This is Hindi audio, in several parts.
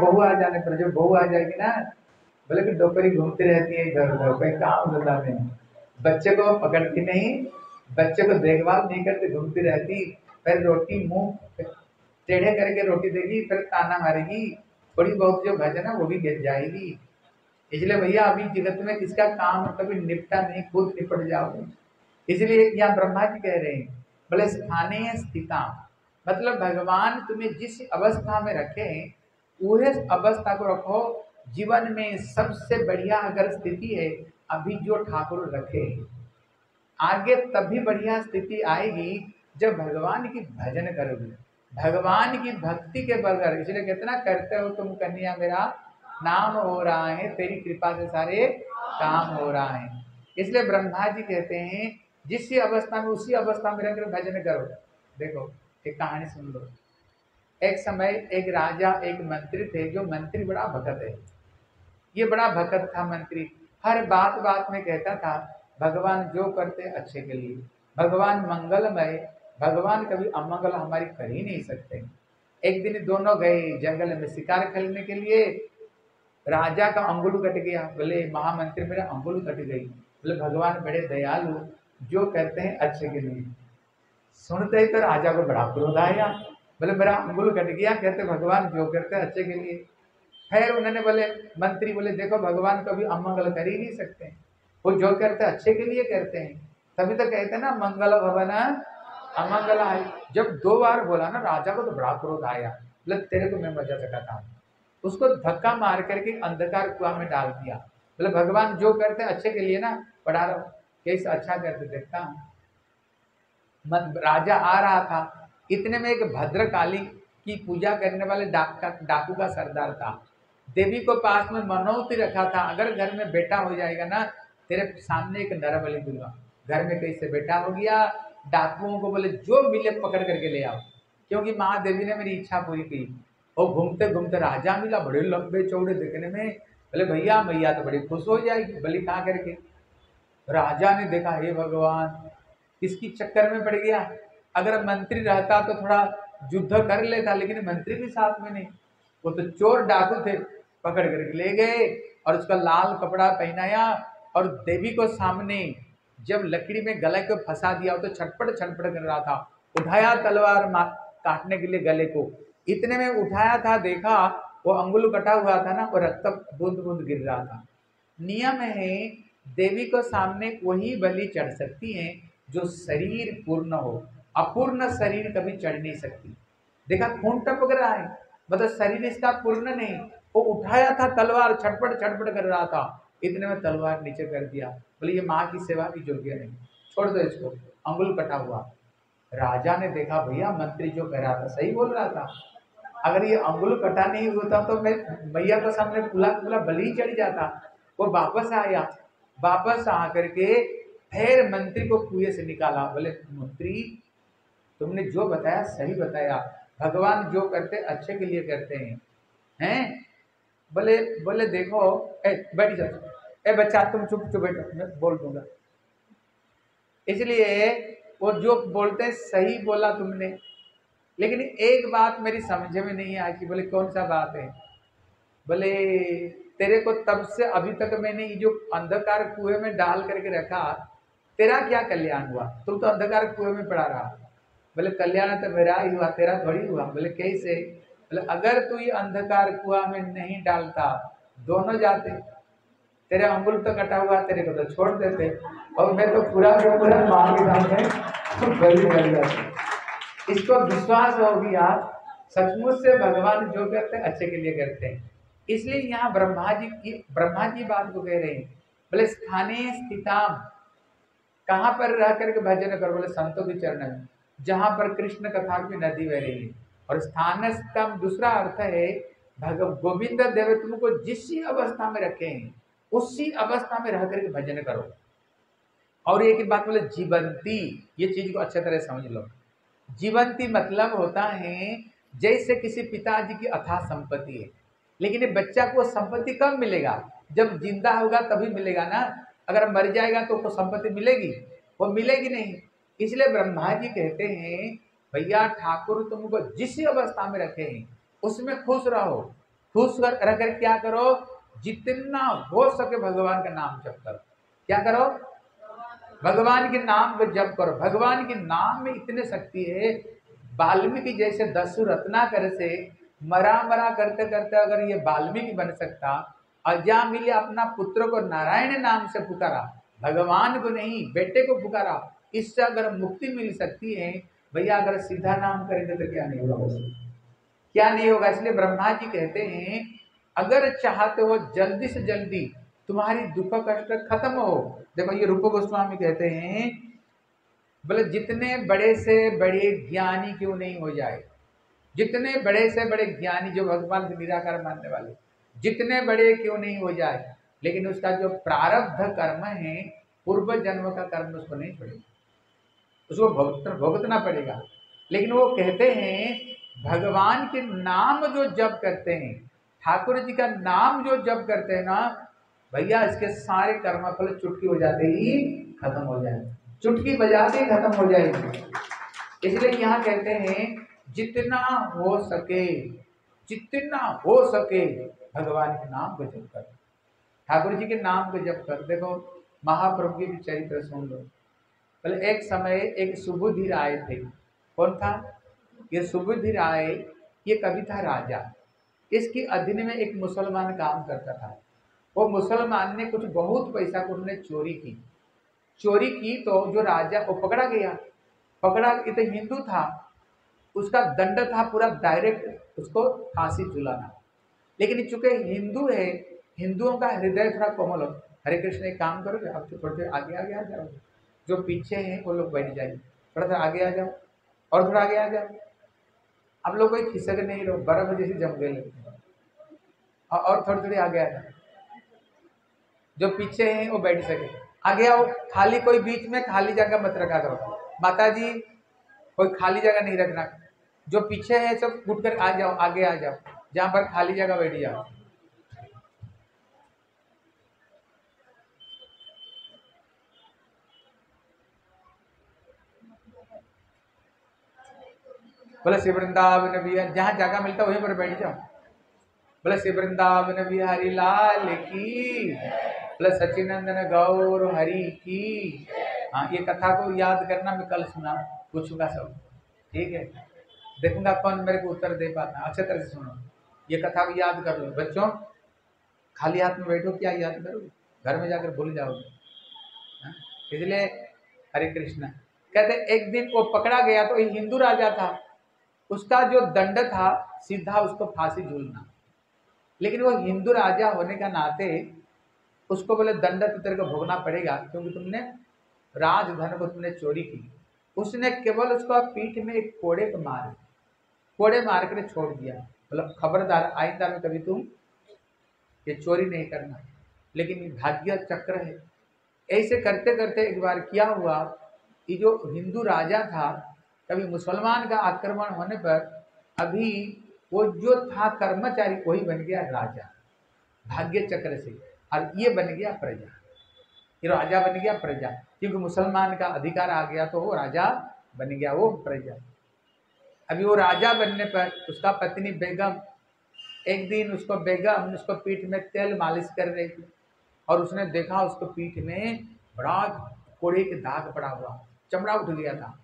बहू आ जाने पर जब बहू आ जाएगी ना, बोले कि डोकरी घूमती रहती है इधर उधर कोई काम धंधा में? बच्चे को पकड़ती नहीं, बच्चे को देखभाल नहीं करती, घूमती रहती, फिर रोटी मुँह टेढ़े करके रोटी देगी, फिर ताना मारेगी, थोड़ी बहुत जो भजन है वो भी गिर जाएगी। इसलिए भैया अभी जगत में किसका काम कभी निपटा नहीं, खुद निपट जाओगे। इसलिए यहाँ ब्रह्मा जी कह रहे हैं, बोले स्थानीय स्थिता मतलब भगवान तुम्हें जिस अवस्था में रखे वह अवस्था को रखो। जीवन में सबसे बढ़िया अगर स्थिति है, अभी जो ठाकुर रखे। आगे तभी बढ़िया स्थिति आएगी जब भगवान की भजन करोगे। भगवान की भक्ति के बगैर इसलिए कितना करते हो तुम कन्या मेरा? नाम हो रहा है, तेरी कृपा से सारे काम हो रहा है। इसलिए ब्रह्मा जी कहते हैं, जिस अवस्था में, उसी अवस्था में रहकर भजन करो। देखो, एक कहानी सुन लो। एक समय एक राजा, एक मंत्री थे जो मंत्री बड़ा भगत है। ये बड़ा भगत था मंत्री। हर बात बात में कहता था, भगवान जो करते अच्छे के लिए। भगवान मंगलमय, भगवान कभी अमंगल हमारी कर ही नहीं सकते। एक दिन दोनों गए जंगल में शिकार खेलने के लिए। राजा का अंगुल कट गया। बोले, महामंत्री, मेरा अंगुल कट गई। बोले, भगवान बड़े दयालु, जो कहते हैं अच्छे के लिए। सुनते ही तो राजा को बड़ा क्रोध आया। बोले, मेरा अंगुल कट गया, कहते भगवान जो करते अच्छे के लिए। फिर उन्होंने बोले, मंत्री बोले, देखो, भगवान कभी अमंगल कर ही नहीं सकते। वो जो करते अच्छे के लिए करते हैं। तभी तो कहते ना, मंगल भवन अमंगल आय जब दो बार बोला ना, राजा को तो बड़ा क्रोध आया। बोले, तेरे को मैं मज़ा चकाता हूँ। उसको धक्का मार करके अंधकार कुआ में डाल दिया। बोले, भगवान जो करते अच्छे के लिए ना, पढ़ा रहा कैसे अच्छा करते, देखता हूँ। राजा आ रहा था। इतने में एक भद्रकाली की पूजा करने वाले डाक, डाकू का सरदार था। देवी को पास में मनोती रखा था। अगर घर में बेटा हो जाएगा ना, तेरे सामने एक नर बलि दूँगा। घर में कैसे बेटा हो गया, डाकुओं को बोले, जो मिले पकड़ करके ले आओ। क्योंकि महादेवी ने मेरी इच्छा पूरी की। और घूमते घूमते राजा मिला, बड़े लंबे चौड़े देखने में। बोले, भैया, मैया तो बड़ी खुश हो जाएगी। बलि खा करके? राजा ने देखा, हे भगवान! किसकी चक्कर में पड़ गया? अगर मंत्री रहता तो थोड़ा युद्ध कर लेता, लेकिन मंत्री भी साथ में नहीं। वो तो चोर डाकू थे, पकड़ करके ले गए और उसका लाल कपड़ा पहनाया और देवी को सामने जब लकड़ी में गले को फंसा दिया तो छटपट छटपट कर रहा था। उठाया तलवार काटने के लिए गले को। इतने में उठाया था, देखा, वो अंगुल कटा हुआ था ना, वो रक्त बूंद बूंद गिर रहा था। नियम है, देवी को सामने वही बलि चढ़ सकती है जो शरीर पूर्ण हो। अपूर्ण शरीर कभी चढ़ नहीं सकती। देखा खून टपक रहा है। मतलब शरीर इसका पूर्ण नहीं, वो उठाया था तलवार, छटपट छटपट कर रहा था। इतने में तलवार नीचे कर दिया। बोले, ये माँ की सेवा की योग्य नहीं। छोड़ दो इसको। अंगुल कटा हुआ। राजा ने देखा, भैया, मंत्री जो कह रहा था, सही बोल रहा था। अगर ये अंगुल कटा नहीं होता तो मैं, मैया के सामने खुला खुला बलि चढ़ जाता। वो वापस आया। वापस आ करके फिर मंत्री को कुएँ से निकाला। बोले, मंत्री तुमने जो बताया सही बताया। भगवान जो करते, अच्छे के लिए करते हैं। हैं? बोले बोले देखो, ए, बैठ जा ए बच्चा, तुम चुप चुप बैठो, मैं बोल दूँगा। इसलिए वो जो बोलते सही बोला तुमने। लेकिन एक बात मेरी समझ में नहीं आई कि बोले, कौन सा बात है? बोले, तेरे को तब से अभी तक मैंने ये जो अंधकार कुएँ में डाल करके रखा, तेरा क्या कल्याण हुआ? तुम तो अंधकार कुएँ में पड़ा रहा। बोले, कल्याण तो मेरा ही हुआ, तेरा थोड़ी हुआ। बोले, कैसे? बोले, अगर तू ये अंधकार कुआ में नहीं डालता, दोनों जाते। तेरे अंगुल तो कटा हुआ, तेरे को तो छोड़ देते। और मैं तो पूरा जाती इसको विश्वास हो गया सचमुच से भगवान जो करते अच्छे के लिए करते हैं। इसलिए यहाँ ब्रह्मा जी की ब्रह्मा जी बात को कह रहे हैं। बोले स्थानीय स्थिताम। कहाँ पर रह करके भजन कर? बोले, संतों के चरण में। जहाँ पर कृष्ण कथा की नदी बह रही है। और स्थान दूसरा अर्थ है, भगव गोविंद देव तुमको जिस अवस्था में रखे हैं, उसी अवस्था में रह करके भजन करो। और एक बात बोले, जीवंती, ये चीज़ को अच्छे तरह समझ लो। जीवंती मतलब होता है, जैसे किसी पिताजी की अथा संपत्ति है। लेकिन ये बच्चा को संपत्ति कब मिलेगा? जब ज़िंदा होगा तभी मिलेगा ना? अगर मर जाएगा तो उसको संपत्ति मिलेगी? वो मिलेगी नहीं। इसलिए ब्रह्मा जी कहते हैं, भैया ठाकुर तुमको जिस अवस्था में रखे हैं, उसमें खुश रहो। खुश रह कर क्या करो? जितना हो सके भगवान का नाम जप करो। क्या करो? भगवान के नाम पर जप करो। भगवान के नाम में इतने शक्ति है, वाल्मीकि जैसे दसु रत्नाकर से मरा मरा करते करते अगर ये वाल्मीकि बन सकता अजा मिले अपना पुत्र को नारायण नाम से पुकारा, भगवान को नहीं, बेटे को पुकारा इससे अगर मुक्ति मिल सकती है, भैया अगर सीधा नाम करेंगे तो क्या नहीं होगा क्या नहीं होगा? इसलिए ब्रह्मा जी कहते हैं, अगर चाहते हो जल्दी से जल्दी तुम्हारी दुख कष्ट खत्म हो। देखो, ये रूप गोस्वामी कहते हैं, बोले, जितने बड़े से बड़े ज्ञानी क्यों नहीं हो जाए? जितने बड़े से बड़े ज्ञानी जो भगवान से निराकार मानने वाले, जितने बड़े क्यों नहीं हो जाए? लेकिन उसका जो प्रारब्ध कर्म है, पूर्व जन्म का कर्म उसको नहीं छोड़ेगा। उसको भुगतना भुगतना पड़ेगा। लेकिन वो कहते हैं, भगवान के नाम जो जप करते हैं, ठाकुर जी का नाम जो जप करते हैं ना, भैया, इसके सारे कर्म फल चुटकी हो जाते ही खत्म हो जाए। चुटकी बजाते ही खत्म हो जाएगी इसलिए यहाँ कहते हैं, जितना हो सके, जितना हो सके, भगवान के नाम को जप कर। ठाकुर जी के नाम को जप कर। देखो, महाप्रभु के भी चरित्र सुन लो। पहले एक समय एक सुबुद्धि राय थे। कौन था? ये सुबुद्धि राय ये कभी था राजा। इसके अधीन में एक मुसलमान काम करता था। वो मुसलमान ने कुछ बहुत पैसा को उन्होंने चोरी की। चोरी की तो जो राजा, वो पकड़ा गया। पकड़ा तो हिंदू था। उसका दंड था पूरा डायरेक्ट उसको फांसी झुलाना लेकिन चूँकि हिंदू है, हिंदुओं का हृदय थोड़ा कोमल हो, हरे कृष्ण एक काम करोगे, आप तो थोड़ी आगे आगे आ जाओ जो पीछे हैं, वो लोग बैठ जाइए थोड़ा सा आगे आ जाओ और थोड़ा आगे आ जाओ। आप लोग कोई खिसक नहीं रहो, बर्फ़ जैसे जम गए और थोड़ी थोड़ी आगे आ जाओ। जो पीछे हैं, वो बैठ सके। आगे आओ, खाली कोई बीच में खाली जगह मत रखा करो। माता जी कोई खाली जगह नहीं रखना। जो पीछे है, सब उठ कर आ जाओ, आगे आ जाओ। जहाँ पर खाली जगह बैठ जाओ। बोले श्री वृंदावन भी जहाँ जगह मिलता वहीं पर बैठ जाओ। बोले श्री वृंदावन बिहारी लाल की, बोले, सचिनंदन गौर हरि की। हाँ ये कथा को याद करना मैं कल सुना, पूछूँगा सब। ठीक है? देखूँगा कौन मेरे को उत्तर दे पाता। अच्छे तरह से सुनो। ये कथा को याद कर लो। बच्चों, खाली हाथ में बैठो, क्या याद करोगे? घर में जाकर भूल जाओगे। हाँ? इसलिए हरे कृष्ण। कहते, एक दिन वो पकड़ा गया तो हिंदू राजा था। उसका जो दंड था, सीधा उसको फांसी झूलना। लेकिन वो हिंदू राजा होने का नाते उसको बोले, दंड तो तेरे को भोगना पड़ेगा, क्योंकि तुमने राजधन को तुमने चोरी की। उसने केवल उसको पीठ में एक कोड़े को मार, कोड़े मार कर छोड़ दिया। मतलब खबरदार आइंदा में कभी तुम ये चोरी नहीं करना। लेकिन भाग्य चक्र है। ऐसे करते करते एक बार क्या हुआ कि जो हिंदू राजा था कभी मुसलमान का आक्रमण होने पर अभी वो जो था कर्मचारी, वही बन गया राजा, भाग्य चक्र से। और ये बन गया प्रजा। ये राजा बन गया प्रजा। क्योंकि मुसलमान का अधिकार आ गया तो वो राजा बन गया, वो प्रजा। अभी वो राजा बनने पर उसका पत्नी बेगम, एक दिन उसको बेगम, उसको पीठ में तेल मालिश कर रही थी। और उसने देखा उसको पीठ में बड़ा कोड़े के दाग पड़ा हुआ, चमड़ा उठ गया था।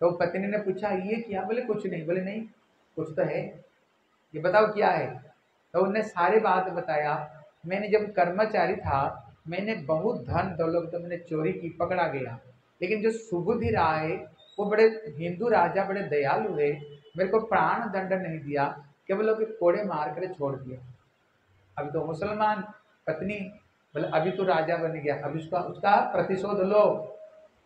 तो पत्नी ने पूछा, ये क्या? बोले, कुछ नहीं। बोले, नहीं, कुछ तो है। ये बताओ क्या है? तो उनने सारे बात बताया। मैंने जब कर्मचारी था, मैंने बहुत धन दौलत तो मैंने चोरी की, पकड़ा गया। लेकिन जो सुबुद्धि रहा है, वो बड़े हिंदू राजा बड़े दयालु है। मेरे को प्राण दंड नहीं दिया। केवल के कोड़े मार कर छोड़ दिया। अभी तो मुसलमान पत्नी, बोले, अभी तो राजा बन गया। अभी उसका उसका प्रतिशोध लो।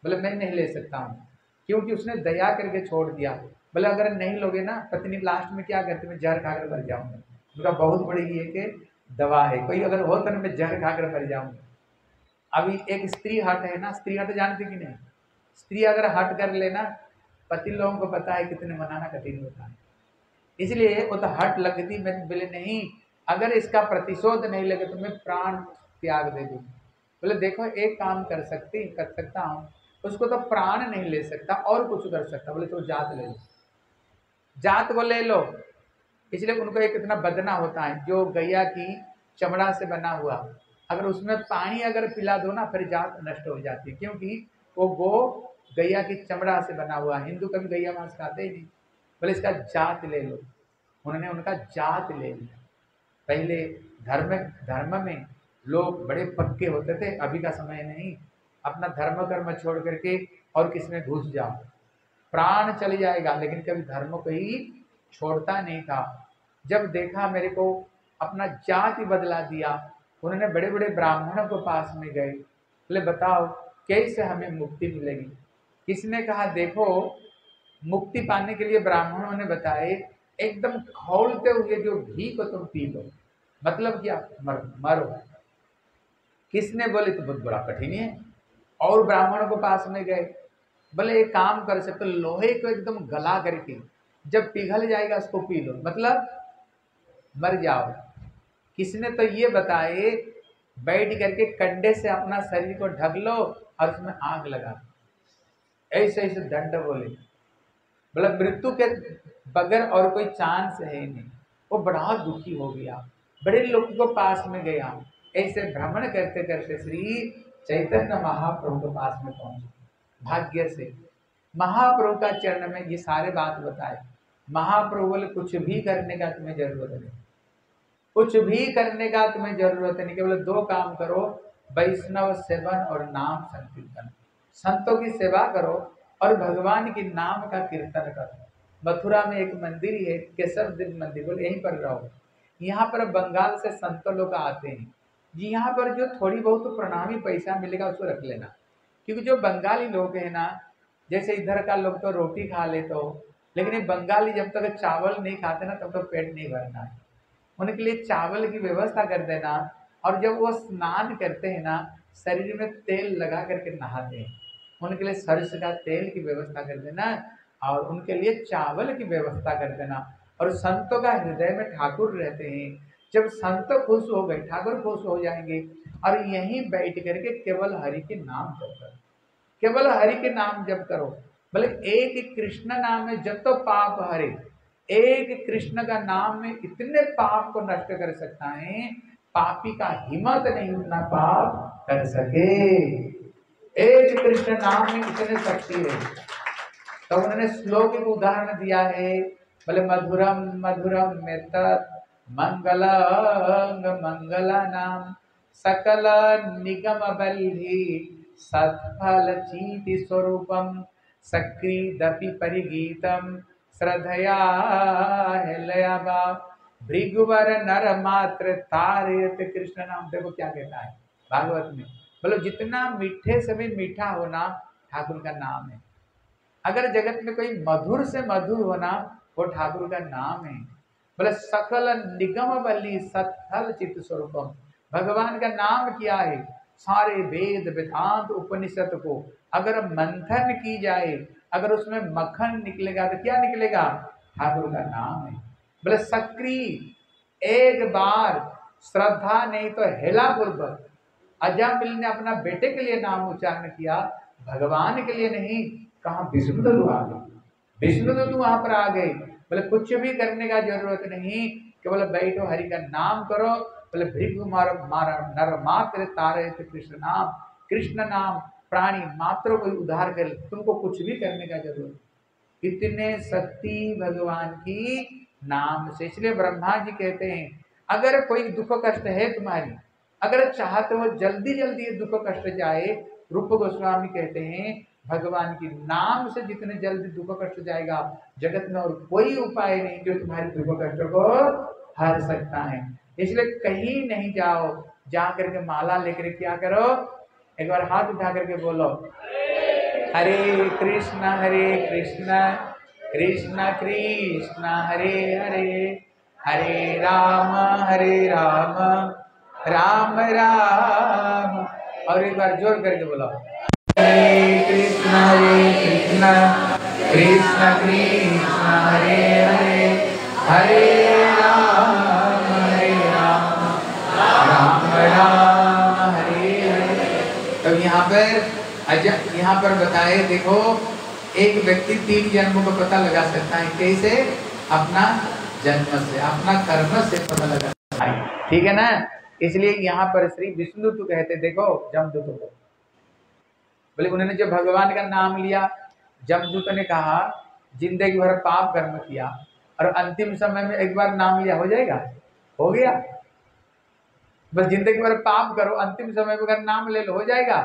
बोले, मैं नहीं ले सकता हूँ। क्योंकि उसने दया करके छोड़ दिया। बोले अगर नहीं लोगे ना, पत्नी लास्ट में क्या करते मैं जहर खाकर मर जाऊँगा। उनका बहुत बड़ी ये कि दवा है। कोई अगर हो तो मैं जहर खाकर मर जाऊँगा। अभी एक स्त्री हट है ना, स्त्री हट जानती कि नहीं? स्त्री अगर हट कर लेना पति लोगों को पता है कितने मनाना कठिन होता है। इसलिए वो तो हट लगती, मैं बोले, नहीं, अगर इसका प्रतिशोध नहीं लगे तो मैं प्राण त्याग दे दूँ बोले, देखो, एक काम कर सकती, कर सकता हूँ। उसको तो प्राण नहीं ले सकता और कुछ कर सकता, बोले तो जात ले लो। जात को ले लो, इसलिए उनको एक इतना बदना होता है, जो गैया की चमड़ा से बना हुआ, अगर उसमें पानी अगर पिला दो ना, फिर जात नष्ट हो जाती है, क्योंकि वो गो गैया की चमड़ा से बना हुआ, हिंदू कभी गैया मांस खाते ही नहीं, बोले इसका जात ले लो। उन्होंने उनका जात ले लिया। पहले धर्म धर्म में लोग बड़े पक्के होते थे, अभी का समय नहीं अपना धर्म कर्म छोड़ करके और किसमें घुस जाओ। प्राण चले जाएगा, लेकिन कभी धर्म को ही छोड़ता नहीं था। जब देखा मेरे को अपना जाति बदला दिया, उन्होंने बड़े बड़े ब्राह्मणों को पास में गए। बोले, बताओ, कैसे हमें मुक्ति मिलेगी? किसने कहा, देखो, मुक्ति पाने के लिए ब्राह्मणों ने बताए, एकदम खोलते हुए जो घी को तुम पी लो। मतलब क्या मर, मरो। किसने बोले तो बहुत बड़ा कठिन है। और ब्राह्मणों को पास में गए। बोले एक काम कर सकते लोहे को एकदम गला करके जब पिघल जाएगा उसको पी लो। मतलब मर जाओ। किसने तो ये बताए, बैठ करके कंडे से अपना शरीर को ढक लो और उसमें आग लगा ऐसे ऐसे दंड बोले। बोला मृत्यु के बगैर और कोई चांस है नहीं। वो बड़ा दुखी हो गया। बड़े लोगों को पास में गया। ऐसे भ्रमण करते करते श्री चैतन्य महाप्रभु के पास में पहुँचे भाग्य से। महाप्रभु का चरण में ये सारे बात बताए। महाप्रभु बोले, कुछ भी करने का तुम्हें ज़रूरत नहीं। कुछ भी करने का तुम्हें ज़रूरत नहीं। केवल दो काम करो, वैष्णव, सेवन और नाम संकीर्तन। संतों की सेवा करो और भगवान के नाम का कीर्तन करो। मथुरा में एक मंदिर है केशव दिव्य मंदिर, बोले, यहीं पर रहो। यहाँ पर बंगाल से संतों लोग आते हैं। जी, यहाँ पर जो थोड़ी बहुत प्रणामी पैसा मिलेगा, उसको रख लेना। क्योंकि जो बंगाली लोग हैं ना, जैसे इधर का लोग तो रोटी खा ले तो लेकिन ये बंगाली जब तक चावल नहीं खाते ना, तब तक तो पेट नहीं भरना है। उनके लिए चावल की व्यवस्था कर देना, और जब वो स्नान करते हैं ना, शरीर में तेल लगा करके नहाते हैं। उनके लिए सरस का तेल की व्यवस्था कर देना, और उनके लिए चावल की व्यवस्था कर देना। और संतों का हृदय में ठाकुर रहते हैं जब संत खुश हो गए, ठाकुर खुश हो जाएँगे, और यहीं बैठ करके केवल हरि के नाम जप करो। केवल हरि के नाम जप करो। बोले, एक कृष्ण नाम में जब तो पाप हरे, एक कृष्ण का नाम में इतने पाप को नष्ट कर सकता है, पापी का हिम्मत नहीं उतना पाप कर सके। एक कृष्ण नाम में इतने शक्ति है। तो उन्होंने श्लोक एक उदाहरण दिया है। बोले, मधुरम मधुरम में मंगल मंगला नाम सकल निगम बलि सत्फल चीति स्वरूपम सक्रीदपि परिगीतम श्रद्धया हृलया भृगुवर नर मात्र तारयत कृष्ण नाम। देखो क्या कहता है भागवत में। बोलो, जितना मीठे से भी मीठा होना ठाकुर का नाम है। अगर जगत में कोई मधुर से मधुर होना वो ठाकुर का नाम है। बोले, सकल निगम बल्ली सत्थल चित्त स्वरूपम भगवान का नाम क्या है? सारे वेद वेदांत उपनिषद को अगर मंथन की जाए, अगर उसमें मक्खन निकलेगा तो क्या निकलेगा? ठाकुर का नाम है। बोले, सक्री, एक बार श्रद्धा नहीं तो हेला पूर्वक अजामिल ने अपना बेटे के लिए नाम उच्चारण किया, भगवान के लिए नहीं, कहा विष्णुदत्त आ गए विष्णुदत्त वहाँ पर आ गए। बोले, कुछ भी करने का ज़रूरत नहीं, केवल बैठो, हरि का नाम करो। बोले, भृगु मार मार, नर मात्र तारे थे कृष्ण नाम। कृष्ण नाम, प्राणी मात्र को उद्धार कर, तुमको कुछ भी करने का ज़रूरत इतने शक्ति भगवान की नाम से, इसलिए ब्रह्मा जी कहते हैं, अगर कोई दुख कष्ट है तुम्हारी, अगर चाहते हो जल्दी जल्दी दुख कष्ट जाए, रूप गोस्वामी कहते हैं भगवान की नाम से जितने जल्दी दुख कष्ट जाएगा, जगत में और कोई उपाय नहीं जो तुम्हारे दुख कष्ट को हर सकता है। इसलिए कहीं नहीं जाओ जा करके माला लेकर क्या करो? एक बार हाथ उठा करके बोलो, हरे कृष्ण हरे कृष्ण कृष्ण कृष्ण, हरे हरे हरे राम हरे राम राम राम। और एक बार ज़ोर करके बोलो यहाँ पर बताए, देखो, एक व्यक्ति तीन जन्मों का पता लगा सकता है, कैसे? अपना जन्म से, अपना कर्म से पता लगा ठीक है ना? इसलिए यहाँ पर श्री विष्णु तो कहते, देखो जमदूत को बोले, उन्होंने जब भगवान का नाम लिया जमदूत ने कहा ज़िंदगी भर पाप कर्म किया, और अंतिम समय में एक बार नाम लिया, हो जाएगा? हो गया? बस ज़िंदगी भर पाप करो, अंतिम समय में अगर नाम ले लो, हो जाएगा?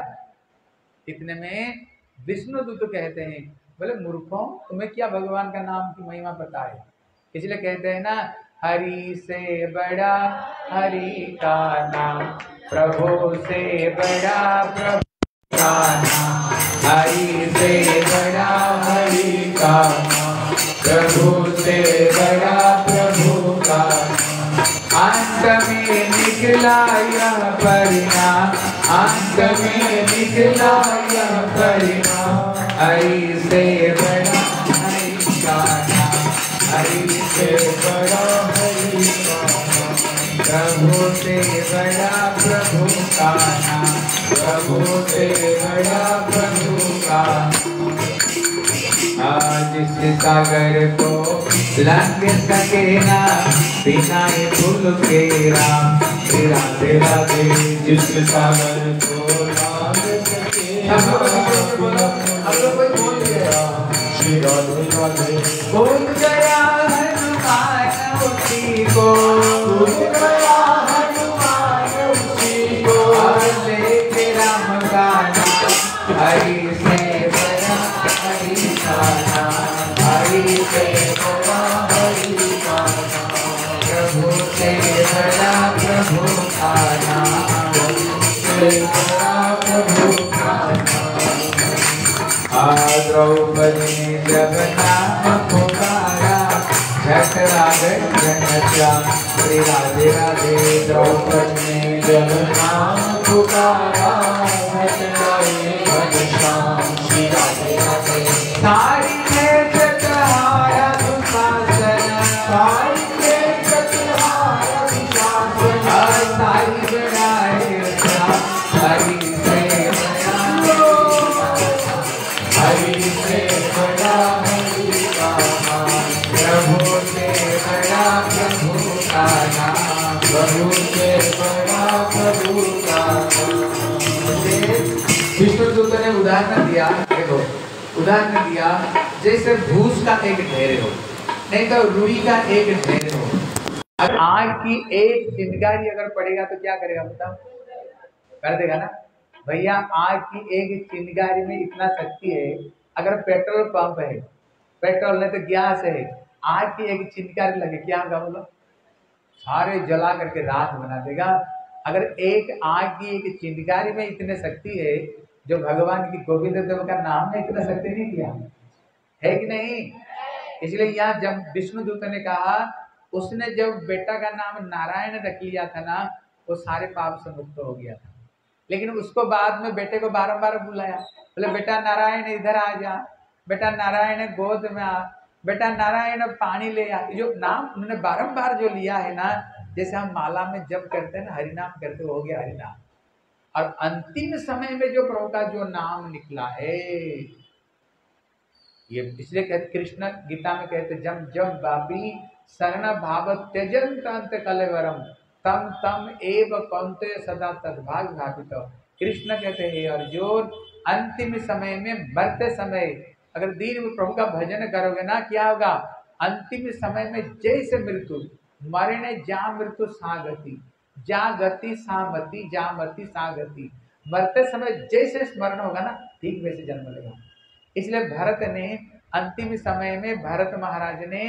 इतने में विष्णु दूत कहते हैं, बोले, मूर्खों, तुम्हें क्या भगवान का नाम की महिमा पता है? इसलिए कहते हैं ना, हरि से बड़ा, हरि का नाम, प्रभु से बड़ा, प्रभु हरि से बड़ा हरि प्रभु से बड़ा प्रभु का अंत में परिणाम अंत में निकला यह से बड़ा हरि का से बड़ा प्रभु से बड़ा प्रभु का नाम प्रभु से बड़ा प्रभु का आज इस सागर को लंघ सके ना बिना फूल के राम। तेरा तेरा दे जिस सागर को लांग सके हम लोग लोग कोई बोल दिया श्री राधे राधे बोल द्रौपदी ने जब नाम पुकारा श्री राधे राधे द्रौपदी ने उदाहरण दिया, जैसे भूस का एक ढेर हो, नहीं तो रुई का एक ढेर हो। अब आग की एक चिंगारी अगर पड़ेगा तो क्या करेगा बताओ? कर देगा ना? भैया, आग की एक चिंगारी में इतना शक्ति है, अगर पेट्रोल पंप है, पेट्रोल नहीं तो गैस है, आग की एक चिंगारी लगे, क्या होगा बोलो सारे जला करके राख बना देगा। अगर एक आग की एक चिंगारी में इतने शक्ति है जो भगवान की गोविंद देव का नाम ने इतना शक्ति नहीं किया है कि नहीं? इसलिए यहाँ जब विष्णु दूत ने कहा, उसने जब बेटा का नाम नारायण रख लिया था ना, वो सारे पाप से मुक्त हो गया था। लेकिन उसको बाद में बेटे को बारंबार बुलाया। बोले, बेटा नारायण इधर आ जा। बेटा नारायण गोद में आ। बेटा नारायण पानी ले आ। जो नाम उन्होंने बारंबार जो लिया है ना, जैसे हम माला में जब करते हैं ना, हरिनाम करते हो गया हरिनाम। और अंतिम समय में जो प्रभु का जो नाम निकला है, ये इसलिए कहते कृष्ण गीता में कहते, जम जम बापी शरण भाव, त्यजन अंत कलेवरम, तम तम, एव कौनते सदा तद्भाग भावित। कृष्ण कहते, हैं अर्जुन, अंतिम समय में मरते समय, अगर दीन प्रभु का भजन करोगे ना, क्या होगा? अंतिम समय में जैसे मृत्यु, मरने जा मृत्यु सागति। जा गति जा मति मरते समय जैसे स्मरण होगा ना, ठीक वैसे जन्म लेगा। इसलिए भरत ने अंतिम समय में भरत महाराज ने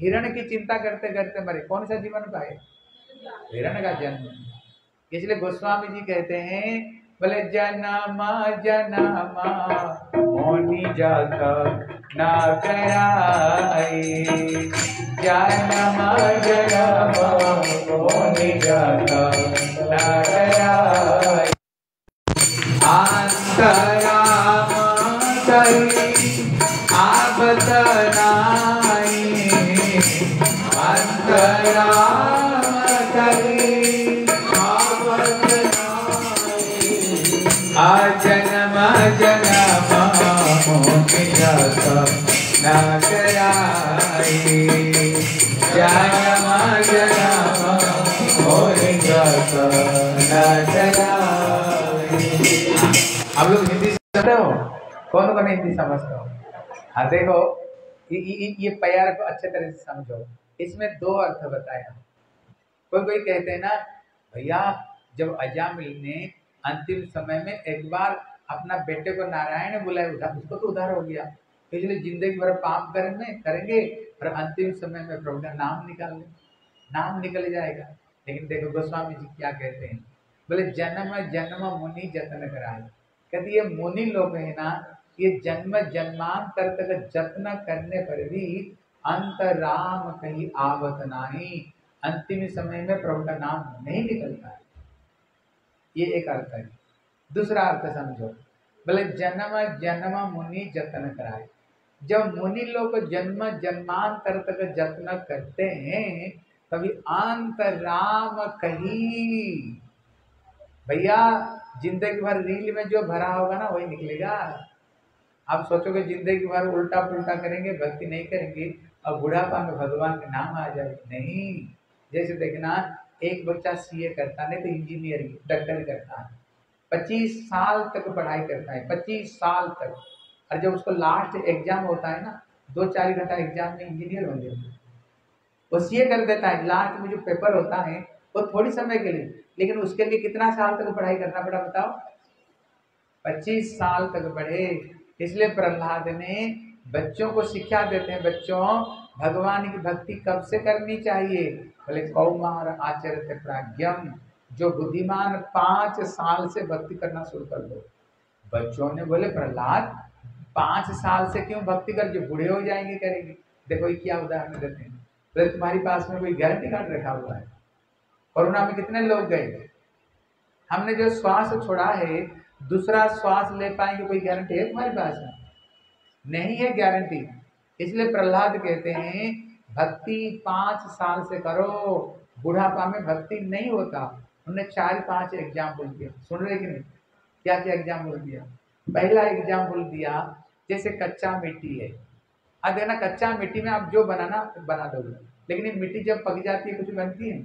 हिरण की चिंता करते करते मरे। कौन सा जीवन पाए? हिरण का जन्म। इसलिए गोस्वामी जी कहते हैं बोले, जनमा जनमा, मोनी जाता ना कराए जनमा जनमा, मोनी जाता ना कराए आंतराम करी आबत नाई अंतराम करी आप लोग हिंदी समझते हो कौन कौन हिंदी समझते हो हाँ देखो ये ये, पैर को अच्छे तरह से समझो इसमें दो अर्थ बताया कोई कोई कहते हैं ना भैया जब अजामिल ने अंतिम समय में एक बार अपना बेटे को नारायण बुलाया उठा उसको तो उधार हो गया इसलिए ज़िंदगी भर पाप करेंगे करेंगे और अंतिम समय में प्रभु का नाम निकाल ले। नाम निकल जाएगा। लेकिन देखो, गोस्वामी जी क्या कहते हैं? बोले, जन्म जन्म मुनि जतन कराए। कहते, ये मुनि लोग है ना, ये जन्म, जन्मांतर तक जत्न करने पर भी अंत राम कहीं आवत नहीं। अंतिम समय में प्रभु का नाम नहीं निकलता है ये एक अर्थ है। दूसरा अर्थ समझो। बोले, जन्म जन्म मुनि जतन कराए। जब मुनि लोग जन्म जन्मांतर तक जत्न करते हैं, तभी अंत राम कहीं, भैया, ज़िंदगी भर रील में जो भरा होगा ना, वही निकलेगा। आप सोचोगे ज़िंदगी भर उल्टा पुल्टा करेंगे, भक्ति नहीं करेंगे और बुढ़ापा में भगवान का नाम आ जाए। नहीं, जैसे देखना, एक बच्चा सीए करता नहीं तो इंजीनियरिंग डॉक्टर करता है। पच्चीस साल तक पढ़ाई करता है, पच्चीस साल तक। और जब उसको लास्ट एग्ज़ाम होता है ना, दो चार घंटा एग्ज़ाम में इंजीनियर हो जाता वो सीए कर देता है लास्ट में जो पेपर होता है, वो थोड़ी समय के लिए, लेकिन उसके लिए कितना साल तक पढ़ाई करना पड़ा बताओ? पच्चीस साल तक पढ़े। इसलिए प्रहलाद ने बच्चों को शिक्षा देते हैं, बच्चों, भगवान की भक्ति कब से करनी चाहिए? बोले, कौमार आचरित प्राज्ञम, जो बुद्धिमान पाँच साल से भक्ति करना शुरू कर दो। बच्चों ने बोले, प्रहलाद पाँच साल से क्यों भक्ति कर जो बूढ़े हो जाएँगे करेंगे? देखो ये क्या उदाहरण देते हैं। बोले, तुम्हारी पास में कोई गारंटी कार्ड रखा हुआ है? कोरोना में कितने लोग गए? हमने जो श्वास छोड़ा है, दूसरा श्वास ले पाएँगे कोई गारंटी है तुम्हारे पास में? नहीं है गारंटी इसलिए प्रहलाद कहते हैं, भक्ति पाँच साल से करो। बुढ़ापा में भक्ति नहीं होता। उन्होंने चार पाँच एग्ज़ाम्पल दिया सुन रहे कि नहीं? क्या क्या एग्ज़ाम्पल दिया? पहला एग्ज़ाम्पल दिया, जैसे कच्चा मिट्टी है। अब देखना कच्चा मिट्टी में आप जो बनाना, बना दोगे। लेकिन ये मिट्टी जब पक जाती है, कुछ बनती है?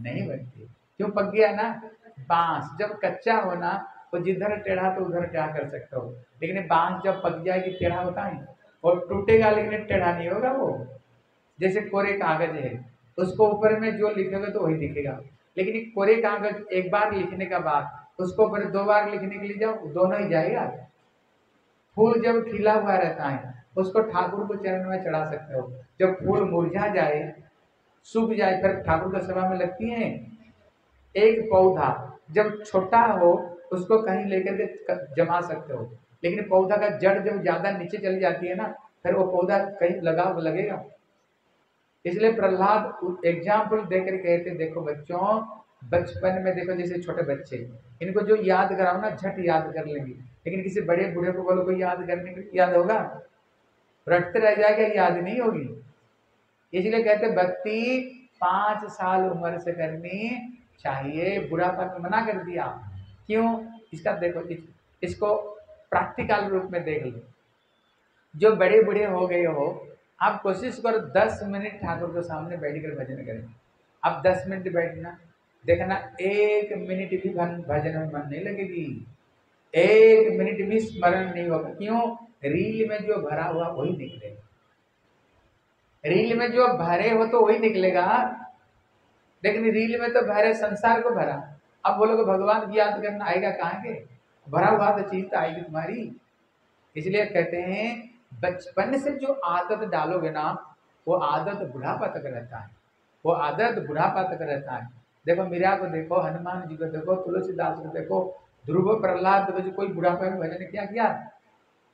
नहीं बनती। क्यों पक गया ना? बाँस। जब कच्चा होना तो जिधर टेढ़ा तो उधर टेढ़ा कर सकते हो? लेकिन बाँस जब पक जाएगी, टेढ़ा होता है? और टूटेगा, लेकिन टेढ़ा नहीं होगा वो। जैसे कोरे कागज़ है, उसको ऊपर में जो लिखोगे तो वही दिखेगा। लेकिन कोरे कागज़ एक बार लिखने का बाद उसको फिर दो बार लिखने के लिए जाओ, दोनों ही जाएगा। फूल जब खिला हुआ रहता है, उसको ठाकुर को चरण में चढ़ा सकते हो। जब फूल मुरझा जाए, सूख जाए, फिर ठाकुर का सभा में लगती है। एक पौधा जब छोटा हो, उसको कहीं लेकर के जमा सकते हो। लेकिन पौधा का जड़ जब ज़्यादा नीचे चली जाती है ना, फिर वो पौधा कहीं लगा लगेगा। इसलिए प्रहलाद एग्ज़ाम्पल देकर कहते, देखो बच्चों बचपन में देखो जैसे छोटे बच्चे इनको जो याद कराओ ना झट याद कर लेंगे। लेकिन किसी बड़े बूढ़े को बोलो कोई याद करने के याद होगा? रटते रह जाएगा याद नहीं होगी। इसलिए कहते भक्ति पाँच साल उम्र से करनी चाहिए बुढ़ापा में मना कर दिया। क्यों? इसका देखो इस, इसको प्रैक्टिकल रूप में देख लो। जो बड़े बूढ़े हो गए हो आप कोशिश करो दस मिनट ठाकुर के सामने बैठ कर भजन करें। अब दस मिनट बैठना। देखना, एक मिनट भी भजन में मन नहीं लगेगी। एक मिनट भी स्मरण नहीं होगा। क्यों? रील में जो भरा हुआ, वही निकलेगा। रील में जो भरे हो तो वही निकलेगा। लेकिन रील में तो भरे, संसार को भरा। अब बोलोगे भगवान की याद करना आएगा कहाँ के? भरा हुआ तो चीज़ तो आएगी तुम्हारी। इसलिए कहते हैं, बचपन से जो आदत डालोगे ना, वो आदत बुढ़ापा तक रहता है। वो आदत बुढ़ापा तक रहता है। देखो मीरा को देखो, हनुमान जी को देखो, तुलसीदास को देखो, ध्रुव प्रहलाद देखो, कोई बुढ़ापा में भजन क्या, किया?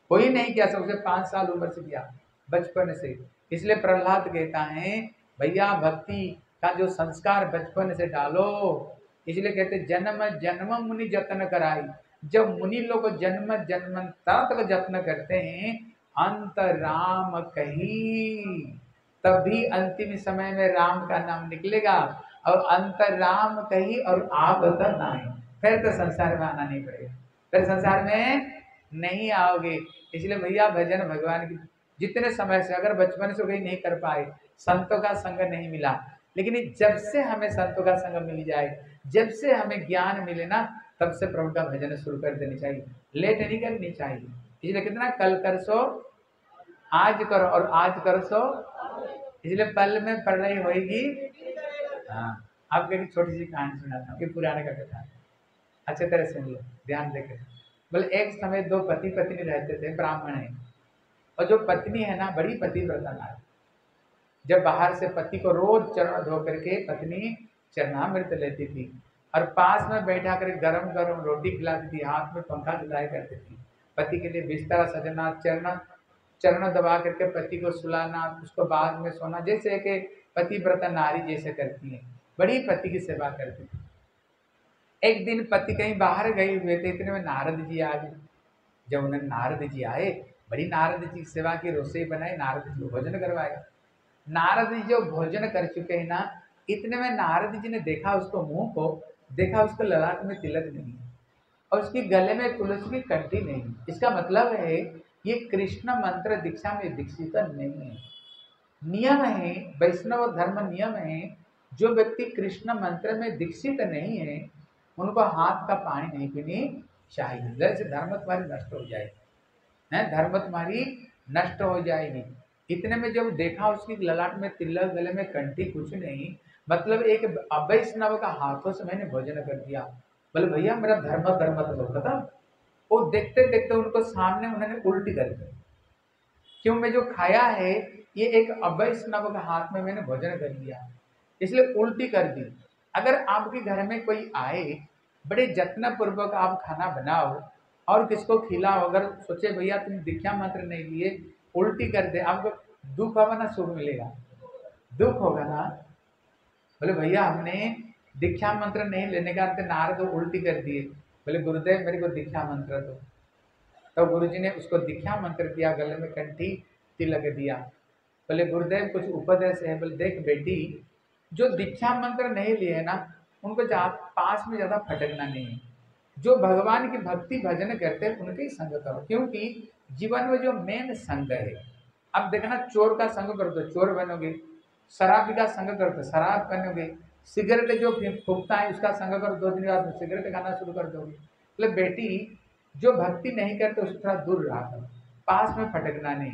कोई नहीं किया सबसे पाँच साल उम्र से किया, बचपन से। इसलिए प्रहलाद कहता है, भैया, भक्ति का जो संस्कार बचपन से डालो। इसलिए कहते, जन्म जन्म मुनि जतन कराई। जब मुनि लोग जन्म जन्म तक जत्न करते हैं, अंत राम कही, तभी अंतिम समय में राम का नाम निकलेगा। और अंत राम कही और आप नहीं फिर तो संसार में आना नहीं पड़ेगा। फिर संसार में नहीं आओगे। इसलिए भैया भजन भगवान की जितने समय से अगर बचपन से कहीं नहीं कर पाए, संतों का संग नहीं मिला। लेकिन जब से हमें संतों का संग मिल जाए, जब से हमें ज्ञान मिले ना, तब से प्रभु का भजन शुरू कर देनी चाहिए। लेट नहीं करनी चाहिए। इसलिए कितना कल कर सो, आज करो और आज कर सो। इसलिए पल में पढ़ाई होगी हाँ आपको एक छोटी सी कहानी सुनाता हूँ ये पुराने का कथा? अच्छे तरह सुन लो, ध्यान देकर बोले, एक समय दो पति पत्नी रहते थे, ब्राह्मण है। और जो पत्नी है ना, बड़ी पति नारी जब बाहर से पति को रोज चरण धो करके पत्नी चरणामृत लेती थी और पास में बैठा कर गरम गरम रोटी खिलाती थी, हाथ में पंखा दिलाया करती थी। पति के लिए बिस्तर सजना, चरण चरण दबा करके पति को सुलाना, उसको बाद में सोना, जैसे कि पति व्रत नारी जैसे करती है। बड़ी पति की सेवा करती थी एक दिन पति कहीं बाहर गए हुए थे, इतने में नारद जी आ गए। जब उन्हें नारद जी आए, बड़ी नारद जी सेवा की रसोई बनाई, नारद जी को भोजन करवाया। नारद जी जो भोजन कर चुके हैं ना, इतने में नारद जी ने देखा उसको मुँह को, देखा उसको ललाट में तिलक नहीं और उसके गले में तुलसी की कंठी नहीं इसका मतलब है, ये कृष्ण मंत्र दीक्षा में दीक्षित नहीं है। नियम है, वैष्णव धर्म नियम है, जो व्यक्ति कृष्ण मंत्र में दीक्षित नहीं है, उनको हाथ का पानी नहीं पीनी चाहिए। जैसे धर्म तुम्हारी नष्ट हो जाएगी है? धर्म तुम्हारी नष्ट हो जाएगी इतने में जब देखा उसकी ललाट में, तिलक गले में कंठी कुछ नहीं मतलब एक अवैष्णव का हाथों से मैंने भोजन कर दिया। बोले, भैया, मेरा धर्म धर्म तो खत्म वो देखते देखते उनको सामने उन्होंने उल्टी कर दी क्यों? मैं जो खाया है ये एक अवैष्णव का हाथ में मैंने भोजन कर लिया। इसलिए उल्टी कर दी। अगर आपके घर में कोई आए, बड़े जत्न पूर्वक आप खाना बनाओ और किसको खिलाओ, अगर सोचे, भैया, तुम दीक्षा मंत्र नहीं लिए, उल्टी कर दे, आपको दुख होगा ना, सुख मिलेगा। दुख होगा ना? बोले, भैया, हमने दीक्षा मंत्र नहीं लेने का अंत नारद तो उल्टी कर दिए। बोले, गुरुदेव, मेरे को दीक्षा मंत्र दो। तो गुरु जी ने उसको दीक्षा मंत्र दिया गले में कंठी तिलक दिया। बोले गुरुदेव कुछ उपदेश है, बोले, देख बेटी, जो दीक्षा मंत्र नहीं लिए है ना, उनको पास में ज़्यादा फटकना नहीं है। जो भगवान की भक्ति भजन करते हैं, उनके ही संग करो, क्योंकि जीवन में जो मेन संग है। अब देखना, चोर का संग करो तो चोर बनोगे, शराबी का संग करो तो शराब बनोगे, सिगरेट जो फूकता है, उसका संग करो, दो दिन बाद सिगरेट खाना शुरू कर दोगे। मतलब बेटी, जो भक्ति नहीं करते उससे थोड़ा दूर रहा करो, पास में फटकना नहीं।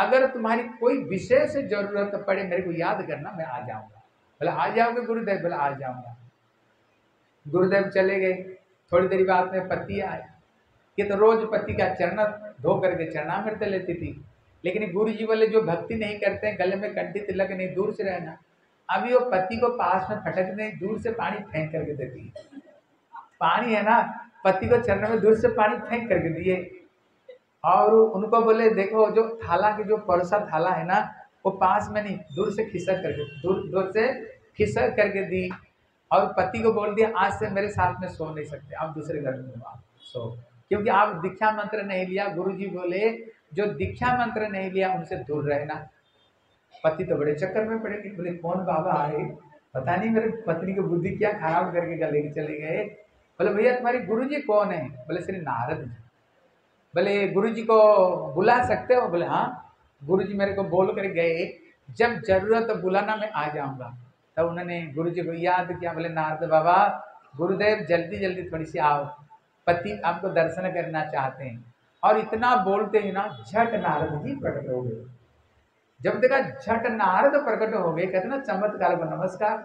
अगर तुम्हारी कोई विशेष ज़रूरत पड़े, मेरे को याद करना, मैं आ जाऊँगा। बोले आ जाओगे गुरुदेव? बोले आ जाऊँगा। गुरुदेव चले गए। थोड़ी देरी बाद में पति आए। ये तो रोज पति का चरण, धो करके चरणामृत लेती थी। लेकिन गुरु जी वाले जो भक्ति नहीं करते हैं, गले में कंठी तिलक नहीं, दूर से रहना। अभी वो पति को पास में फटक नहीं दूर से पानी फेंक करके देती है। पानी है ना? पति को चरण में दूर से पानी फेंक करके दिए। और उनको बोले, देखो, जो थाला की जो परसा थाला है ना, वो पास में नहीं, दूर से खिसक करके, दूर दूर से खिसक करके दी और पति को बोल दिया, आज से मेरे साथ में सो नहीं सकते, आप दूसरे घर में आप सो। क्योंकि आप दीक्षा मंत्र नहीं लिया गुरु जी बोले, जो दीक्षा मंत्र नहीं लिया, उनसे दूर रहना। पति तो बड़े चक्कर में पड़े, बोले, कौन बाबा आए पता नहीं, मेरे पत्नी की बुद्धि क्या खराब करके गले चले गए। बोले, भैया, तुम्हारे गुरु जी कौन है? बोले, श्री नारद जी। बोले गुरु जी को बुला सकते हो, बोले हाँ गुरु जी मेरे को बोल कर गए, जब ज़रूरत तो बुलाना मैं आ जाऊँगा। तब उन्होंने गुरु जी को याद किया, बोले, नारद बाबा, गुरुदेव, जल्दी जल्दी थोड़ी सी आओ, पति आपको दर्शन करना चाहते हैं। और इतना बोलते ही ना, झट नारद जी प्रकट हो गए। जब देखा झट नारद प्रकट हो गए, कहते ना, चमत्कार को नमस्कार।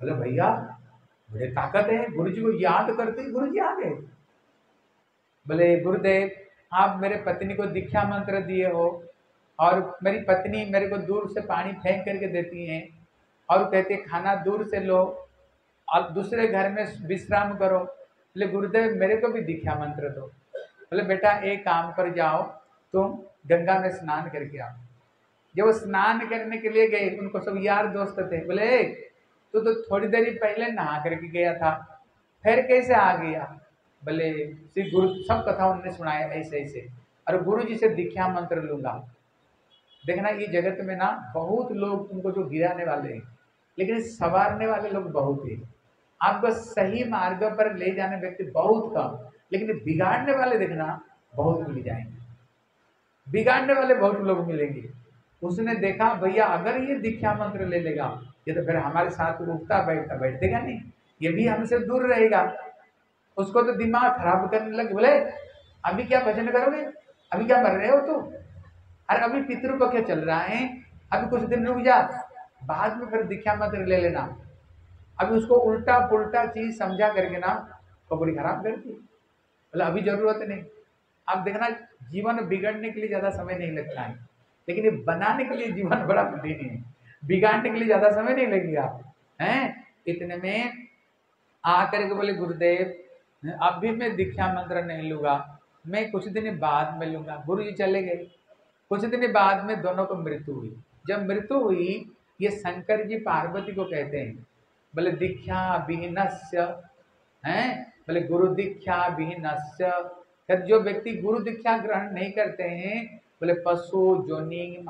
बोले, भैया, बड़े ताकत है गुरु जी को याद करते ही गुरु जी आ गए। बोले, गुरुदेव आप मेरे पत्नी को दीक्षा मंत्र दिए हो और मेरी पत्नी मेरे को दूर से पानी फेंक करके देती हैं और कहते खाना दूर से लो और दूसरे घर में विश्राम करो। बोले, गुरुदेव, मेरे को भी दीक्षा मंत्र दो। बोले, बेटा, एक काम पर जाओ, तुम गंगा में स्नान करके आओ। जब वो स्नान करने के लिए गए, उनको सब यार दोस्त थे। बोले तू तो थोड़ी देर पहले नहा करके गया था, फिर कैसे आ गया? बोले श्री गुरु, सब कथा उन्होंने सुनाया ऐसे ऐसे। और गुरु जी से दीक्षा मंत्र लूँगा। देखना, ये जगत में ना बहुत लोग उनको जो गिराने वाले हैं, लेकिन संवारने वाले लोग बहुत हैं। आपको सही मार्ग पर ले जाने व्यक्ति बहुत कम, लेकिन बिगाड़ने वाले देखना बहुत मिल जाएँगे। बिगाड़ने वाले बहुत लोग मिलेंगे। उसने देखा, भैया, अगर ये दीक्षा मंत्र ले लेगा, ये तो फिर हमारे साथ उठता बैठता बैठेगा नहीं, ये भी हमसे दूर रहेगा। उसको तो दिमाग खराब करने लगे, बोले, अभी क्या भजन करोगे? अभी क्या कर रहे हो तो अरे, अभी पितृपक्ष चल रहा है? अभी कुछ दिन रुक जा, बाद में फिर दीक्षा मंत्र ले लेना। अभी उसको उल्टा पुल्टा चीज़ समझा करके ना तो बड़ी खराब कर दी। बोले, अभी ज़रूरत नहीं। अब देखना, जीवन बिगड़ने के लिए ज़्यादा समय नहीं लगता है। लेकिन ये बनाने के लिए जीवन बड़ा कठिन है। बिगाड़ने के लिए ज़्यादा समय नहीं लगेगा। हैं? इतने में आकर के बोले, गुरुदेव अब भी मैं दीक्षा मंत्र नहीं लूँगा, मैं कुछ दिन बाद में लूँगा। गुरु जी चले गए। कुछ दिन बाद में दोनों को मृत्यु हुई। जब मृत्यु हुई, ये शंकर जी पार्वती को कहते हैं, बोले, दीक्षा विहीनस्य, हैं? बोले, गुरु दीक्षा विहीनस्य। जो व्यक्ति गुरु दीक्षा ग्रहण नहीं करते हैं, बोले, पशु, जोनी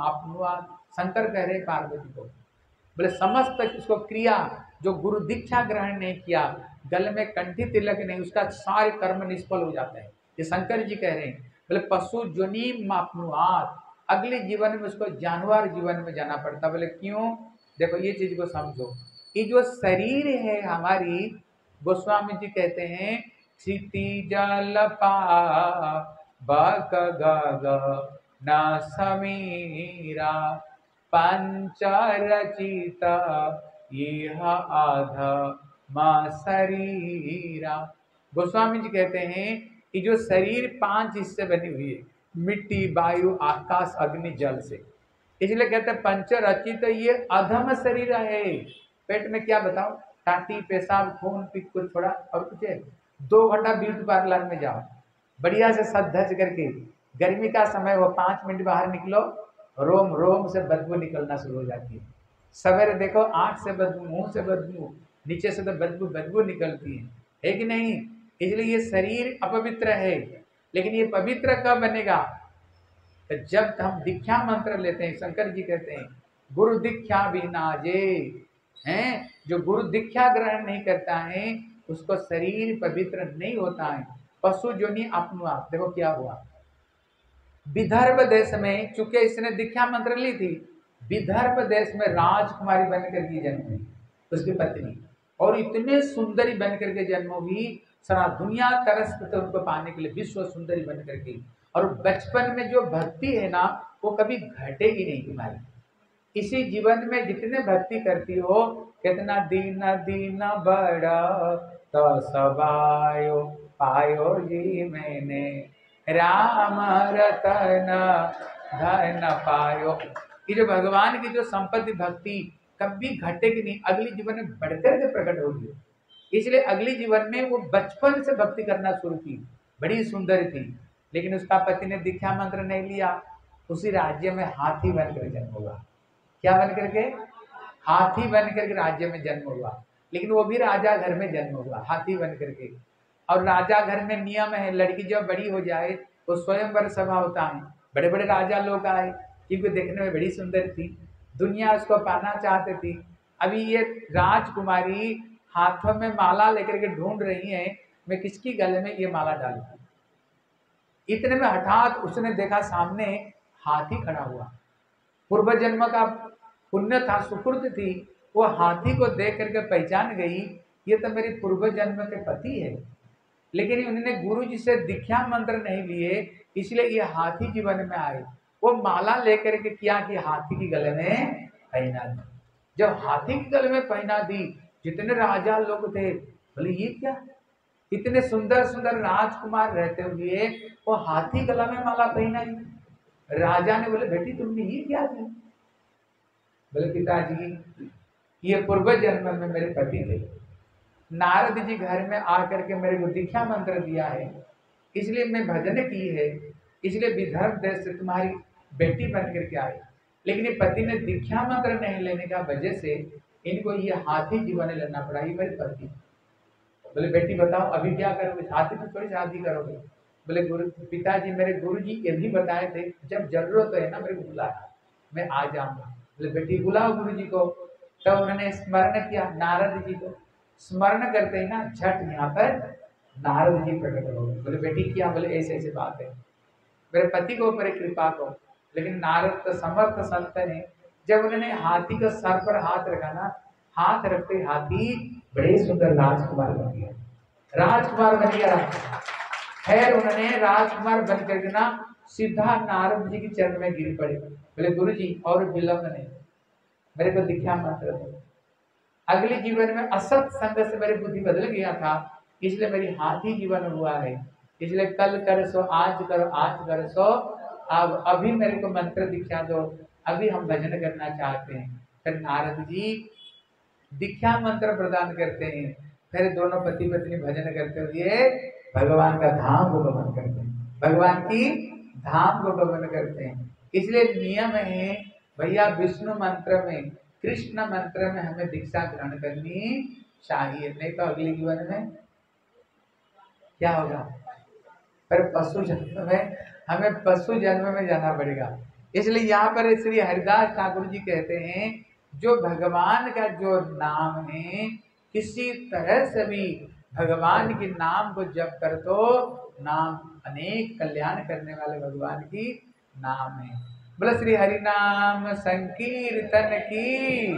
शंकर कह रहे पार्वती को। बोले, समस्त उसको क्रिया जो गुरु दीक्षा ग्रहण नहीं किया गल में कंठी तिलक नहीं, उसका सारे कर्म निष्फल हो जाता है। ये शंकर जी कह रहे हैं, बोले, पशु जुनी मापनुआत अगले जीवन में उसको जानवर जीवन में जाना पड़ता बोले, क्यों? देखो, ये चीज़ को समझो। ये जो शरीर है हमारी, गोस्वामी जी कहते हैं, क्षिति जल न समीरा, पंचरचित, यह आध। मा शरीरा। गोस्वामी जी कहते हैं कि जो शरीर पाँच हिस्से बनी हुई है, मिट्टी, वायु, आकाश, अग्नि, जल से। इसलिए कहते हैं पंच रचित ये अधम शरीर है। पेट में क्या बताओ टाटी, पेशाब, खून पिक कुछ छोड़ा और कुछ है। दो घंटा ब्यूटी पार्लर में जाओ। बढ़िया से सद धज करके, गर्मी का समय हो, पाँच मिनट बाहर निकलो, रोम रोम से बदबू निकलना शुरू हो जाती है। सवेरे देखो, आँख से बदबू, मुँह से बदबू नीचे से तो बदबू बदबू निकलती है। है कि नहीं? इसलिए ये शरीर अपवित्र है। लेकिन ये पवित्र कब बनेगा? तो जब हम दीक्षा मंत्र लेते हैं, शंकर जी कहते हैं, गुरु दीक्षा भी नाजे हैं? जो गुरु दीक्षा ग्रहण नहीं करता है, उसको शरीर पवित्र नहीं होता है। पशु जो नहीं अपनुआ देखो क्या हुआ। विदर्भ देश में, चूँकि इसने दीक्षा मंत्र ली थी, विदर्भ देश में राजकुमारी बनकर की जन्म उसकी पत्नी। और इतने सुंदरी बनकर के जन्म हुई सारा दुनिया तरस उनको पाने के लिए, विश्व सुंदरी बन करके। और बचपन में जो भक्ति है ना, वो कभी घटेगी नहीं तुम्हारी। इसी जीवन में जितने भक्ति करती हो, कितना दीना दीना बड़ा तो सबायो पायो जी मैंने। राम रतन धन पायो। ये जो भगवान की जो संपत्ति, भक्ति कभी घटेगी नहीं, अगली जीवन में बढ़कर के प्रकट होगी इसलिए अगले जीवन में वो बचपन से भक्ति करना शुरू की। बड़ी सुंदर थी, लेकिन उसका पति ने दीक्षा मंत्र नहीं लिया। उसी राज्य में हाथी बनकर जन्म हुआ। क्या बन करके हाथी बन करके राज्य में जन्म हुआ। लेकिन वो भी राजा घर में जन्म हुआ, हाथी बन करके और राजा घर में नियम है, लड़की जब बड़ी हो जाए तो स्वयंवर सभा होता है। बड़े बड़े राजा लोग आए, क्योंकि देखने में बड़ी सुंदर थी। दुनिया उसको पाना चाहती थी। अभी ये राजकुमारी हाथों में माला लेकर के ढूंढ रही है, मैं किसकी गले में ये माला डालू इतने में हठात उसने देखा सामने हाथी खड़ा हुआ। पूर्व जन्म का पुण्य था, सुकृत थी, वो हाथी को देख करके पहचान गई, ये तो मेरी पूर्व जन्म के पति है। लेकिन उन्होंने गुरु जी से दीक्षा मंत्र नहीं लिए, इसलिए ये हाथी जीवन में आए। वो माला लेकर के किया कि हाथी की गले में पहना दी। जब हाथी की गले में पहना दी, जितने राजा लोग थे, बोले, ये क्या? इतने सुंदर सुंदर राजकुमार रहते हुए वो हाथी गला में माला पहनाई? राजा ने बोले, बेटी, तुमने ये क्या किया? बोले, पिताजी, ये पूर्व जन्म में मेरे पति थे। नारद जी घर में आकर के मेरे को दीक्षा मंत्र दिया है। इसलिए मैं भजन की है। इसलिए विदर्भ देश से तुम्हारी बेटी बन करके आई। लेकिन ये पति ने दीक्षा मंत्र नहीं लेने का वजह से इनको ये हाथी जीवन लेना पड़ा, ये मेरे पति। बोले, बेटी, बताओ, अभी क्या करोगे? हाथी में थोड़ी शादी करोगे। बोले, गुरु, पिताजी, मेरे गुरु जी ये भी बताए थे, जब ज़रूरत है ना, मेरे को बुलाया मैं आ जाऊँगा। बोले, बेटी, बुलाओ गुरु जी को। तब तो उन्होंने स्मरण किया, नारद जी को। स्मरण करते ही ना, झट यहाँ पर नारद जी प्रकट हो बोले, बेटी, क्या बोले ऐसे ऐसे बात है। मेरे पति को मेरे कृपा को लेकिन नारद तो समर्थ संत है। जब उन्होंने हाथी का सर पर हाथ रखा ना, हाथ रखते हाथी बड़े सुंदर राजकुमार बन गया राजकुमार बन गया खैर, उन्होंने राजकुमार बन करके ना सीधा नारद जी के चरण में गिर पड़े। बोले गुरु जी और विलंब नहीं। मेरे को दिखा मंत्र अगले जीवन में असत संग से मेरी बुद्धि बदल गया था, इसलिए मेरी हाथी जीवन हुआ है। इसलिए कल कर सो, आज करो, आज कर सो अब, अभी मेरे को मंत्र दिखा दो। अभी हम भजन करना चाहते हैं। फिर नारद जी दीक्षा मंत्र प्रदान करते हैं। फिर दोनों पति पत्नी भजन करते हुए भगवान का धाम को गमन करते हैं। भगवान की धाम को गमन करते हैं। इसलिए नियम है, भैया विष्णु मंत्र में, कृष्ण मंत्र में हमें दीक्षा ग्रहण करनी चाहिए। नहीं तो अगले जीवन में क्या होगा? पर पशु जन्म में हमें पशु जन्म में जाना पड़ेगा। इसलिए यहाँ पर श्री हरिदास ठाकुर जी कहते हैं, जो भगवान का जो नाम है, किसी तरह से भी भगवान के नाम को जप कर तो नाम, अनेक कल्याण करने वाले भगवान की नाम है। बोला, श्री हरि नाम संकीर्तन की।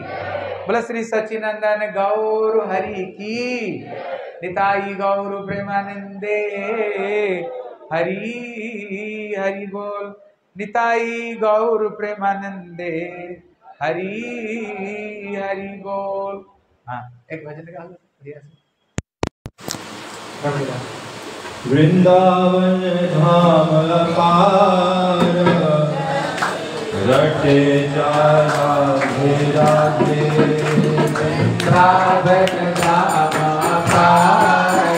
बोला, श्री सचिनंदन गौर हरि की। निताई गौर प्रेमानंदे। हरि हरि बोल निताई गौर प्रेमानंदे। हरि हरि बोल। हाँ एक भजन गा लो बढ़िया। वृंदावन धाम पार रटे जा राधे राधे वृंदावन धाम पार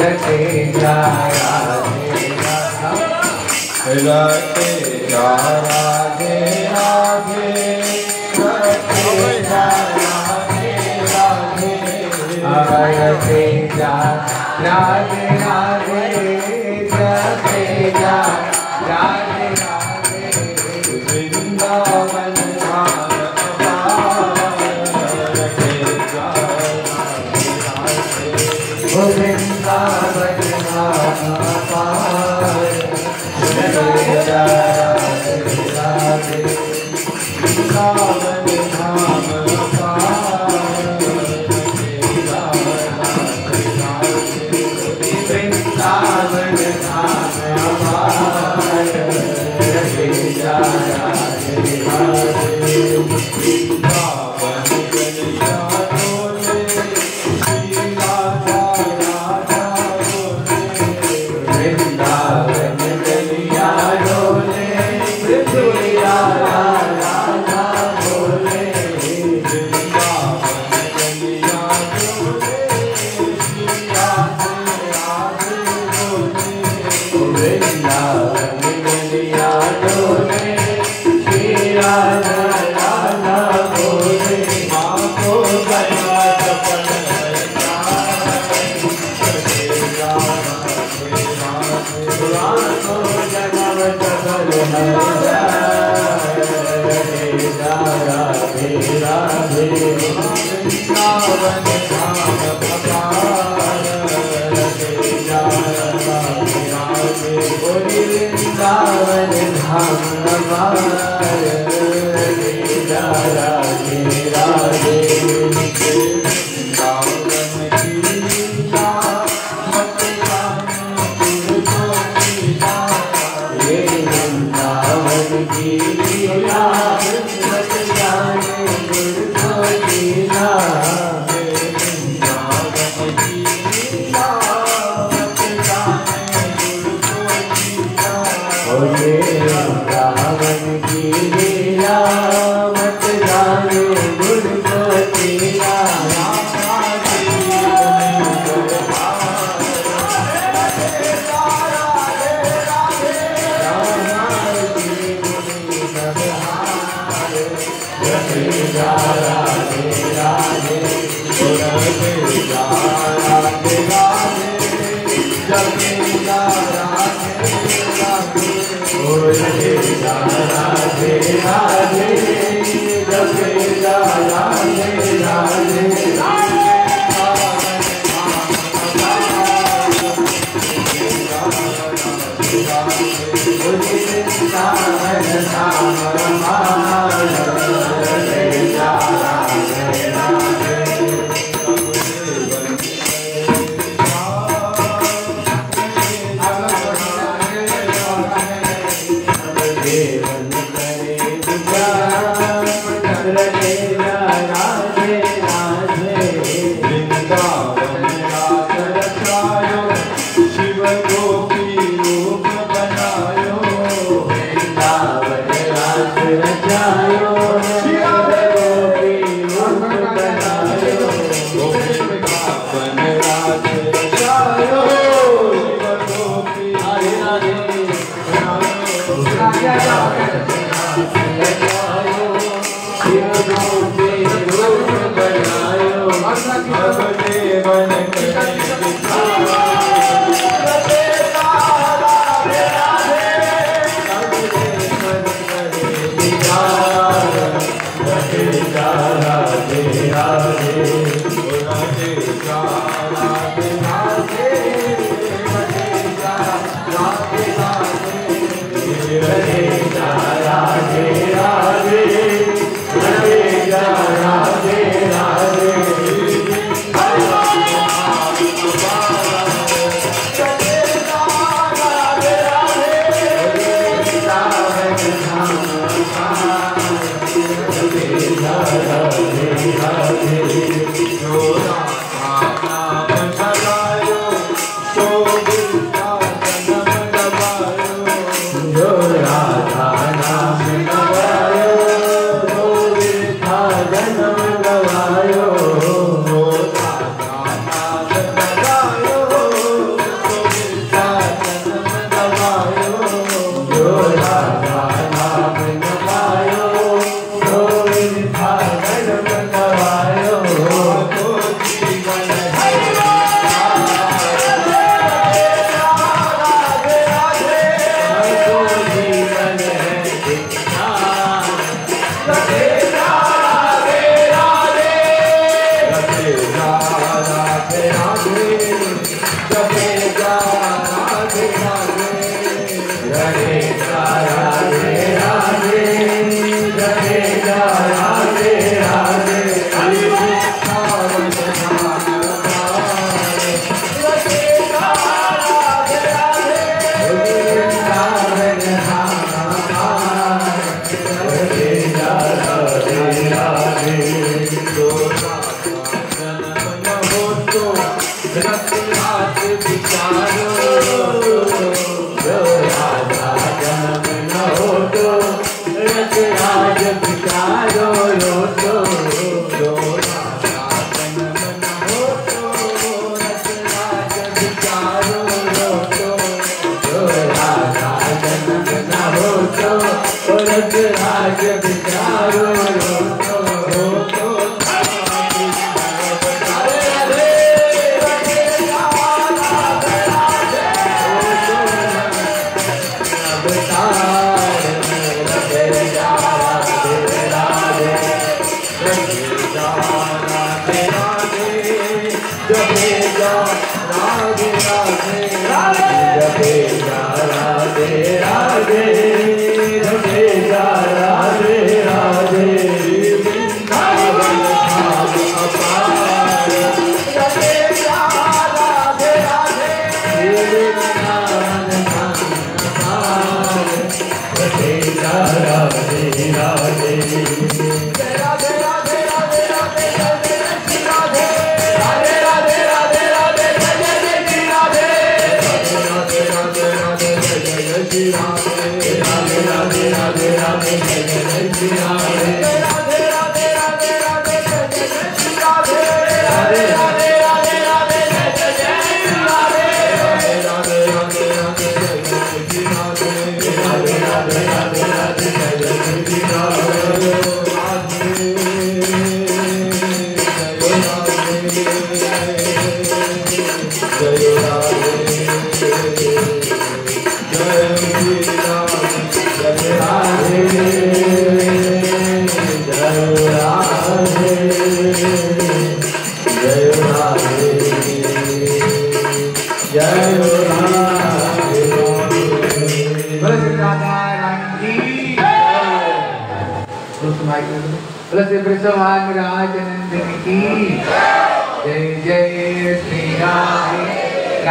रटे जा राधे राधे रटे जा राधे राधे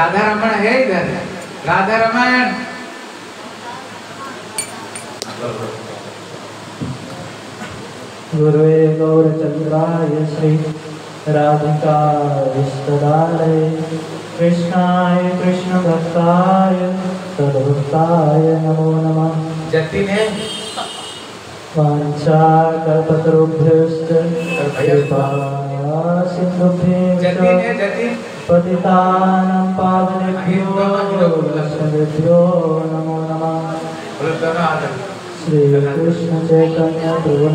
राधा रमन है इधर। राधा रमन गुरुवे गौरचन्द्राय श्री राधिका राधिकाविष्टदालय कृष्णाय कृष्णभक्ताय तद्भक्ताय नमो नमः। जतिन है वाञ्छाकल्पतरुभ्यश्च कृपा सिन्धुभ्यश्च जतिन है जतिन पतितानां पावनेभ्यो वैष्णवेभ्यो नमो नमः। बोलो दोनों हाथ श्री कृष्ण चैतन्य प्रभु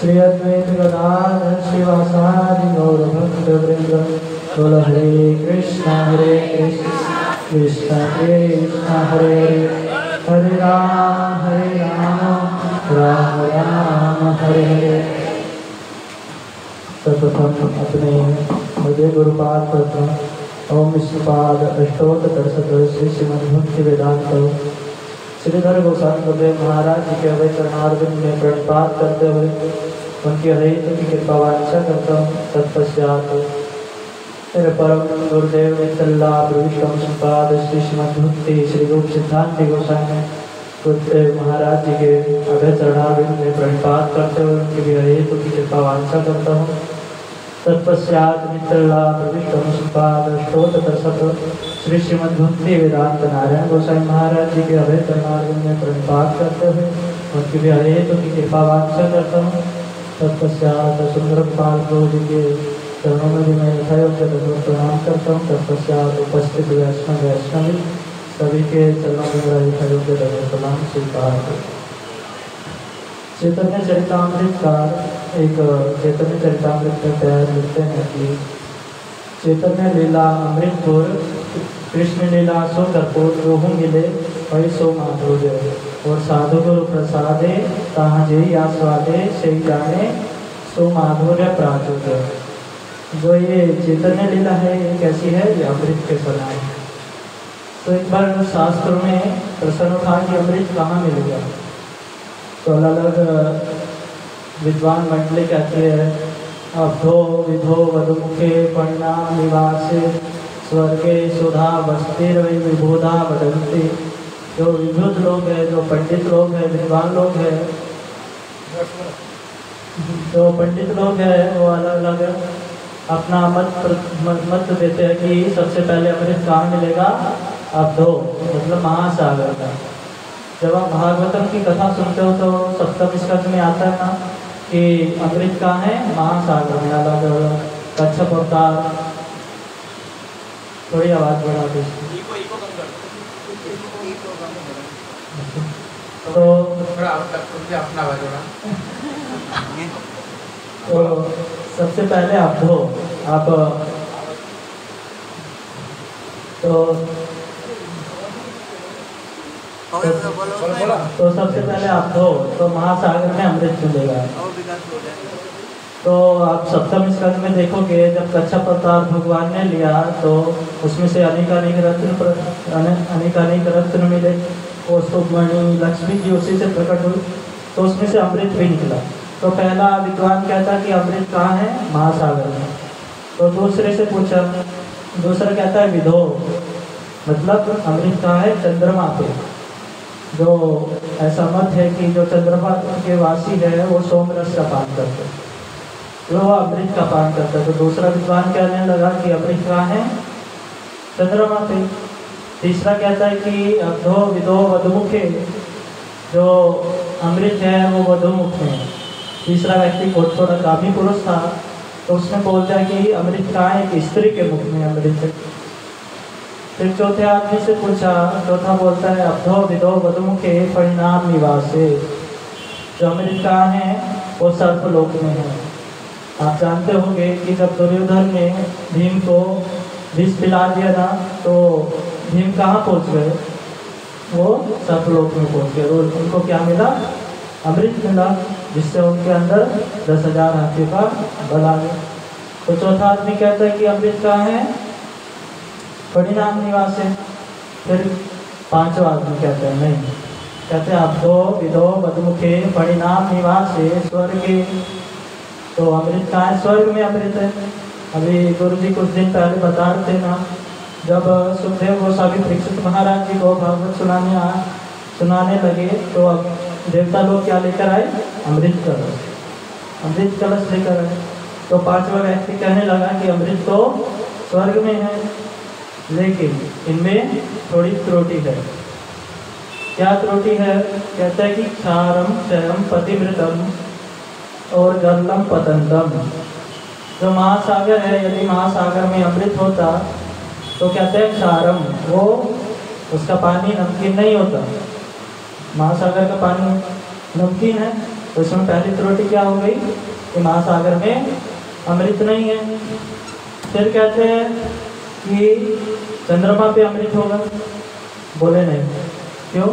श्री अद्वैत गदाधर श्रीवासादि गौर भक्त वृंद बोल हरे कृष्ण। हरे कृष्ण कृष्ण हरे हरे राम हरे राम। राम राम, हरे हरे। सर्वप्रथम अपने हृदय गुरुपाद प्रथम ओम विष्णुपाद अष्टोत्तर श्री श्रीमद भक्ति वेदांत श्रीधर गोस्वामी गुरुदेव महाराज जी के अभय चरणार्जुन में प्रणिपात करते हुए उनकी हरित की कृपा वांछा करता हूँ, तत्पश्चात मेरे परम गुरुदेव नितल्ला प्रविष्टम संपाद श्री श्रीमद भक्ति श्री रूप सिद्धांत गोस्वामी गुरुदेव महाराज जी के अभय चरणार्जुन में प्रणिपात करते हुए उनकी भी की कृपा वांछा करता हूँ। तत्पश्चात मित्रला प्रविष्टम संपाद अष्टोत्तर शत श्री श्रीमदभक्ति वेदांत नारायण गोसाई महाराज जी के अभय चरणार्जुन में प्रणिपात करते हुए उनकी भी हरेतु की कृपा वांछा करता हूँ तत्पश्चात सुंदर पाल जी के चरणों में भी मैं दंडवत प्रणाम करता हूँ तत्पश्चात उपस्थित वैष्णव वैष्णवी सभी के चरणों में दंडवत प्रणाम स्वीकार करता हूँ चैतन्य चरितामृत का एक, चैतन्य चरितामृत में तैयार लिखते हैं कि चैतन्य लीला अमृतपुर, कृष्ण लीला सो कर्पूर रोहू मिले वही सो माधुर्य और साधु गुरु प्रसादे, तहाँ जे आस्वादे से जाने, सो माधुर्य प्राचुर्य जो ये चैतन्य लीला है, ये कैसी है? ये अमृत के समान है। तो एक बार शास्त्र में प्रश्न उठा कि अमृत कहाँ मिलेगा? तो अलग अलग विद्वान मंडली कहती है अभो विधो वधुमुखे परिणाम निवासे, स्वर्गे सुधा वस्तिर विभुधा वदंती जो विभुत लोग हैं, जो पंडित लोग हैं, विद्वान लोग हैं, जो पंडित लोग हैं, वो अलग अलग अपना मत मत मत देते हैं कि सबसे पहले अमृत कहाँ मिलेगा? अब्धो मतलब महासागर का। जब आप भागवतम की कथा सुनते हो तो सप्तम स्कंद में आता है ना कि अमृत कहाँ है महासागर में अलग अलग कच्छप अवतार थोड़ी आवाज़ बढ़ा दो तो अपना तो सबसे पहले आप धो आप तो बोलो तो सबसे पहले आप धो तो महासागर में अमृत मिलेगा तो आप सप्तम स्कंद में देखोगे जब कच्छप अवतार भगवान ने लिया तो उसमें से अनेक अनेक रत्न प्र- अने- अनेक अनेक रत्न मिले मणि लक्ष्मी जी उसी से प्रकट हुई तो उसमें से अमृत भी निकला। तो पहला विद्वान कहता कि अमृत कहाँ है? महासागर में। तो दूसरे से पूछा दूसरा कहता है विधो मतलब अमृत कहाँ है? चंद्रमा पे। जो ऐसा मत है कि जो चंद्रमा के वासी है, वो सोमरस का पान करते हैं। वो अमृत का पान करता है। तो दूसरा विद्वान कहने लगा कि अमृत कहाँ है? चंद्रमा पे। तीसरा कहता है कि अधो विधो वधुमुखे। जो अमृत है, वो वधुमुख है। तीसरा व्यक्ति को थोड़ा काफ़ी पुरुष था तो उसने बोल दिया कि अमृत कहाँ है? कि स्त्री के मुख में अमृत है। फिर चौथे आदमी से पूछा, चौथा बोलता है अब्धो विधो के परिणाम निवासे। जो अमृत कहाँ है, वो सर्पलोक में है। आप जानते होंगे कि जब दुर्योधन ने भीम को विष पिला दिया था तो भीम कहाँ पहुँच गए? वो सर्पलोक में पहुँच गए। और उनको क्या मिला? अमृत मिला, जिससे उनके अंदर दस हज़ार हाथियों का बल आ गया तो चौथा आदमी कहता है कि अमृत कहाँ है? परिणाम निवास है। फिर पांचवा आदमी कहते हैं, नहीं। कहते हैं, आप दो विधो मधुमुखे परिणाम निवास है स्वर्ग। तो अमृत कहाँ है? स्वर्ग में अमृत है। अभी गुरु जी कुछ दिन पहले बता रहे थे ना, जब सुखदेव गोस्वामी परीक्षित महाराज जी को भागवत सुनाने आ, सुनाने लगे तो अब देवता लोग क्या लेकर आए? अमृत कलश। अमृत कलश लेकर आए। तो पांचवा व्यक्ति कहने लगा कि अमृत तो स्वर्ग में है। लेकिन इनमें थोड़ी त्रुटि है। क्या त्रुटि है? कहते हैं कि क्षारम क्षयम पतिव्रतम और गरलम पतंतम जो महासागर है, यदि महासागर में अमृत होता तो कहते हैं क्षारम वो उसका पानी नमकीन नहीं होता। महासागर का पानी नमकीन है। तो इसमें पहली त्रुटि क्या हो गई? कि महासागर में अमृत नहीं है। फिर कहते हैं कि चंद्रमा पे अमृत होगा बोले नहीं। क्यों?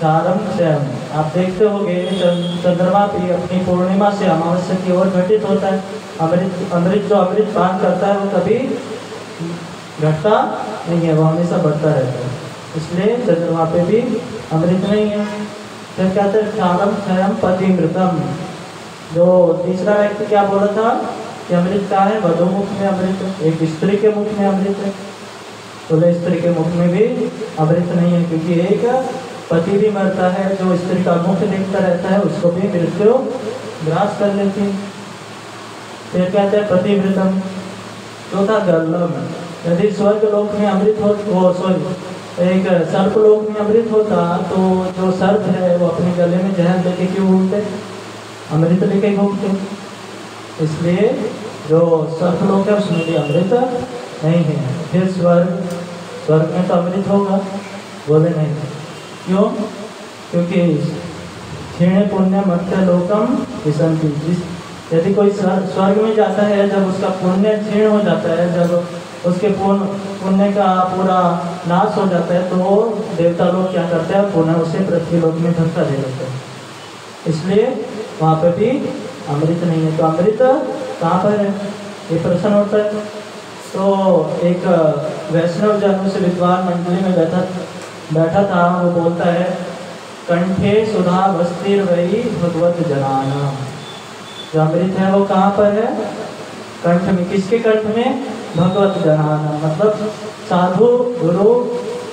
प्रारंभ स्वयं आप देखते होंगे, चंद- चंद्रमा भी अपनी पूर्णिमा से अमावस्या की ओर घटित होता है। अमृत अमृत जो अमृत पान करता है, वो कभी घटता नहीं है, वो हमेशा बढ़ता रहता है। इसलिए चंद्रमा पे भी अमृत नहीं है। फिर कहते हैं प्रारंभ स्वयं पति मृतम जो तीसरा व्यक्ति क्या बोला था? कि अमृत का है? वधुमुख में अमृत, एक स्त्री के मुख में अमृत है। बोले स्त्री के मुख में भी अमृत नहीं है, क्योंकि एक पति भी मरता है, जो स्त्री का मुख देखता रहता है, उसको भी मृत्यु ग्रास कर लेती है। फिर कहते हैं प्रतिवृतम चौथा गर्लम यदि स्वर्ग लोक में अमृत हो, वो सॉरी एक सर्प लोक में अमृत होता तो जो सर्प है, वो अपने गले में जहर लेके क्यों घूमते? अमृत लेके घूमते। इसलिए जो सर्प लोक है, उसमें भी अमृत नहीं है। फिर स्वर्ग स्वर्ग में तो अमृत होगा बोले नहीं क्यों? क्योंकि क्षीण पुण्य मत्य लोकम विसंति। जिस, यदि कोई स्वर्ग में जाता है, जब उसका पुण्य क्षीण हो जाता है, जब उसके पुण्य पुण्य का पूरा नाश हो जाता है तो वो देवता लोग क्या करते हैं? पुनः उसे पृथ्वी लोक में धक्का दे देते हैं। इसलिए वहाँ पे भी अमृत नहीं है तो अमृत कहाँ पर है? ये प्रश्न होता है तो एक वैष्णव जन्म से विद्वान मंडली में बैठा बैठा था, वो बोलता है, कंठे सुधा बस्तिर वही भगवत जनाना। जो अमृत है, वो कहाँ पर है? कंठ में। किसके कंठ में? भगवत जनाना। मतलब साधु, गुरु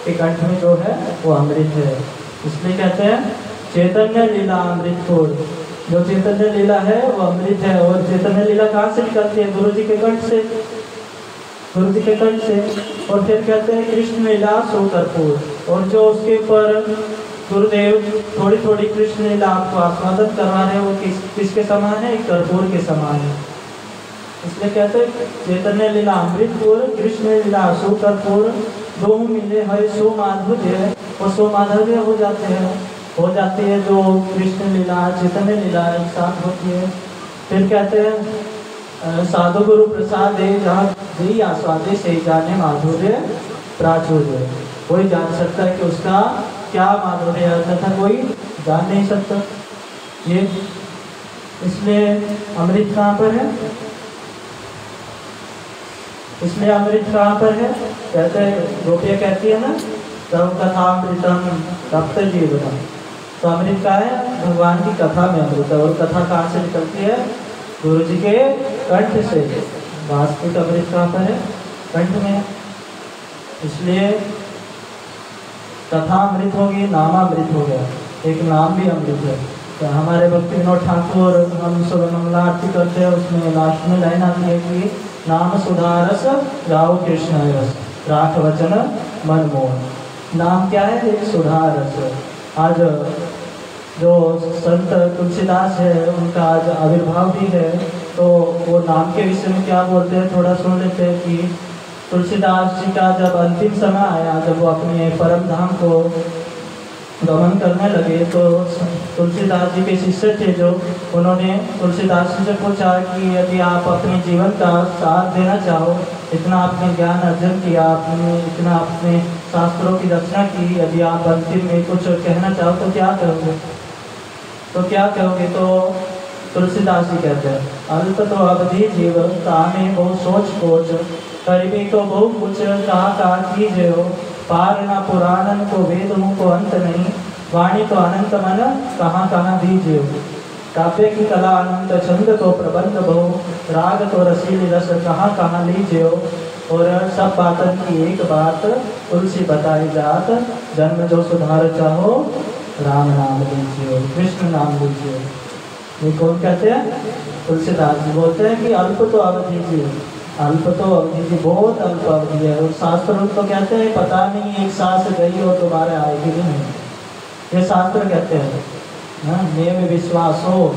के कंठ में जो है, वो अमृत है। इसलिए कहते हैं, चैतन्य लीला अमृतपुर। जो चैतन्य लीला है, वो अमृत है। और चैतन्य लीला कहाँ से निकलती है? गुरु जी के कंठ से। गुरु जी के कंठ से। और फिर कहते हैं, कृष्ण लीला सो कर्पूर और जो उसके ऊपर गुरुदेव थोड़ी थोड़ी कृष्ण लीला आपको आस्वादन करवा रहे हैं, वो किस, किसके समान है? कर्पूर के समान है। इसलिए कहते हैं, चैतन्य लीला अमृतपुर, कृष्ण लीला सो कर्पूर दो मिले है सो माधुर्य और सो माधुर्य हो जाते हैं। हो जाती है जो कृष्ण लीला चैतन्य लीला एक साथ होती है। फिर कहते हैं साधु गुरु प्रसाद है, जहाँ जी आस्वादे से जाने माधुर्य, प्राचुर्य। कोई जान सकता है कि उसका क्या माधुर्य तथा कोई जान नहीं सकता। ये इसलिए अमृत कहाँ पर है? इसलिए अमृत कहाँ पर है? कहते हैं, गोपिया कहती है ना तब कथा अमृतम तप्त जीवनम तो अमृत का है भगवान की कथा में अमृत है और कथा कहाँ से निकलती है? गुरु जी के कंठ से। वास्तविक अमृत कहाँ पर है? कंठ में। इसलिए कथा अमृत होगी नामामृत हो गया। एक नाम भी अमृत है। तो हमारे भक्ति विनोद ठाकुर, हम सुबह मंगला आरती करते हैं, उसमें लास्ट में लाइन आती है कि नाम सुधारस, राव कृष्ण रस राख वचन, मनमोहन। नाम क्या है? एक आज जो संत तुलसीदास है, उनका आज आविर्भाव भी है। तो वो नाम के विषय में क्या बोलते हैं, थोड़ा सुन लेते हैं कि तुलसीदास जी का जब अंतिम समय आया, जब वो अपने परम धाम को गमन करने लगे तो तुलसीदास जी के शिष्य थे जो, उन्होंने तुलसीदास जी से पूछा कि यदि आप अपने जीवन का साथ देना चाहो, इतना आपने ज्ञान अर्जन किया, आपने इतना अपने शास्त्रों की रचना की, यदि आप अंतिम में कुछ कहना चाहो तो क्या करोगे? तो क्या कहोगे तो तुलसीदास जी कहते हैं, अल्प तो अवधि जीव, तामे बहु सोच कोच करीबी तो बहु कुछ कहा कहा कीजिए हो पार न पुराणन को वेद को अंत नहीं। वाणी तो अनंत मन, कहाँ कहाँ दीजिए हो काव्य की कला अनंत छंद तो प्रबंध बहु। राग तो रसीली रस, कहाँ कहाँ लीजिए हो और सब बातन की एक बात, तुलसी बताई जात। जन्म जो सुधार चाहो राम नाम लीजिए कृष्ण नाम लीजिए ये कौन कहते हैं? तुलसीदास जी बोलते हैं कि अल्प तो अवधि जी अल्प तो अवधि जी बहुत अल्प अवधि है। और शास्त्र तो कहते हैं पता नहीं एक सांस गई हो दोबारा आएगी भी नहीं। ये शास्त्र कहते हैं हाँ, में विश्वास हो।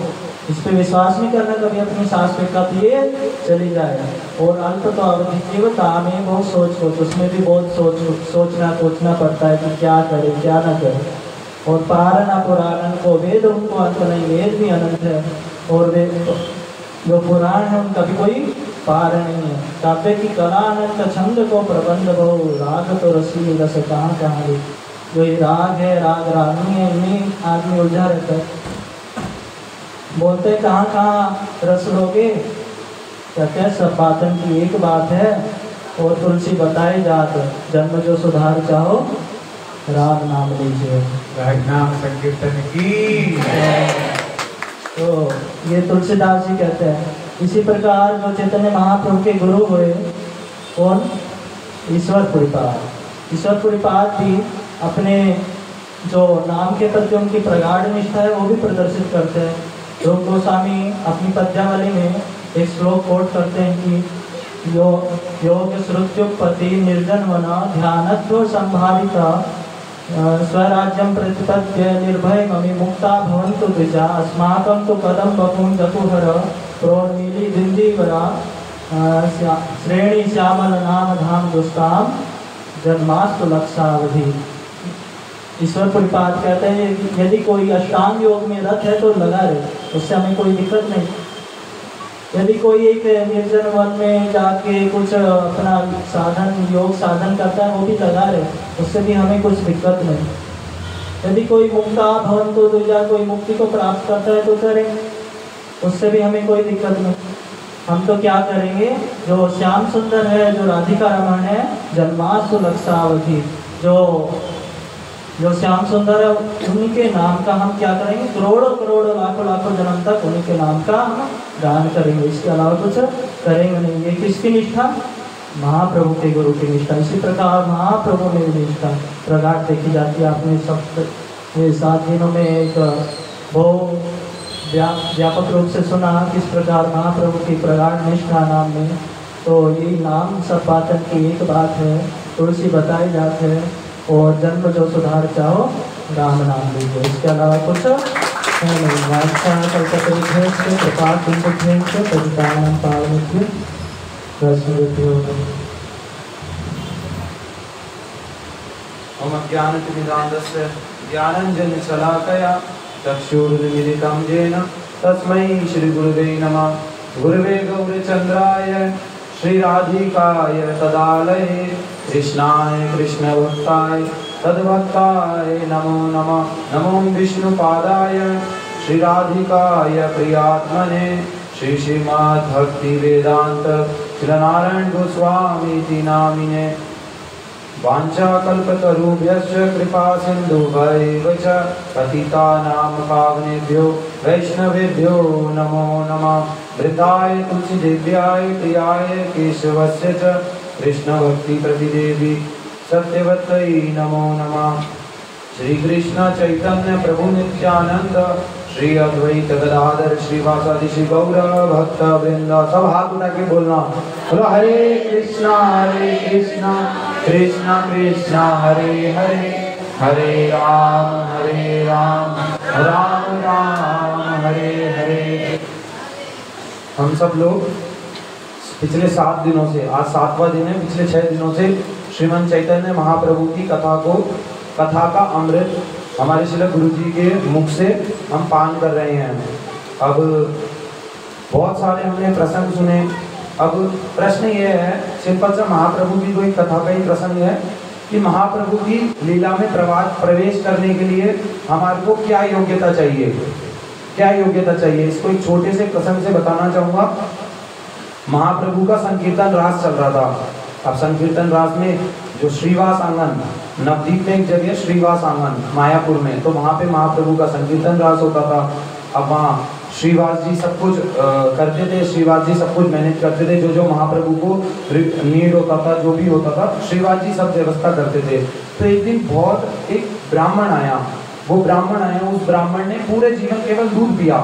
इस पर विश्वास नहीं करना कभी अपनी सांस पे कब ये चली जाए। और अल्प तो अवधि जीव तामे बहुत सोच सोच उसमें भी बहुत सोच सोचना सोचना पड़ता है कि क्या करे क्या ना करे। और पारण पुराणन को वेद उनको अंत नहीं वेद भी अनंत है। और वे जो पुराण है, उनका भी कोई पार नहीं है। काव्य की कला अनंत छंद को प्रबंध बहु। राग तो रसी रस कहाँ कहाँ जो ये राग है, राग रागनी है इनमें आदमी उलझा रहता है। बोलते कहाँ कहाँ रस लोगे? कहते हैं, सब बातन की एक बात है, और तुलसी बताए जात जन्म जो सुधार चाहो राग नाम लीजिए। राग नाम संकीर्तन की। तो ये तुलसीदास जी कहते हैं इसी प्रकार जो चैतन्य महाप्रभु के गुरु हुए कौन? ईश्वर पुरीपाद ईश्वर पुरीपाद भी अपने जो नाम के प्रति उनकी प्रगाढ़ निष्ठा है वो भी प्रदर्शित करते हैं। रूप गोस्वामी अपनी पद्यावली में एक श्लोक कोट करते हैं कि यो योग श्रुत्युपति निर्जन वना ध्यानत्व संभाविता स्वराज्यं प्रतिपद्य निर्भय ममी मुक्ता भवन्तु द्विजा। अस्माकं तु पदं बपुं जकुहर प्रोन्मीली दिन्दीवरा श्रेणी श्यामल नाम धाम दुष्टाम जन्मास्तु लक्षावधि। ईश्वर परिपाद कहते हैं यदि कोई अष्टांग योग में रथ है तो लगा रहे, उससे हमें कोई दिक्कत नहीं। यदि कोई एक निर्जन वन में जाके कुछ अपना साधन, योग साधन करता है, वो भी लगा रहे, उससे भी हमें कुछ दिक्कत नहीं। यदि कोई मुक्ता भवन तो दूजा कोई मुक्ति को प्राप्त करता है तो करें उससे भी हमें कोई दिक्कत नहीं। हम तो क्या करेंगे, जो श्याम सुंदर है, जो राधिका रमन है, जन्मासु लक्षावधि, जो जो श्याम सुंदर है उन्हीं के नाम का हम क्या करेंगे? करोड़ों करोड़ों लाखों लाखों जन्म तक उन्हीं के नाम का हम दान करेंगे। इसके अलावा कुछ करेंगे नहीं। ये किसकी निष्ठा? महाप्रभु के गुरु की निष्ठा। इसी प्रकार महाप्रभु में निष्ठा। प्रगाढ़ देखी जाती है आपने सब ये सात दिनों में एक बहु व्या, व्यापक रूप से सुना किस प्रकार महाप्रभु की प्रगाढ़ निष्ठा नाम में। तो ये नाम सब पाचन की एक बात है। तुलसी बताई जाते हैं। और जन्म जो सुधार चाहो, राम नाम लीजिए। इसके अलावा कुछ? प्रपात रसभ्यो मम ज्ञानतिमिदान्तस्य ज्ञानञ्जनशलाकया चक्षुरुन्मिलितं येन नमः। गुरुवे गौरचन्द्राय श्रीराधिकाय तदालये, कृष्णाय कृष्णभक्ताय तद्भक्ताय नमो नमः। नमो विष्णुपादाय श्रीराधिकाय प्रियात्मने, श्री श्रीमद्भक्तिवेदान्त श्रीनारायण गोस्वामी इति नामिने। वाञ्छाकल्पतरुभ्यश्च कृपा सिन्धुभैव च, पतितानां पावनेभ्यो, वैष्णवेभ्यो नमो नमः। वृद्धाय तुलसीदेव्याय प्रियाय केशवस्य च कृष्णभक्तिप्रतिदेवी सत्यवत्यै नमो नमः। श्री कृष्ण चैतन्य प्रभु नित्यानंद श्री अद्वैत गदाधर श्रीवासादि श्री गौर भक्त वृंद सब हाथ उठा के बोलना। बोलो, हरे कृष्णा हरे कृष्णा कृष्णा कृष्णा, हरे हरे हरे राम हरे राम राम राम, हरे हरे। हम सब लोग पिछले सात दिनों से, आज सातवां दिन है, पिछले छह दिनों से श्रीमन चैतन्य महाप्रभु की कथा को, कथा का अमृत हमारे शिल गुरु जी के मुख से हम पान कर रहे हैं। अब बहुत सारे हमने प्रसंग सुने। अब प्रश्न ये है, सिंपल सा महाप्रभु की कोई कथा का ही प्रसंग है कि महाप्रभु की लीला में प्रवास प्रवेश करने के लिए हमारे को क्या योग्यता चाहिए? क्या योग्यता चाहिए? इसको एक छोटे से प्रसंग से बताना चाहूँगा। महाप्रभु का संकीर्तन रास चल रहा था। अब संकीर्तन रास में जो श्रीवास आँगन, नवदीप में एक जगह श्रीवास आँगन, मायापुर में तो वहाँ पे महाप्रभु का संकीर्तन रास होता था। अब वहाँ श्रीवास जी सब कुछ करते थे। श्रीवास जी सब कुछ मैनेज करते थे। जो जो महाप्रभु को नीड होता था, जो भी होता था, श्रीवास जी सब व्यवस्था करते थे। तो एक दिन बहुत, एक ब्राह्मण आया। वो ब्राह्मण आया, उस ब्राह्मण ने पूरे जीवन केवल दूध पिया।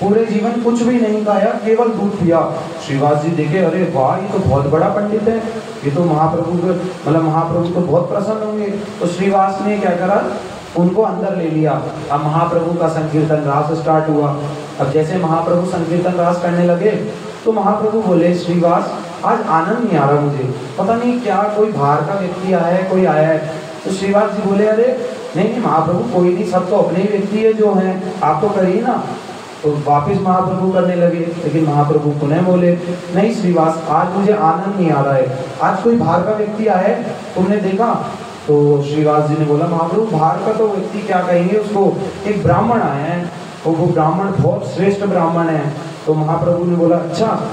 पूरे जीवन कुछ भी नहीं खाया, केवल दूध पिया। श्रीवास जी देखे, अरे वाह, ये तो बहुत बड़ा पंडित है। ये तो महाप्रभु के मतलब महाप्रभु तो बहुत प्रसन्न होंगे। तो श्रीवास ने क्या करा? उनको अंदर ले लिया। अब महाप्रभु का संकीर्तन रास स्टार्ट हुआ। अब जैसे महाप्रभु संकीर्तन रास करने लगे तो महाप्रभु बोले, श्रीवास, आज आनंद नहीं आ रहा मुझे। पता नहीं क्या कोई बाहर का व्यक्ति आया है, कोई आया है? तो श्रीवास जी बोले, अरे नहीं नहीं, महाप्रभु, कोई नहीं सब तो अपने ही व्यक्ति है जो हैं। आप तो करिए ना। तो वापस महाप्रभु करने लगे, लेकिन महाप्रभु पुनः बोले, नहीं, श्रीवास, आज मुझे आनंद नहीं आ रहा है। आज कोई बाहर का व्यक्ति आया तुमने देखा? तो श्रीवास जी ने बोला, महाप्रभु, बाहर का तो व्यक्ति क्या कहेंगे उसको? एक ब्राह्मण आए हैं। और वो ब्राह्मण बहुत श्रेष्ठ ब्राह्मण है। तो महाप्रभु ने बोला अच्छा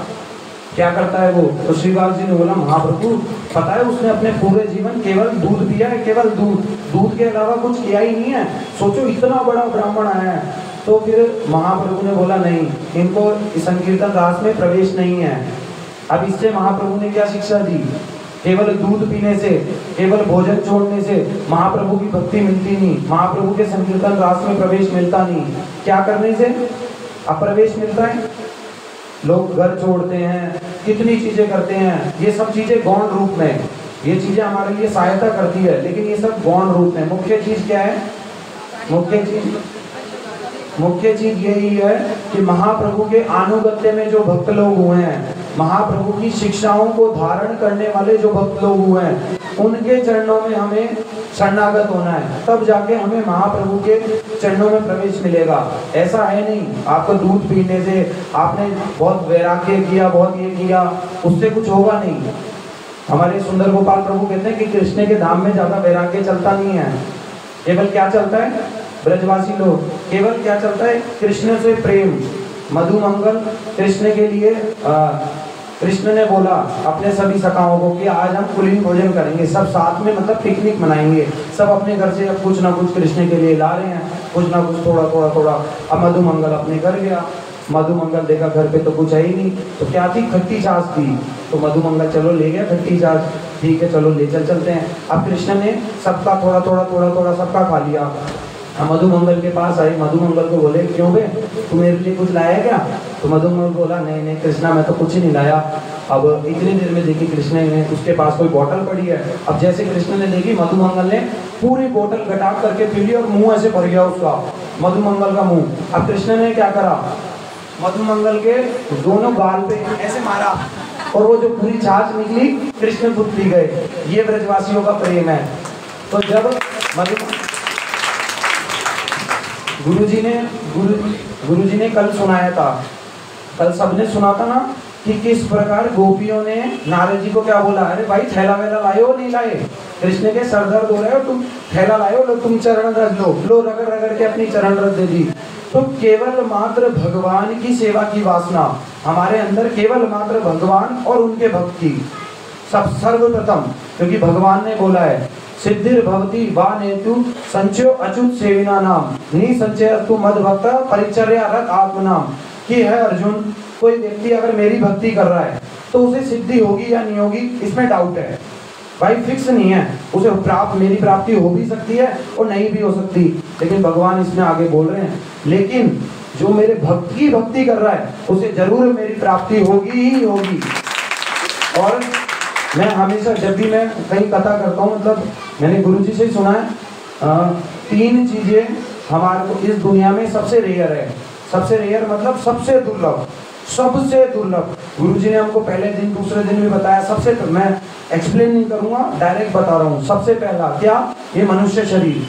क्या करता है वो? तो श्रीवास जी ने बोला, महाप्रभु, पता है उसने अपने पूरे जीवन केवल दूध पिया है, केवल दूध। दूध के अलावा कुछ किया ही नहीं है। सोचो, इतना बड़ा ब्राह्मण आया है। तो फिर महाप्रभु ने बोला, नहीं, इनको संकीर्तन रास में प्रवेश नहीं है। अब इससे महाप्रभु ने क्या शिक्षा दी? केवल दूध पीने से, केवल भोजन छोड़ने से महाप्रभु की भक्ति मिलती नहीं। महाप्रभु के संकीर्तन रास में प्रवेश मिलता नहीं। क्या करने से? अप्रवेश मिलता है। लोग घर छोड़ते हैं, कितनी चीज़ें करते हैं, ये सब चीज़ें गौण रूप में ये चीज़ें हमारे लिए सहायता करती है, लेकिन ये सब गौण रूप में मुख्य चीज़ क्या है? मुख्य चीज़ मुख्य चीज़ यही है कि महाप्रभु के आनुगत्य में जो भक्त लोग हुए हैं, महाप्रभु की शिक्षाओं को धारण करने वाले जो भक्त लोग हुए हैं, उनके चरणों में हमें शरणागत होना है। तब जाके हमें महाप्रभु के चरणों में प्रवेश मिलेगा। ऐसा है नहीं, आपको दूध पीने से आपने बहुत वैराग्य किया, बहुत ये किया, उससे कुछ होगा नहीं। हमारे सुंदर गोपाल प्रभु कहते हैं कि कृष्ण के धाम में ज़्यादा वैराग्य चलता नहीं है। केवल क्या चलता है? ब्रजवासी लोग, केवल क्या चलता है? कृष्ण से प्रेम, मधुमंगल, कृष्ण के लिए कृष्ण ने बोला अपने सभी सखाओं को कि आज हम कुलीन भोजन करेंगे। सब साथ में मतलब पिकनिक मनाएँगे। सब अपने घर से कुछ ना कुछ कृष्ण के लिए ला रहे हैं। कुछ ना कुछ थोड़ा थोड़ा थोड़ा। अब मधुमंगल अपने घर गया। मधुमंगल देखा घर पे तो कुछ है ही नहीं। तो क्या थी? खट्टी छाछ थी। तो मधुमंगल, चलो ले गया खट्टी छाछ ठीक है, चलो ले, चल चलते हैं। अब कृष्ण ने सबका थोड़ा थोड़ा थोड़ा थोड़ा सबका खा लिया। हम मधुमंगल के पास आए मधुमंगल को बोले, क्यों बे? तू मेरे लिए कुछ लाया क्या? तो मधुमंगल बोला, नहीं नहीं, कृष्णा, मैं तो कुछ ही नहीं लाया। अब इतनी देर में देखी कृष्ण ने, उसके पास कोई बोतल पड़ी है। अब जैसे कृष्ण ने देखी, मधुमंगल ने पूरी बोतल घटाक करके पी ली और मुँह ऐसे भर गया उसका, मधुमंगल का मुँह। अब कृष्ण ने क्या करा? मधुमंगल के दोनों गाल पे ऐसे मारा और वो जो पूरी छाछ निकली, कृष्ण खुद पी गए। ये ब्रजवासियों का प्रेम है। तो जब मधु गुरुजी ने, गुरु, गुरुजी ने कल सुनाया था। कल सबने सुना था ना कि किस प्रकार गोपियों ने नारद जी को क्या बोला? अरे भाई, थैला वैला लाए हो, नहीं लाए? कृष्ण के सर दर्द हो रहे हो, तुम थैला लाए हो, लो, तुम चरण रख लो। लो, रगड़ रगड़ के अपनी चरण रख दे दी। तो केवल मात्र भगवान की सेवा की वासना, हमारे अंदर केवल मात्र भगवान और उनके भक्त सब सर्वप्रथम, क्योंकि भगवान ने बोला है सिद्धिर भवती वा नेतु संचयो अच्युत सेविना नाम नि संचय तु मद भक्त परिचर्या रत आत्म नाम कि है अर्जुन, कोई व्यक्ति अगर मेरी भक्ति कर रहा है तो उसे सिद्धि होगी या नहीं होगी, इसमें डाउट है। भाई फिक्स नहीं है। उसे प्राप्त, मेरी प्राप्ति हो भी सकती है और नहीं भी हो सकती। लेकिन भगवान इसमें आगे बोल रहे हैं। लेकिन जो मेरे भक्त की भक्ति कर रहा है, उसे ज़रूर मेरी प्राप्ति होगी ही होगी। और मैं हमेशा जब भी मैं कहीं कथा करता हूँ मतलब मैंने गुरु जी से सुना है आ, तीन चीज़ें हमारे को इस दुनिया में सबसे रेयर है। सबसे रेयर मतलब सबसे दुर्लभ सबसे दुर्लभ। गुरु जी ने हमको पहले दिन दूसरे दिन भी बताया सबसे मैं एक्सप्लेन नहीं करूँगा डायरेक्ट बता रहा हूँ। सबसे पहला क्या? ये मनुष्य शरीर।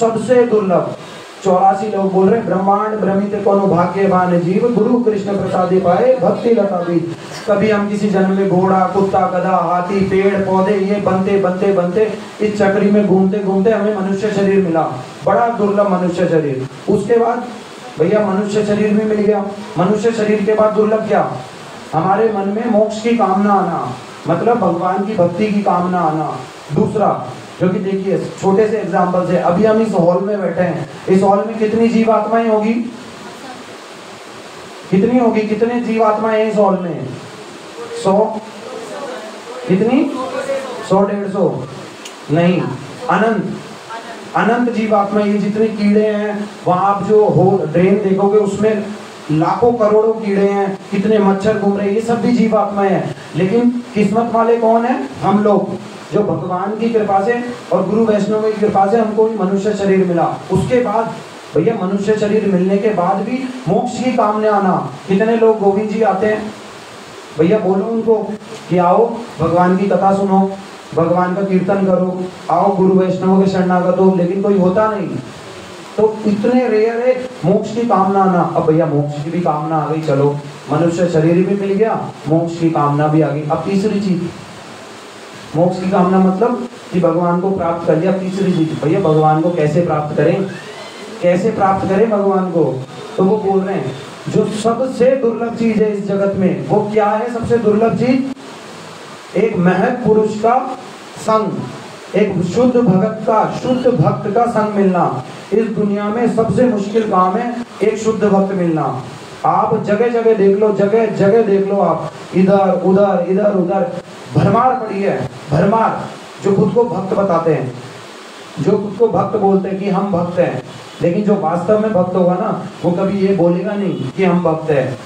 सबसे दुर्लभ। चौरासी लोग बोल रहे ब्रह्मांड भ्रमित कौन भाग्यवान जीव गुरु कृष्ण प्रसाद पाए, भक्ति लता भी कभी हम किसी जन्म में घोड़ा, कुत्ता, गधा, हाथी, पेड़, पौधे, ये बनते बनते बनते, इस चक्री में घूमते घूमते हमें मनुष्य शरीर मिला। बड़ा दुर्लभ मनुष्य शरीर। उसके बाद, भैया, मनुष्य शरीर भी मिल गया। मनुष्य शरीर के बाद दुर्लभ क्या? हमारे मन में मोक्ष की कामना आना। मतलब भगवान की भक्ति की कामना आना। दूसरा क्योंकि देखिए, छोटे से एग्ज़ाम्पल से अभी हम इस हॉल में बैठे हैं। इस हॉल में कितनी जीवात्माएँ होगी? कितनी होगी? कितने जीवात्माएँ इस हॉल में? सौ? कितनी? सौ डेढ़ सौ। नहीं, अनंत। अनंत जीवात्मा, ये जितने कीड़े हैं, वहाँ आप जो हो, ड्रेन देखोगे, उसमें लाखों करोड़ों कीड़े हैं, कितने मच्छर घूम रहे हैं, ये सब भी जीवात्माएँ हैं। लेकिन किस्मत वाले कौन है? हम लोग। जो भगवान की कृपा से और गुरु वैष्णव की कृपा से हमको मनुष्य शरीर मिला। उसके बाद भैया मनुष्य शरीर मिलने के बाद भी मोक्ष की कामने आना कितने लोग गोविंद जी आते हैं? भैया बोलो उनको कि आओ, भगवान की कथा सुनो, भगवान का कीर्तन करो, आओ गुरु वैष्णव के शरणागत हो, लेकिन कोई होता नहीं। तो इतने रेयर है मोक्ष की कामना आना अब भैया मोक्ष की भी कामना आ गई, चलो। मनुष्य शरीर भी मिल गया, मोक्ष की कामना भी आ गई। अब तीसरी चीज़ मोक्ष की कामना मतलब कि भगवान को प्राप्त कर लिया, तीसरी चीज़, भैया भगवान को कैसे प्राप्त करें? कैसे प्राप्त करें भगवान को? तो वो बोल रहे हैं, जो सबसे दुर्लभ चीज़ है इस जगत में, वो क्या है सबसे दुर्लभ चीज़? एक महत पुरुष का संग, एक शुद्ध भगत का, शुद्ध भक्त का संग मिलना। इस दुनिया में सबसे मुश्किल काम है एक शुद्ध भक्त मिलना। आप जगह जगह देख लो जगह जगह देख लो आप, इधर, उधर इधर, उधर। भरमार पड़ी है, भरमार, जो खुद को भक्त बताते हैं। जो खुद को भक्त बोलते हैं कि हम भक्त हैं, लेकिन जो वास्तव में भक्त होगा ना, वो कभी ये बोलेगा नहीं कि हम भक्त हैं।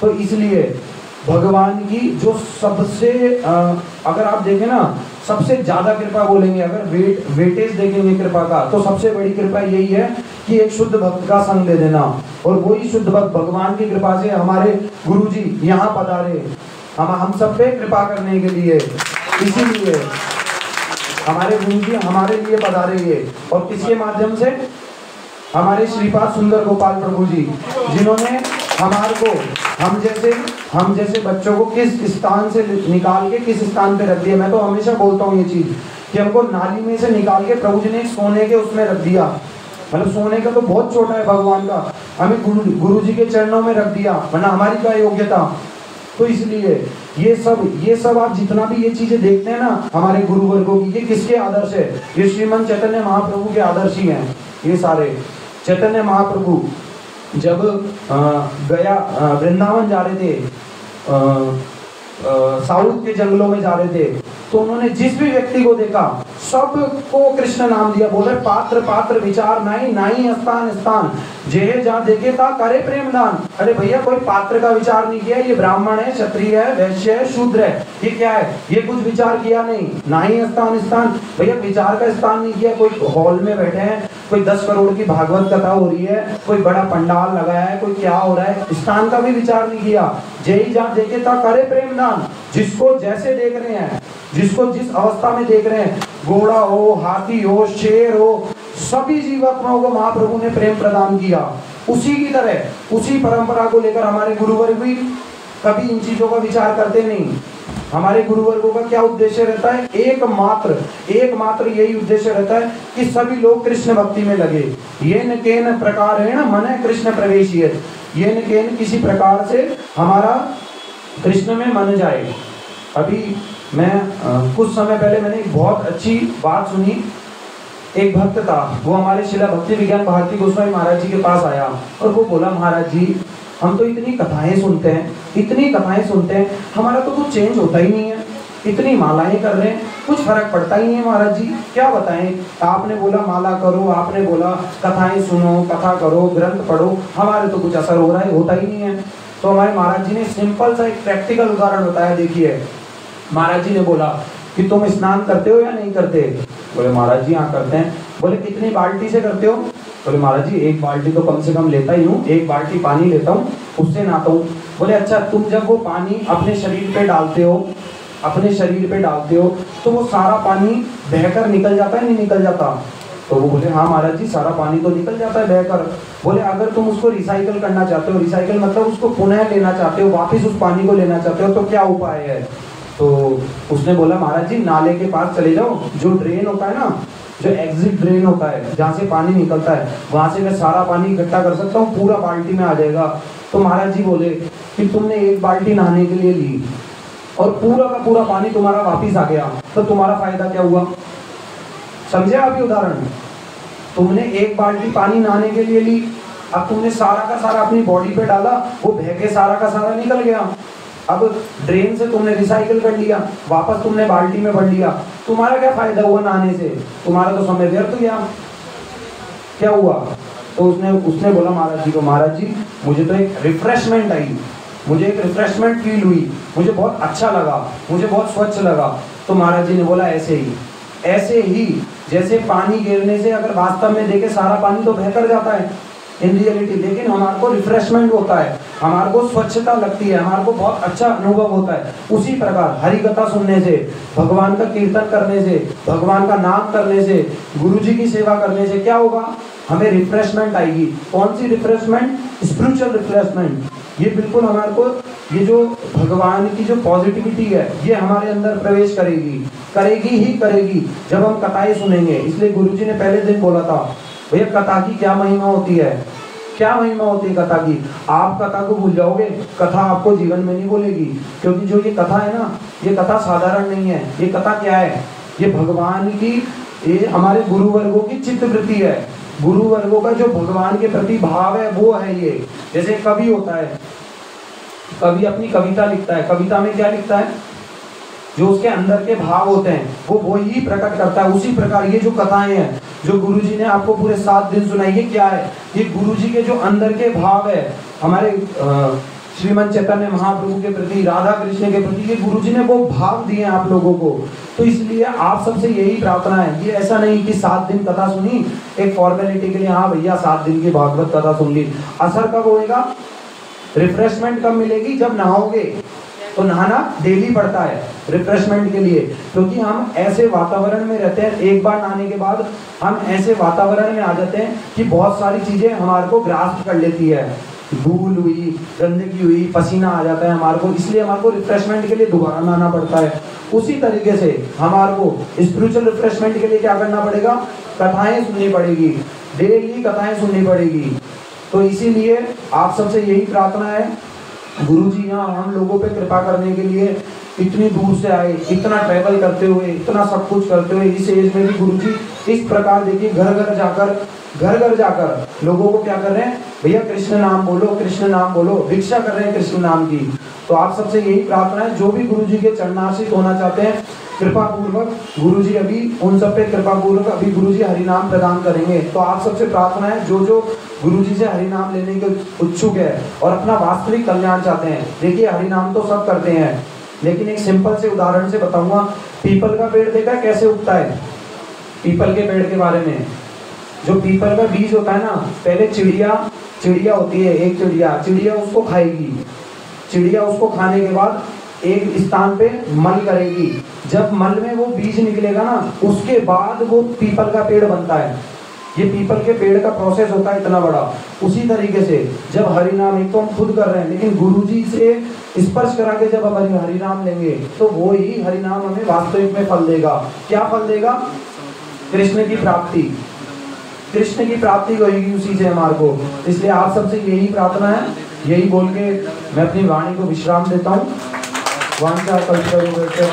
तो इसलिए भगवान की जो सबसे अगर आप देखें ना, सबसे ज़्यादा कृपा बोलेंगे, अगर वेट, वेटेज देखेंगे कृपा का तो सबसे बड़ी कृपा यही है कि एक शुद्ध भक्त का संग दे देना। और वही शुद्ध भक्त भगवान की कृपा से हमारे गुरु जी यहाँ पधारे। हम हम सब पे कृपा करने के लिए, इसीलिए हमारे गुरु जी हमारे लिए पधारे ये। और किसके माध्यम से? हमारे श्रीपाद सुंदर गोपाल प्रभु जी, जिन्होंने हमारे को, हम जैसे हम जैसे बच्चों को किस स्थान से निकाल के, किस स्थान पे रख दिया। मैं तो हमेशा बोलता हूँ ये चीज़ कि हमको नाली में से निकाल के प्रभु जी ने सोने के उसमें रख दिया। मतलब सोने का तो बहुत छोटा है भगवान का। हमें गुरु गुरु जी के चरणों में रख दिया। वरना हमारी क्या योग्यता? तो इसलिए ये सब ये सब आप जितना भी ये चीज़ें देखते हैं ना, हमारे गुरु वर्गो की, ये किसके आदर्श है? ये श्रीमन चैतन्य महाप्रभु के आदर्श ही है, ये सारे। चैतन्य महाप्रभु जब गया वृंदावन जा रहे थे साउथ के जंगलों में जा रहे थे तो उन्होंने जिस भी व्यक्ति को देखा सबको कृष्ण नाम दिया। बोले, पात्र पात्र, विचार, नाई नाई, स्थान स्थान। जे जहाँ देखे था करे प्रेम दान। अरे भैया, कोई पात्र का विचार नहीं किया। ये ब्राह्मण है, क्षत्रिय है, वैश्य है, शूद्र है। ये क्या है? ये कुछ विचार किया नहीं। ना ही स्थान स्थान। भैया, विचार का स्थान नहीं किया। कोई हॉल में बैठे हैं, कोई दस करोड़ की भागवत कथा हो रही है, कोई बड़ा पंडाल लगाया है, कोई क्या हो रहा है, स्थान का भी विचार नहीं किया। जय जहाँ देखे था करे प्रेम दान। जिसको जैसे देख रहे हैं जिसको जिस अवस्था में देख रहे हैं, घोड़ा हो, हाथी हो, शेर हो, सभी जीवात्माओं को महाप्रभु ने प्रेम प्रदान किया। उसी की तरह, उसी परंपरा को लेकर हमारे गुरुवर भी कभी इन चीज़ों का विचार करते नहीं। हमारे गुरुवर्गों का क्या उद्देश्य रहता है? एकमात्र एकमात्र यही उद्देश्य रहता है कि सभी लोग कृष्ण भक्ति में लगे। ये न के न प्रकार है ना मन कृष्ण प्रवेश ये न के किसी प्रकार से हमारा कृष्ण में मन जाए। अभी मैं कुछ समय पहले मैंने एक बहुत अच्छी बात सुनी। एक भक्त था, वो हमारे शिला भक्ति विज्ञान भारती गोस्वामी महाराज जी के पास आया और वो बोला, महाराज जी, हम तो इतनी कथाएँ सुनते हैं, इतनी कथाएँ सुनते हैं, हमारा तो कुछ चेंज होता ही नहीं है। इतनी मालाएँ कर रहे हैं, कुछ फ़र्क पड़ता ही नहीं है महाराज जी, क्या बताएँ? आपने बोला, माला करो, आपने बोला, कथाएँ सुनो, कथा करो, ग्रंथ पढ़ो, हमारे तो कुछ असर हो रहा है, होता ही नहीं है। तो हमारे महाराज जी ने सिंपल सा एक प्रैक्टिकल उदाहरण बताया, देखिए। महाराज जी ने बोला कि तुम स्नान करते हो या नहीं करते? बोले, महाराज जी हाँ करते हैं। बोले, कितनी बाल्टी से करते हो? बोले, महाराज जी, एक बाल्टी तो कम से कम लेता ही हूँ, एक बाल्टी पानी लेता हूँ, उससे नहाता हूँ। बोले अच्छा तुम जब वो पानी अपने शरीर पे डालते हो, अपने शरीर पे डालते हो तो वो सारा पानी बहकर निकल जाता है नहीं निकल जाता? तो वो बोले हाँ महाराज जी, सारा पानी तो निकल जाता है बहकर। बोले, अगर तुम उसको रिसाइकल करना चाहते हो रिसाइकल मतलब उसको पुनः लेना चाहते हो, वापिस उस पानी को लेना चाहते हो तो क्या उपाय है? तो उसने बोला, महाराज जी, नाले के पास चले जाओ। जो ड्रेन होता है ना, जो एग्जिट ड्रेन होता है, जहाँ से पानी निकलता है, वहाँ से मैं सारा पानी इकट्ठा कर सकता हूँ, पूरा बाल्टी में आ जाएगा। तो महाराज जी बोले कि, तुमने एक बाल्टी नहाने के लिए ली और पूरा का पूरा पानी तुम्हारा वापिस आ गया। तो तुम्हारा फ़ायदा क्या हुआ? समझे आप ये उदाहरण? तुमने एक बाल्टी पानी नहाने के लिए ली, अब तुमने सारा का सारा अपनी बॉडी पे डाला, वो बह के सारा का सारा निकल गया। अब ड्रेन से तुमने रिसाइकल कर लिया, वापस तुमने बाल्टी में भर लिया। तुम्हारा क्या फ़ायदा हुआ नहाने से? तुम्हारा तो समय व्यर्थ गया। क्या हुआ? तो उसने उसने बोला, महाराज जी को महाराज जी, मुझे तो एक रिफ्रेशमेंट आई। मुझे एक रिफ्रेशमेंट फील हुई। मुझे बहुत अच्छा लगा। मुझे बहुत स्वच्छ लगा। तो महाराज जी ने बोला, ऐसे ही ऐसे ही, जैसे पानी गिरने से अगर वास्तव में देखे, सारा पानी तो बहकर जाता है। इन रियलिटी लेकिन हमारे को रिफ्रेशमेंट होता है। हमारे को स्वच्छता लगती है, हमारे को बहुत अच्छा अनुभव होता है। उसी प्रकार हरि कथा सुनने से, भगवान का कीर्तन करने से, भगवान का नाम करने से गुरु जी की सेवा करने से क्या होगा? हमें रिफ्रेशमेंट आएगी। कौन सी रिफ्रेशमेंट स्पिरिचुअल रिफ्रेशमेंट ये बिल्कुल हमारे को, ये जो भगवान की जो पॉजिटिविटी है, ये हमारे अंदर प्रवेश करेगी। करेगी ही करेगी, जब हम कथाएँ सुनेंगे। इसलिए गुरु जी ने पहले दिन बोला था, भैया, कथा की क्या महिमा होती है? क्या महिमा होती है कथा की? आप कथा को भूल जाओगे। कथा आपको जीवन में नहीं बोलेगी। क्योंकि जो ये कथा है ना, ये कथा साधारण नहीं है। ये कथा क्या है? ये भगवान की, ये हमारे गुरु वर्गों की चित्त वृत्ति है। गुरु वर्गों का जो भगवान के प्रति भाव है, वो है ये। जैसे कवि होता है, कवि अपनी कविता लिखता है। कविता में क्या लिखता है? जो उसके अंदर के भाव होते हैं, वो वही प्रकट करता है। उसी प्रकार ये जो कथाएँ हैं, जो गुरुजी ने आपको पूरे सात दिन सुनाई, ये क्या है? ये गुरुजी के जो अंदर के भाव है, हमारे श्रीमन चैतन्य महाप्रभु के प्रति, राधा कृष्ण के प्रति, ये गुरु जी ने वो भाव दिए आप लोगों को। तो इसलिए आप सबसे यही प्रार्थना है। ये ऐसा नहीं कि सात दिन कथा सुनी, एक फॉर्मेलिटी के लिए हाँ भैया, सात दिन की भागवत कथा सुन ली। असर कब होएगा? रिफ्रेशमेंट कब मिलेगी? जब नहाओगे। तो नहाना डेली पड़ता है रिफ्रेशमेंट के लिए। क्योंकि हम ऐसे वातावरण में रहते हैं, एक बार नहाने के बाद हम ऐसे वातावरण में आ जाते हैं कि बहुत सारी चीज़ें हमारे को ग्रास कर लेती है। धूल हुई, गंदगी हुई, पसीना आ जाता है हमारे को, इसलिए हमारे को रिफ्रेशमेंट के लिए दोबारा नहाना पड़ता है। उसी तरीके से हमारे को स्पिरिचुअल रिफ्रेशमेंट के लिए क्या करना पड़ेगा? कथाएँ सुननी पड़ेगी डेली कथाएँ सुननी पड़ेगी। तो इसीलिए आप सबसे यही प्रार्थना है गुरु जी यहाँ हम लोगों पे कृपा करने के लिए इतनी दूर से आए, इतना ट्रैवल करते हुए, इतना सब कुछ करते हुए, इस एज में भी गुरु जी इस प्रकार देखिए, घर घर जाकर, घर घर जाकर लोगों को क्या कर रहे हैं? भैया, कृष्ण नाम बोलो, कृष्ण नाम बोलो, भिक्षा कर रहे हैं कृष्ण नाम की। तो आप सबसे यही प्रार्थना है, जो भी गुरु जी के चरणार्षित होना चाहते हैं कृपा पूर्वक गुरु जी अभी उन सब पे कृपा पूर्वक अभी गुरु जी हरिनाम प्रदान करेंगे। तो आप सबसे प्रार्थना है जो जो गुरु जी से हरिनाम लेने के उत्सुक है और अपना वास्तविक कल्याण चाहते हैं। देखिए, हरिनाम तो सब करते हैं, लेकिन एक सिंपल से उदाहरण से बताऊँगा। पीपल का पेड़ देखा है कैसे उगता है? पीपल के पेड़ के बारे में। जो पीपल का बीज होता है ना, पहले चिड़िया चिड़िया होती है, एक चिड़िया। चिड़िया उसको खाएगी। चिड़िया उसको खाने के बाद एक स्थान पे मल करेगी। जब मल में वो बीज निकलेगा ना, उसके बाद वो पीपल का पेड़ बनता है। ये पीपल के पेड़ का प्रोसेस होता है इतना बड़ा। उसी तरीके से जब हरिनाम एक तो हम खुद कर रहे हैं, लेकिन गुरु जी से स्पर्श करा के जब हम हरिनाम लेंगे तो वो ही हरिनाम हमें वास्तविक में फल देगा। क्या फल देगा? कृष्ण की प्राप्ति। कृष्ण की प्राप्ति होगी उसी से हमारे को। इसलिए आप सबसे यही प्रार्थना है, यही बोल के मैं अपनी वाणी को विश्राम देता हूँ। वांछा कल्पतरुभ्य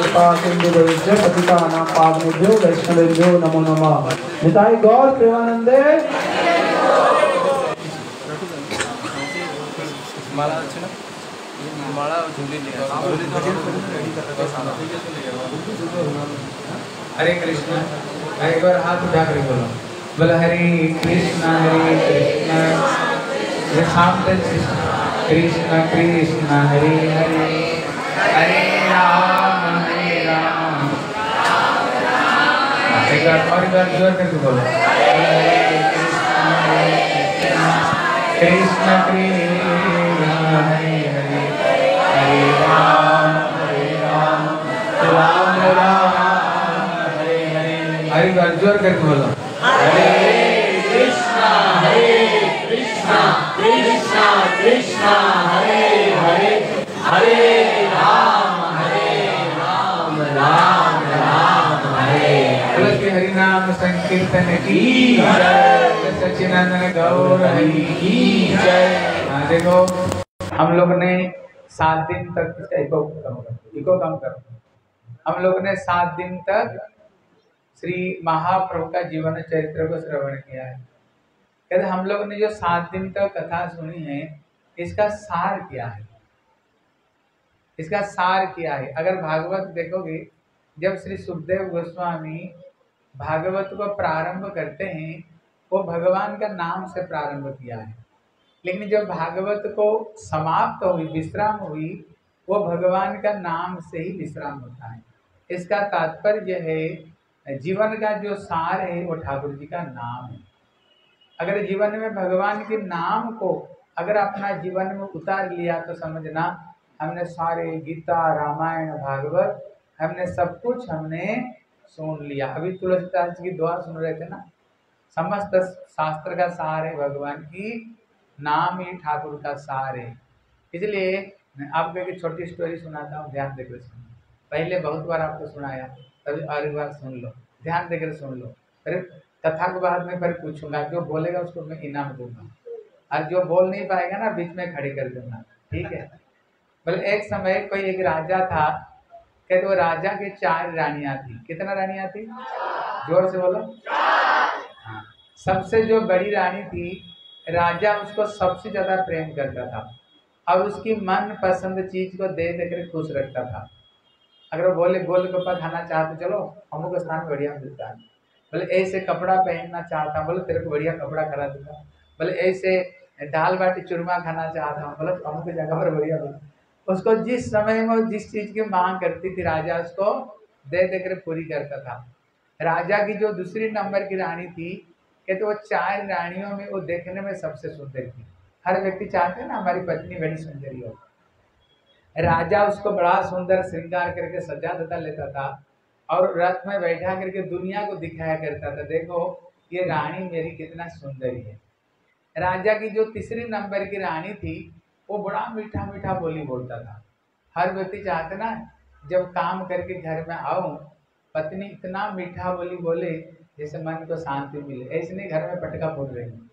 पतिता नाम पावनेभ्यो वैष्णवेभ्यो नमो नमः। निताय गौर प्रेमानंदे हरे कृष्ण एक बार हाथ उठा कर बोलो। बोलो, हरे कृष्ण हरे कृष्ण कृष्ण कृष्ण, हरे हरे। हरे राम हरे राम एक बार और एक बार ज़ोर करके बोलो हरे कृष्ण कृष्ण हरे हरे हरे राम हरे राम राम राम हरे हरे हरे बार ज़ोर करके बोलो हरे नाम संकीर्तन की जय। सच्चिदानंद गौर की जय। हाँ देखो हम लोग ने सात दिन तक इसका इको कम करो इको कम करो। हम लोग ने सात दिन तक श्री महाप्रभु का जीवन चरित्र को श्रवण किया है। कहते हम लोग ने जो सात दिन तक कथा सुनी है इसका सार क्या है? इसका सार क्या है? अगर भागवत देखोगे जब श्री सुखदेव गोस्वामी भागवत को प्रारंभ करते हैं, वो भगवान का नाम से प्रारंभ किया है। लेकिन जब भागवत को समाप्त हुई, विश्राम हुई, वो भगवान का नाम से ही विश्राम होता है। इसका तात्पर्य है, जीवन का जो सार है, वो ठाकुर जी का नाम है। अगर जीवन में भगवान के नाम को अगर अपना जीवन में उतार लिया तो समझना, हमने सारे गीता, रामायण, भागवत, हमने सब कुछ हमने सुन लिया। अभी तुलसीदास की दुआ सुन रहे थे ना? समस्त शास्त्र का है भगवान की नाम ही ठाकुर का है इसलिए मैं आपको एक छोटी स्टोरी सुनाता हूँ, ध्यान देकर सुनो। पहले बहुत बार आपको सुनाया, तभी और एक बार सुन लो। ध्यान देकर सुन लो। फिर कथा के बाद में फिर पूछूँगा, जो बोलेगा उसको मैं इनाम दूँगा। और जो बोल नहीं पाएगा ना, बीच में खड़ी कर दूँगा। ठीक है? बोले एक समय कोई एक राजा था कहते वो राजा के चार रानियाँ थी। कितना रानियाँ थी? ज़ोर से बोलो। हाँ। सबसे जो बड़ी रानी थी, राजा उसको सबसे ज़्यादा प्रेम करता था। और उसकी मन पसंद चीज़ को दे देकर खुश रखता था। अगर वो बोले गोलगप्पा खाना चाहते चलो अमुक स्थान बढ़िया मिलता है। बोले, ऐसे कपड़ा पहनना चाहता बोले, तेरे को बढ़िया कपड़ा करा दूँगा। बोले, ऐसे दाल बाटी चूरमा खाना चाहता हूँ। बोले अमुक जगह पर बढ़िया मिलता उसको जिस समय में जिस चीज़ की मांग करती थी राजा, उसको दे देकर पूरी करता था। राजा की जो दूसरी नंबर की रानी थी कहते वो चार रानियों में वो देखने में सबसे सुंदर थी। हर व्यक्ति चाहते ना, हमारी पत्नी बड़ी सुंदरी हो। राजा उसको बड़ा सुंदर श्रृंगार करके सजा दता, लेता था और रथ में बैठा करके दुनिया को दिखाया करता था, देखो, ये रानी मेरी कितना सुंदरी है। राजा की जो तीसरी नंबर की रानी थी वो बड़ा मीठा मीठा बोली बोलता था। हर व्यक्ति चाहते ना, जब काम करके घर में आऊँ, पत्नी इतना मीठा बोली बोले, जैसे मन को शांति मिले। ऐसे नहीं घर में पटका फोड़ रही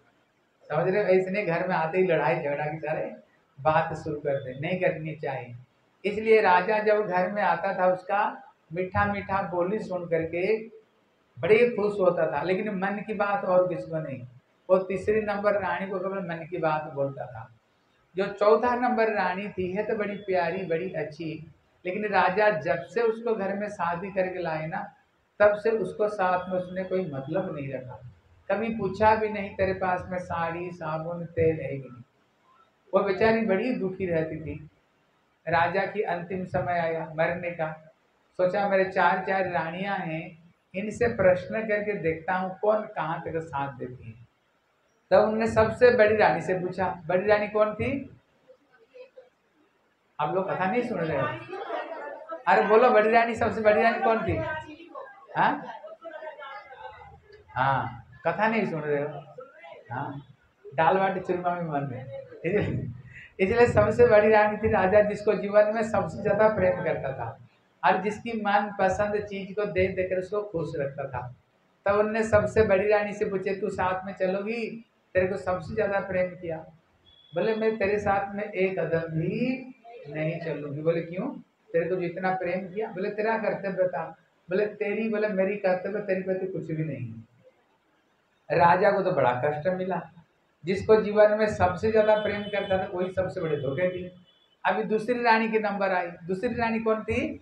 समझ रहे ऐसे घर में आते ही लड़ाई झगड़ा की सारे बात शुरू कर दे। नहीं करनी चाहिए। इसलिए राजा जब घर में आता था, उसका मीठा मीठा बोली सुन करके बड़े खुश होता था। लेकिन मन की बात और किसको नहीं। वो तीसरी नंबर रानी को केवल मन की बात बोलता था। जो चौथा नंबर रानी थी, है तो बड़ी प्यारी, बड़ी अच्छी। लेकिन राजा जब से उसको घर में शादी करके लाए ना, तब से उसको साथ में उसने कोई मतलब नहीं रखा। कभी पूछा भी नहीं, तेरे पास में साड़ी, साबुन, तेल है कि नहीं। वो बेचारी बड़ी दुखी रहती थी। राजा की अंतिम समय आया, मरने का। सोचा, मेरे चार चार रानियाँ हैं, इनसे प्रश्न करके देखता हूँ कौन कहाँ तक साथ देती है। तब उनने सबसे बड़ी रानी से पूछा, बड़ी रानी कौन थी? आप लोग कथा नहीं सुन रहे हो? अरे बोलो, बड़ी रानी सबसे बड़ी रानी कौन थी? हाँ? हाँ कथा नहीं सुन रहे हो? हाँ? दाल बाटी चूरमा में मन में। इसलिए सबसे बड़ी रानी थी राजा जिसको जीवन में सबसे ज़्यादा प्रेम करता था और जिसकी मन पसंद चीज़ को देख देकर उसको खुश रखता था। तब उनने सबसे बड़ी रानी से पूछे, तू साथ में चलोगी? तेरे को सबसे ज़्यादा प्रेम किया। बोले, मैं तेरे साथ में एक कदम भी नहीं चलूँगी। बोले, क्यों? तेरे को जितना प्रेम किया? बोले, तेरा कर्तव्य था। बोले, तेरी बोले, मेरी कर्तव्य तेरी प्रति कुछ भी नहीं राजा को तो बड़ा कष्ट मिला। जिसको जीवन में सबसे ज़्यादा प्रेम करता था, वही सबसे बड़े धोखे दिए। अभी दूसरी रानी के नंबर आई। दूसरी रानी कौन थी?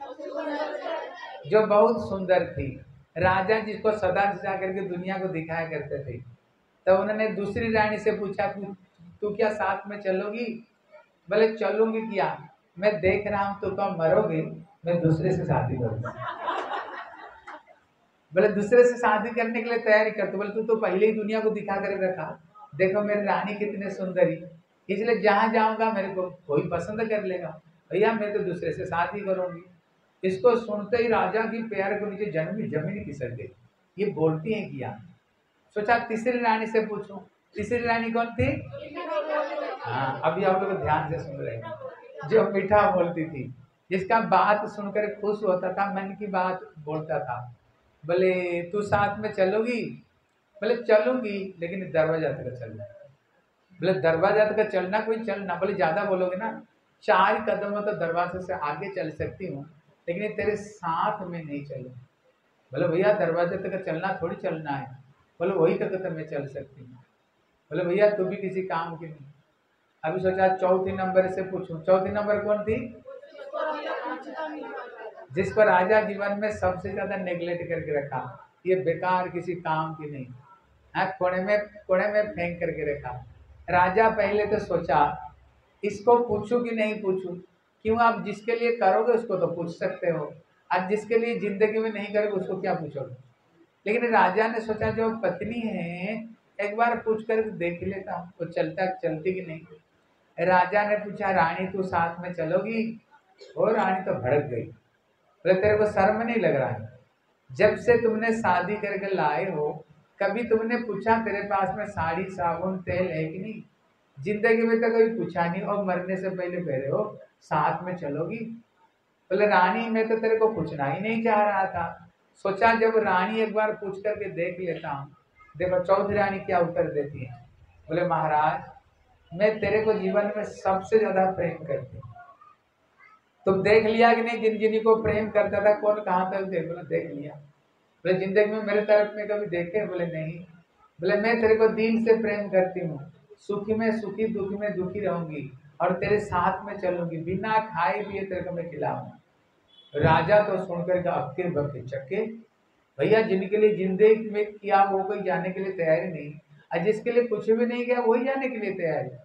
जो बहुत सुंदर थी। राजा जिसको सदा सजा करके दुनिया को दिखाया करते थे। तो उन्होंने दूसरी रानी से पूछा, तू तू क्या साथ में चलोगी? बोले, चलूँगी क्या? मैं देख रहा हूँ तो कब मरोगे, मैं दूसरे से शादी करूँगी. बोले, दूसरे से शादी करने के लिए तैयारी करते बोले, तू तो पहले ही दुनिया को दिखा कर रखा। देखो, मेरी रानी कितने सुंदरी। इसलिए जहाँ जाऊँगा, मेरे को कोई पसंद कर लेगा। भैया, मैं तो दूसरे से शादी करूँगी। इसको सुनते ही राजा की प्यार को नीचे जन्मी ज़मीन खिसक गई। ये बोलती है क्या सोचा तीसरी रानी से पूछूँ। तीसरी रानी कौन थी? हाँ अभी आप लोग ध्यान से सुन रहे हैं। जो मीठा बोलती थी, जिसका बात सुनकर खुश होता था, मन की बात बोलता था। बोले, तू साथ में चलोगी? बोले, चलूँगी, लेकिन दरवाज़ा तक चलना बोले, दरवाज़ा तक चलना, कोई चलना? बोले, ज़्यादा बोलोगे ना, चार कदम तो दरवाजे से आगे चल सकती हूँ, लेकिन तेरे साथ में नहीं चलूँ बोले, भैया, दरवाजे तक चलना, थोड़ी चलना है। बोले वही तक तो मैं चल सकती हूँ। बोले भैया तू भी किसी काम की नहीं अभी सोचा चौथी नंबर से पूछूँ। चौथी नंबर कौन थी? जिसको राजा जीवन में सबसे ज़्यादा नेग्लेक्ट करके रखा। ये बेकार किसी काम की नहीं है। हाँ, कोने में कोने में फेंक करके रखा। राजा पहले तो सोचा इसको पूछू कि नहीं पूछू? क्यों आप जिसके लिए करोगे उसको तो पूछ सकते हो। आज जिसके लिए ज़िंदगी में नहीं करोगे उसको क्या पूछोगे? लेकिन राजा ने सोचा, जो पत्नी है, एक बार पूछ कर देख लेता वो चलता चलती कि नहीं? राजा ने पूछा, रानी, तू साथ में चलोगी? और रानी तो भड़क गई। बोले, तेरे को शर्म नहीं लग रहा है? जब से तुमने शादी करके लाए हो, कभी तुमने पूछा तेरे पास में साड़ी, साबुन, तेल है कि नहीं? ज़िंदगी में तो कभी पूछा नहीं, और मरने से पहले कह रहे हो, साथ में चलोगी? बोले, रानी, मैं तो तेरे को पूछना ही नहीं चाह रहा था। सोचा जब रानी एक बार पूछ करके देख लेता हूँ। देखो चौधरी रानी क्या उत्तर देती है? बोले, महाराज, मैं तेरे को जीवन में सबसे ज़्यादा प्रेम करती हूँ। तुम देख लिया कि नहीं? जिन जिन को प्रेम करता था, कौन कहाँ तक देख बोला, देख लिया। बोले, ज़िंदगी में मेरे तरफ़ में कभी देखे? बोले, नहीं। बोले, मैं तेरे को दिल से प्रेम करती हूँ। सुखी में सुखी, दुखी में दुखी रहूँगी और तेरे साथ में चलूँगी। बिना खाए पिए तेरे को मैं खिलाऊँगा। राजा तो सुनकर के अक्के बक्के चक्के भैया, जिनके लिए ज़िंदगी में किया वो कोई जाने के लिए तैयारी नहीं और जिसके लिए कुछ भी नहीं गया, वही जाने के लिए तैयार है।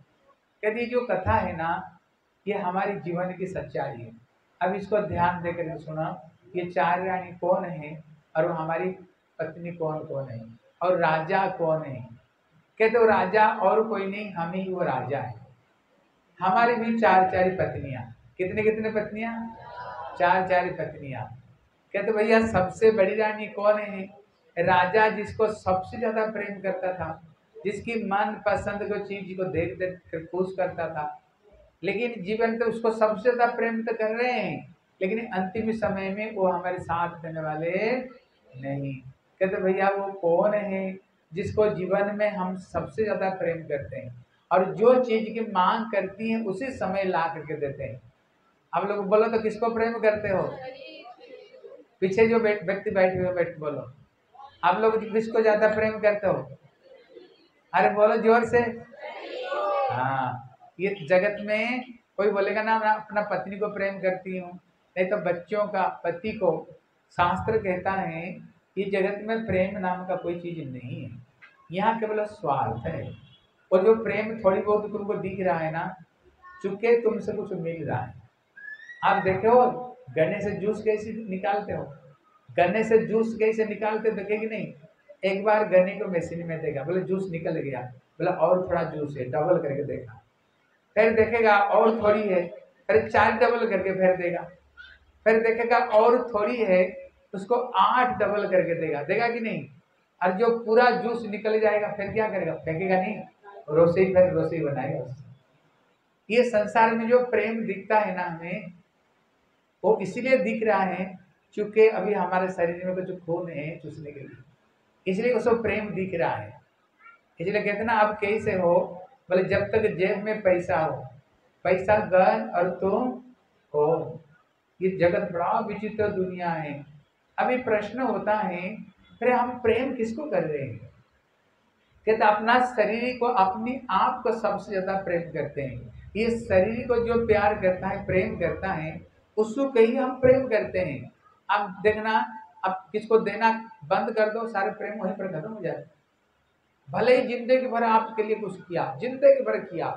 कहती जो कथा है ना, ये हमारी जीवन की सच्चाई है। अब इसको ध्यान देकर सुना, ये चार रानी कौन है और हमारी पत्नी कौन कौन है और राजा कौन है? कहते वो राजा और कोई नहीं, हम ही वो राजा है। हमारे भी चार चार पत्नियाँ। कितने कितने पत्नियाँ? चार चार पत्नियाँ कहते भैया, सबसे बड़ी रानी कौन है? राजा जिसको सबसे ज़्यादा प्रेम करता था, जिसकी मन पसंद को चीज़ को देख देख कर खुश करता था, लेकिन जीवन तो उसको सबसे ज़्यादा प्रेम तो कर रहे हैं, लेकिन अंतिम समय में वो हमारे साथ देने वाले नहीं। कहते भैया, वो कौन है जिसको जीवन में हम सबसे ज़्यादा प्रेम करते हैं? और जो चीज़ की मांग करती है, उसी समय ला करके देते हैं। आप लोग बोलो तो किसको प्रेम करते हो? पीछे जो व्यक्ति बैठे हुए बैठ बोलो। आप लोग किसको ज़्यादा प्रेम करते हो? अरे बोलो ज़ोर से। हाँ ये जगत में कोई बोलेगा ना, मैं अपना पत्नी को प्रेम करती हूँ। नहीं तो बच्चों का, पति को शास्त्र कहता है कि जगत में प्रेम नाम का कोई चीज़ नहीं है। यहाँ केवल स्वार्थ है। और जो प्रेम थोड़ी बहुत तुमको दिख रहा है ना, चुके तुमसे कुछ मिल रहा है। आप देखो गन्ने से जूस कैसे निकालते हो? गन्ने से जूस कैसे निकालते देखेगी नहीं? एक बार गन्ने को मशीन में देगा बोले जूस निकल गया। बोले, और थोड़ा जूस है डबल करके देखा। फिर देखेगा, और थोड़ी है। फिर चार डबल करके फिर देगा। फिर देखेगा, और थोड़ी है, उसको आठ डबल करके देगा। देगा कि नहीं? और जो पूरा जूस निकल जाएगा, फिर क्या करेगा? फेंकेगा नहीं। रोसई फिर रोसोई बनाएगा ये संसार में जो प्रेम दिखता है ना हमें वो इसीलिए दिख रहा है क्योंकि अभी हमारे शरीर में कुछ खून है चूसने के लिए। इसलिए उसको प्रेम दिख रहा है। इसलिए कहते ना, आप कैसे हो, बोले, जब तक जेब में पैसा हो, पैसा गन और तुम हो। ये जगत बड़ा विचित्र दुनिया है। अभी प्रश्न होता है फिर हम प्रेम किसको कर रहे हैं? कहते अपना शरीर को अपनी आप को सबसे ज़्यादा प्रेम करते हैं। ये शरीर को जो प्यार करता है, प्रेम करता है उसको कहीं हम प्रेम करते हैं। अब देखना, अब किसको देना बंद कर दो, सारे प्रेम वहीं पर खत्म हो जाए। भले ही ज़िंदगी भर आपके लिए कुछ किया, ज़िंदगी भर किया,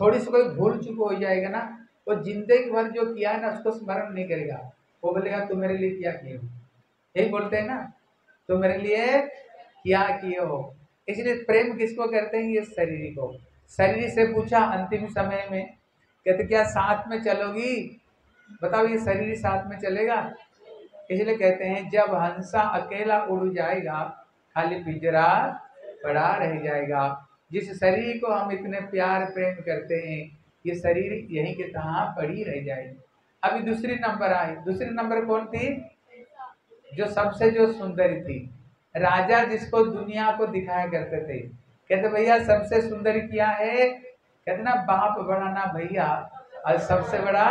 थोड़ी सी कोई भूल चुक हो जाएगा ना, वो ज़िंदगी भर जो किया है ना, उसको स्मरण नहीं करेगा। वो बोलेगा तुम मेरे लिए क्या किए हो। यही बोलते हैं ना तुम मेरे लिए क्या किए हो। इसलिए प्रेम किसको करते हैं? ये शरीर को। शरीर से पूछा अंतिम समय में, कहते, क्या साथ में चलोगी? बताओ, ये शरीर साथ में चलेगा? इसलिए कहते हैं, जब हंसा अकेला उड़ जाएगा, खाली पिंजरा पड़ा रह जाएगा। जिस शरीर को हम इतने प्यार, प्रेम करते हैं, ये शरीर यहीं के तहा पड़ी रह जाएगी। अभी दूसरी नंबर आई। दूसरी नंबर कौन थी? जो सबसे जो सुंदरी थी। राजा जिसको दुनिया को दिखाया करते थे। कहते, भैया, सबसे सुंदर क्या है? कहते, ना, बाप बड़ा, ना भैया। और सबसे बड़ा,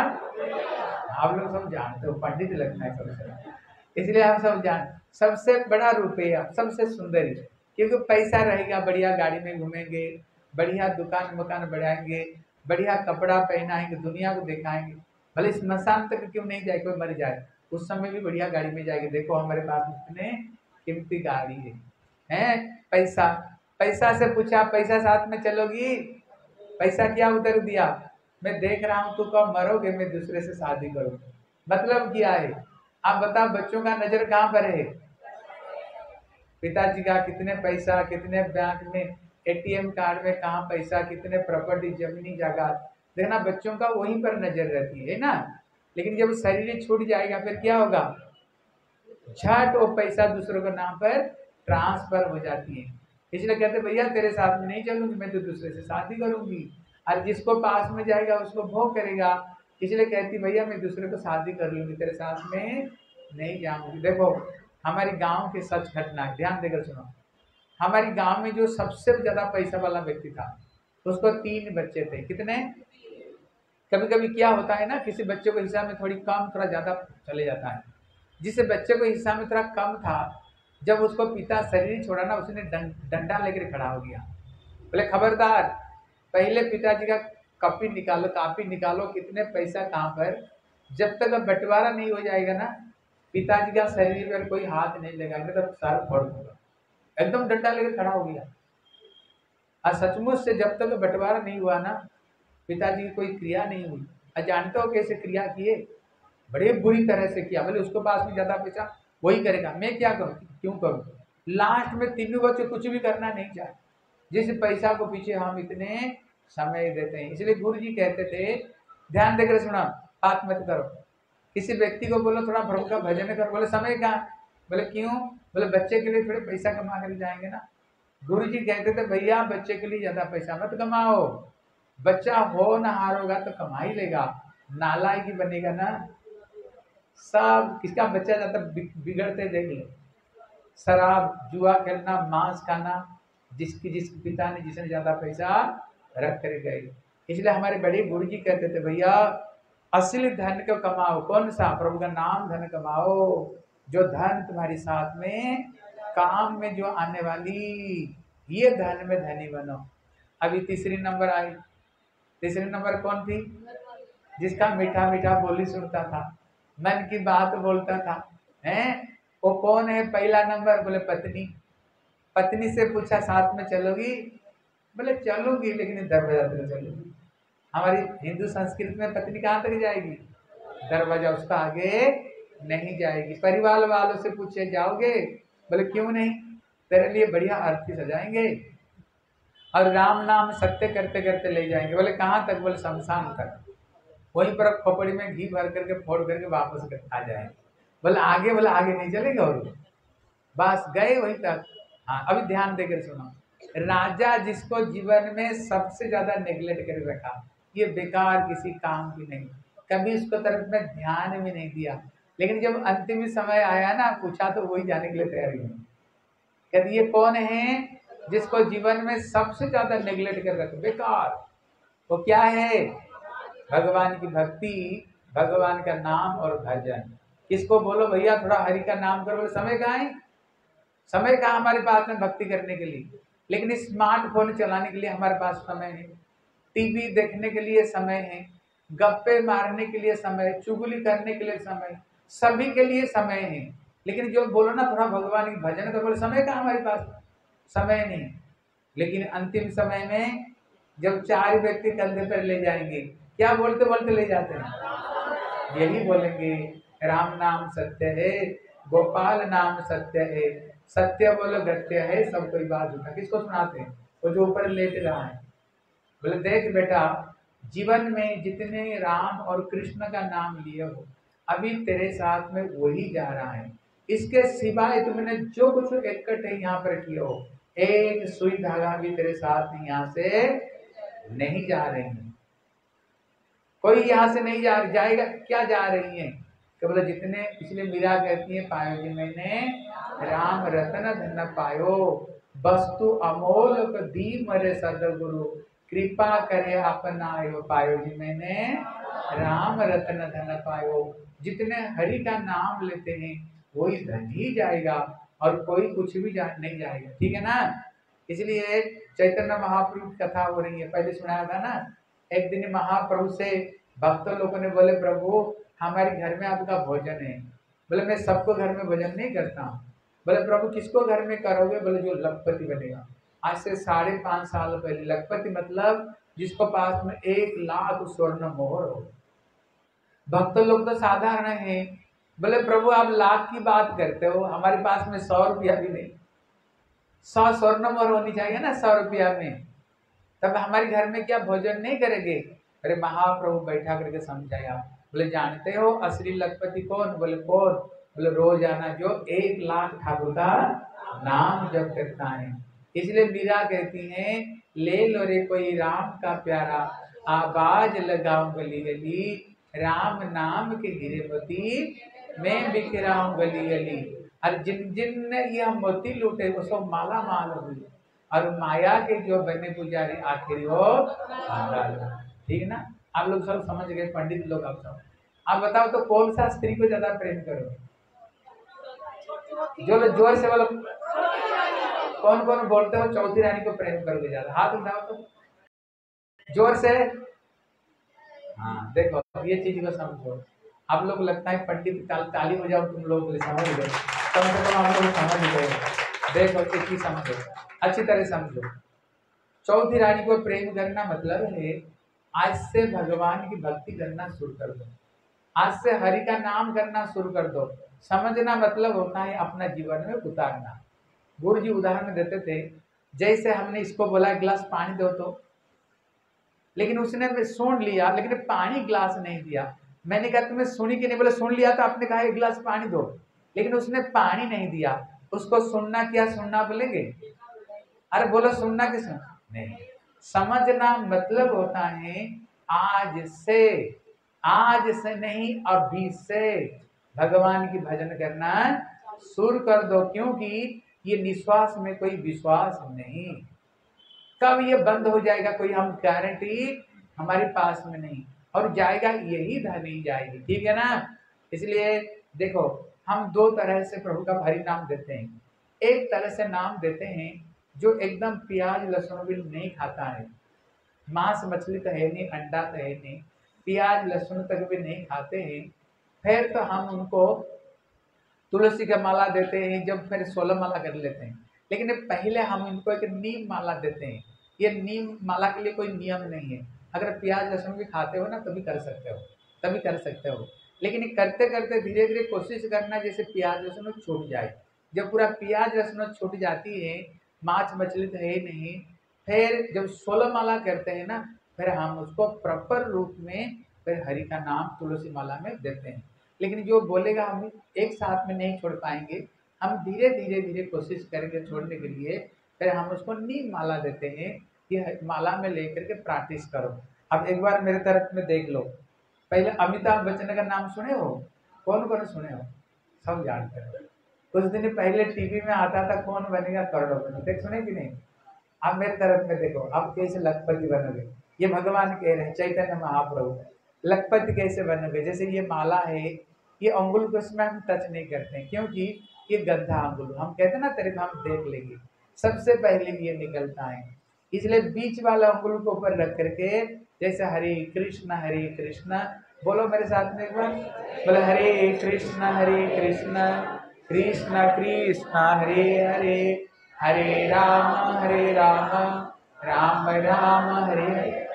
आप लोग सब जानते हो, पंडित लगता है सबसे इसलिए आप सब जान, सबसे बड़ा रुपया, सबसे सुंदरी, क्योंकि पैसा रहेगा, बढ़िया गाड़ी में घूमेंगे, बढ़िया दुकान मकान बढ़ाएँगे, बढ़िया कपड़ा पहनाएँगे, दुनिया को दिखाएँगे। भले स्मशान तक क्यों नहीं जाए, कोई मर जाए, उस समय भी बढ़िया गाड़ी में जाएँगे। देखो हमारे पास इतने कीमती गाड़ी है, हैं? पैसा पैसा से पूछा, पैसा साथ में चलोगी? पैसा क्या उधर दिया? मैं देख रहा हूँ तू कब मरोगे, मैं दूसरे से शादी करूँ मतलब क्या है? आप बताओ, बच्चों का नज़र कहाँ पर है? पिताजी का कितने पैसा, कितने बैंक में एटीएम कार्ड में कहाँ पैसा, कितने प्रॉपर्टी जमीनी जगह देखना, बच्चों का वहीं पर नज़र रहती है ना? लेकिन जब शरीर छूट जाएगा, फिर क्या होगा? झट वो पैसा दूसरों के नाम पर ट्रांसफ़र हो जाती है। इसलिए कहते भैया, तेरे साथ में नहीं चलूँगी, मैं तो दूसरे से शादी करूँगी। और जिसको पास में जाएगा, उसको भोग करेगा। इसलिए कहती, भैया, मैं दूसरे को शादी कर लूँगी, तेरे साथ में नहीं जाऊँगी। देखो, हमारी गाँव के सच घटना ध्यान देकर सुनो। हमारी गाँव में जो सबसे ज़्यादा पैसा वाला व्यक्ति था, उसको तीन बच्चे थे। कितने? कभी कभी क्या होता है ना, किसी बच्चे को हिस्सा में थोड़ी कम, थोड़ा ज़्यादा चले जाता है। जिस बच्चे को हिस्सा में थोड़ा कम था, जब उसको पिता शरीर छोड़ा ना, उसने डंडा लेकर खड़ा हो गया। बोले, खबरदार पहले पिताजी का कॉपी निकालो, कापी निकालो, कितने पैसा कहाँ पर? जब तक बंटवारा नहीं हो जाएगा ना, पिताजी का शरीर पर कोई हाथ नहीं लगाएँगे, तब सर फोड़ दूँगा। एकदम डंडा लेकर खड़ा हो गया। और सचमुच से जब तक बंटवारा नहीं हुआ ना, पिताजी की कोई क्रिया नहीं हुई। और जानते हो कैसे क्रिया किए? बड़े बुरी तरह से किया। बोले उसके पास भी ज़्यादा पैसा, वही करेगा। मैं क्या करूँ? क्यों करूँ? लास्ट में तीनों बच्चे कुछ भी करना नहीं चाहे जिस पैसा को पीछे हम इतने समय देते हैं। इसलिए गुरु जी कहते थे, ध्यान देकर सुना, बात मत करो। किसी व्यक्ति को बोलो, थोड़ा प्रभु का भजन करो। बोले, समय कहाँ? बोले, क्यों? बोले, बच्चे के लिए थोड़े पैसा कमा कर जाएँगे ना। गुरु जी कहते थे, भैया, बच्चे के लिए ज़्यादा पैसा मत कमाओ। बच्चा हो ना हारोगा तो कमा ही लेगा। नालाई की बनेगा ना। सब, किसका बच्चा ज़्यादा बिगड़ते देख ले। शराब, जुआ खेलना मांस खाना जिसकी जिस पिता ने जिसने ज़्यादा पैसा रख कर गए। इसलिए हमारे बड़े गुरु जी कहते थे, भैया असली धन को कमाओ। कौन सा? प्रभु का नाम धन कमाओ। जो धन तुम्हारे साथ में, काम में जो आने वाली, ये धन में धनी बनो। अभी तीसरी नंबर आई। तीसरी नंबर कौन थी? जिसका मीठा मीठा बोली सुनता था। मन की बात बोलता था। हैं? वो कौन है? पहला नंबर बोले, पत्नी। पत्नी से पूछा, साथ में चलोगी? बोले, चलूँगी, लेकिन दरवाज़ा तक चलूँगी। हमारी हिंदू संस्कृति में पत्नी कहाँ तक जाएगी? दरवाज़ा उसका आगे नहीं जाएगी। परिवार वालों से पूछे, जाओगे? बोले, क्यों नहीं? तेरे लिए बढ़िया आरती सजाएँगे और राम नाम सत्य करते करते ले जाएँगे। बोले, कहाँ तक? बोले, शमशान तक। वहीं पर खोपड़ी में घी भर करके, फोड़ करके वापस आ जाए बोले, आगे बोले, आगे नहीं चलेगा और? बस गए वहीं तक। हाँ अभी ध्यान देकर सुनो। राजा जिसको जीवन में सबसे ज़्यादा नेग्लेक्ट कर रखा, ये बेकार किसी काम की नहीं। कभी उसको तरफ़ में ध्यान भी नहीं दिया। लेकिन जब अंतिम समय आया ना, पूछा तो वही जाने के लिए तैयार नहीं कहते, ये कौन है जिसको जीवन में सबसे ज़्यादा नेग्लेक्ट कर रखे? बेकार। वो क्या है? भगवान की भक्ति, भगवान का नाम और भजन। किसको बोलो, भैया, थोड़ा हरि का नाम करो समय कहाँ है? समय कहाँ हमारे पास में भक्ति करने के लिए? लेकिन स्मार्टफ़ोन चलाने के लिए हमारे पास समय है। टीवी देखने के लिए समय है। गप्पे मारने के लिए समय चुगली करने के लिए समय सभी के लिए समय है। लेकिन जो बोलो ना थोड़ा भगवान की भजन करो, बोले, समय का हमारे पास? समय नहीं। लेकिन अंतिम समय में जब चार व्यक्ति कंधे पर ले जाएँगे, क्या बोलते बोलते ले जाते हैं? यही बोलेंगे, राम नाम सत्य है, गोपाल नाम सत्य है। सत्य बोलो गत्य है, सब कोई बात होता किसको सुनाते हैं? वो जो ऊपर लेट रहा है। बोले, देख बेटा, जीवन में जितने राम और कृष्ण का नाम लिए हो, अभी तेरे साथ में वही जा रहा है। इसके सिवाय तुमने जो कुछ इकट्ठे यहाँ पर किए हो, एक सुई धागा भी तेरे साथ यहाँ से नहीं जा रही है। कोई यहाँ से नहीं जा, जाएगा, क्या जा रही है? बोले जितने इसलिए मीरा कहती है पायो जी मैंने राम रतन धन पायो। वस्तु अमोल दी मरे सदगुरु कृपा करे अपना पायो जी मैंने राम रतन धन पायो। जितने हरि का नाम लेते हैं वही धन ही जाएगा और कोई कुछ भी जा, नहीं जाएगा। ठीक है ना? इसलिए चैतन्य महाप्रभु की कथा हो रही है। पहले सुनाया था ना एक दिन महाप्रभु से भक्त लोगों ने बोले प्रभु हमारे घर में आपका भोजन है। बोले, मैं सबको घर में भोजन नहीं करता बोले, प्रभु, किसको घर में करोगे? बोले, जो लखपति बनेगा। आज से साढ़े पाँच साल पहले, लखपति मतलब जिसको पास में एक लाख स्वर्ण मोहर हो। भक्त लोग तो साधारण है। बोले, प्रभु, आप लाख की बात करते हो, हमारे पास में सौ रुपया भी नहीं। सौ स्वर्ण मोहर होनी चाहिए ना सौ रुपया में। तब हमारे घर में क्या भोजन नहीं करेंगे? अरे, महाप्रभु, बैठा करके समझाया बोले, जानते हो असली लखपति कौन? बोले कौन? बोले, रोज़ाना जो एक लाख ठाकुर का नाम जप करता है। इसलिए मीरा कहती हैं, ले लो रे कोई राम का प्यारा, आवाज़ लगाओ गली गली, राम नाम के गिरे मोती मैं बिखराऊं गली गली। और जिन जिन ने यह मोती लूटे, वो सब माला माल हुई और माया के जो बने पुजारी, आखिर हो ठीक ना? आप लोग सब समझ गए पंडित लोग आप सब। आप बताओ तो कौन सा स्त्री को ज़्यादा प्रेम करो? जो लोग ज़ोर से बोलो। कौन कौन बोलते हो चौथी रानी को प्रेम करोगे ज़्यादा? हाथ उठाओ तो। ज़ोर से। हाँ देखो ये चीज़ को समझो। आप लोग लगता है पंडित ताल, ताली हो जाओ तुम लोग समझ गए। कम से कम आप लोग समझ गए। देखो ही समझो। अच्छी तरह समझो। चौथी रानी को प्रेम करना मतलब है आज से भगवान की भक्ति करना शुरू कर दो। आज से हरि का नाम करना शुरू कर दो। समझना मतलब होता है अपना जीवन में उतारना। गुरु जी उदाहरण देते थे, जैसे हमने इसको बोला, गिलास पानी दो तो। लेकिन उसने सुन लिया, लेकिन पानी गिलास नहीं दिया। मैंने कहा, तुम्हें सुनी कि नहीं? बोले, सुन लिया तो आपने कहा एक गिलास पानी दो। लेकिन उसने पानी नहीं दिया। उसको सुनना क्या सुनना बोलेंगे? अरे बोलो, सुनना किस नहीं। समझना मतलब होता है आज से आज से नहीं, अभी से। भगवान की भजन करना शुरू कर दो, क्योंकि ये निश्वास में कोई विश्वास नहीं। कब ये बंद हो जाएगा, कोई हम गारंटी हमारे पास में नहीं। और जाएगा, यही धनी जाएगी, ठीक है ना? इसलिए देखो, हम दो तरह से प्रभु का भारी नाम देते हैं। एक तरह से नाम देते हैं जो एकदम प्याज लहसुन भी नहीं खाता है। मांस मछली तो है नहीं, अंडा तो है नहीं, प्याज लहसुन तक भी नहीं खाते हैं, फिर तो हम उनको तुलसी का माला देते हैं, जब फिर सोलह माला कर लेते हैं। लेकिन पहले हम इनको एक नीम माला देते हैं। ये नीम माला के लिए कोई नियम नहीं है। अगर प्याज लहसुन भी खाते हो ना, तभी कर सकते हो, तभी कर सकते हो। लेकिन करते करते धीरे धीरे कोशिश करना जैसे प्याज लहसुन छूट जाए। जब पूरा प्याज लहसुन छूट जाती है माछ मछली तो है नहीं। फिर जब सोलह माला करते हैं ना, फिर हम उसको प्रॉपर रूप में फिर हरि का नाम तुलसी माला में देते हैं। लेकिन जो बोलेगा हम एक साथ में नहीं छोड़ पाएँगे। हम धीरे धीरे धीरे कोशिश करेंगे छोड़ने के लिए। फिर हम उसको नीम माला देते हैं कि माला में लेकर के प्रैक्टिस करो। अब एक बार मेरे तरफ़ में देख लो। पहले अमिताभ बच्चन का नाम सुने हो? कौन कौन सुने हो? सब जानते हो। कुछ दिन पहले टीवी में आता था कौन बनेगा करोड़पति देख, सुने कि नहीं? अब मेरे तरफ़ में देखो, आप कैसे लखपति बनोगे? ये भगवान कह रहे हैं, चैतन्य महाप्रभु, लखपति कैसे बनोगे? जैसे ये माला है, ये अंगुल को इसमें हम टच नहीं करते हैं, क्योंकि ये गंधा अंगुल। हम कहते ना, तेरे हम देख लेंगे। सबसे पहले ये निकलता है। इसलिए बीच वाला अंगुल को ऊपर रख करके, जैसे हरे कृष्ण हरे कृष्ण, बोलो मेरे साथ में एक बार। बोले, हरे कृष्ण हरे कृष्ण। कृष्ण कृष्ण, हरे हरे हरे राम हरे राम राम राम, हरे हरे।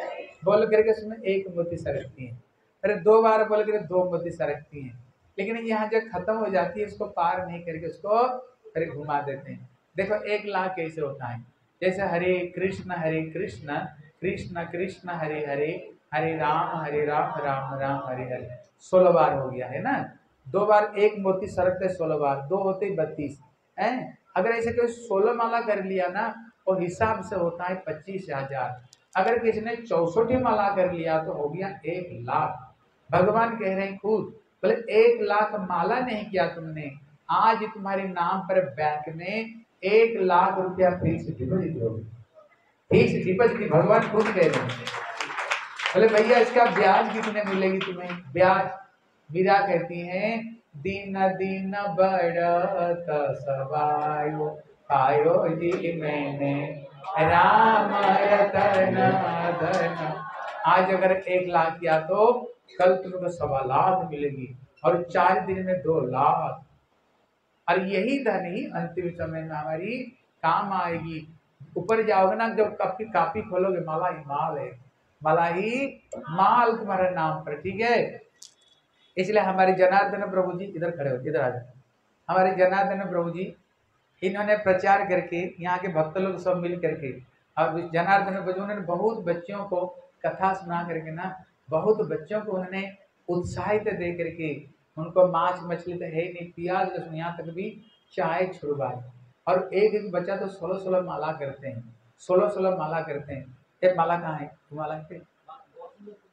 बोल करके उसमें एक मोती सरकती है। अरे दो बार बोल करके दो मोती सरकती हैं। लेकिन यहाँ जब खत्म हो जाती है, उसको पार नहीं करके उसको फिर घुमा देते हैं। देखो, एक लाख कैसे होता है? जैसे हरे कृष्ण हरे कृष्ण कृष्ण कृष्ण, हरे हरे हरे राम हरे राम राम राम, हरे हरे। सोलह बार हो गया, है ना? दो बार एक मोती सरकते सोलह बार, दो होते बत्तीस। है? अगर ऐसे कोई सोलह माला कर लिया ना, और हिसाब से होता है पच्चीस हज़ार। अगर किसी ने चौसठी माला कर लिया तो हो गया एक लाख। भगवान कह रहे हैं खुद बोले, एक लाख माला नहीं किया तुमने। आज तुम्हारे नाम पर बैंक में एक लाख रुपया फिक्स डिपोजिट होगी फिक्स डिपोजिट भगवान खुद कह रहे हैं। बोले, भैया, इसका ब्याज कितने मिलेगी तुम्हें? ब्याज मीरा कहती हैं, दिन दिन बढ़त सवायो, पायो जी मैंने। राम रतन, धन। आज अगर एक लाख किया तो कल तुमको सवा लाख मिलेगी और चार दिन में दो लाख। और यही धन ही अंतिम समय में हमारी काम आएगी। ऊपर जाओगे ना, जब कापी काफ़ी खोलोगे, माला ही माल है। माला ही माल तुम्हारे नाम पर, ठीक है? इसलिए हमारे जनार्दन प्रभु जी इधर खड़े हो, इधर आ जाए हमारे जनार्दन प्रभु जी, इन्होंने प्रचार करके, यहाँ के भक्त लोग सब मिल करके, और जनार्दन प्रभु उन्होंने बहुत बच्चों को कथा सुना करके ना, बहुत बच्चों को उन्होंने उत्साहित दे करके, उनको माछ मछली तो है नहीं, प्याज लहसुन, यहाँ तक भी चाय छुड़वाए और एक एक बच्चा तो सोलह सोलह माला करते हैं सोलह सोलह माला करते हैं। एक माला कहाँ है? माला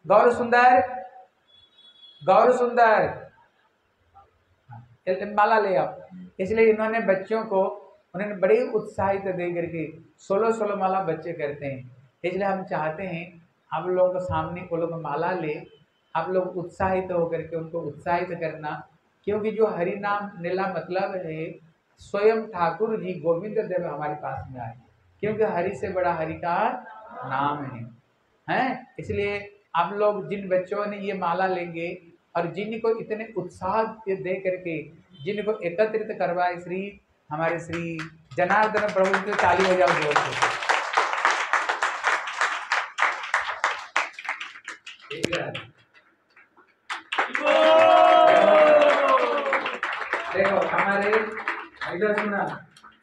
गौर सुंदर गौर सुंदर माला ले आओ। इसलिए इन्होंने बच्चों को, उन्होंने बड़े उत्साहित दे करके सोलह सोलह माला बच्चे करते हैं। इसलिए हम चाहते हैं, आप लोगों के सामने वो लोग माला ले, आप लोग उत्साहित होकर के उनको उत्साहित करना। क्योंकि जो हरि नाम नीला मतलब है, स्वयं ठाकुर जी गोविंद देव हमारे पास में आए। क्योंकि हरि से बड़ा हरि का नाम है। हैं? इसलिए आप लोग जिन बच्चों ने ये माला लेंगे और जिनको इतने उत्साह दे करके, जिनको एकत्रित करवाए श्री, हमारे श्री जनार्दन प्रभु की ताली हो ज़ोर से। देखो, हमारे इधर सुना,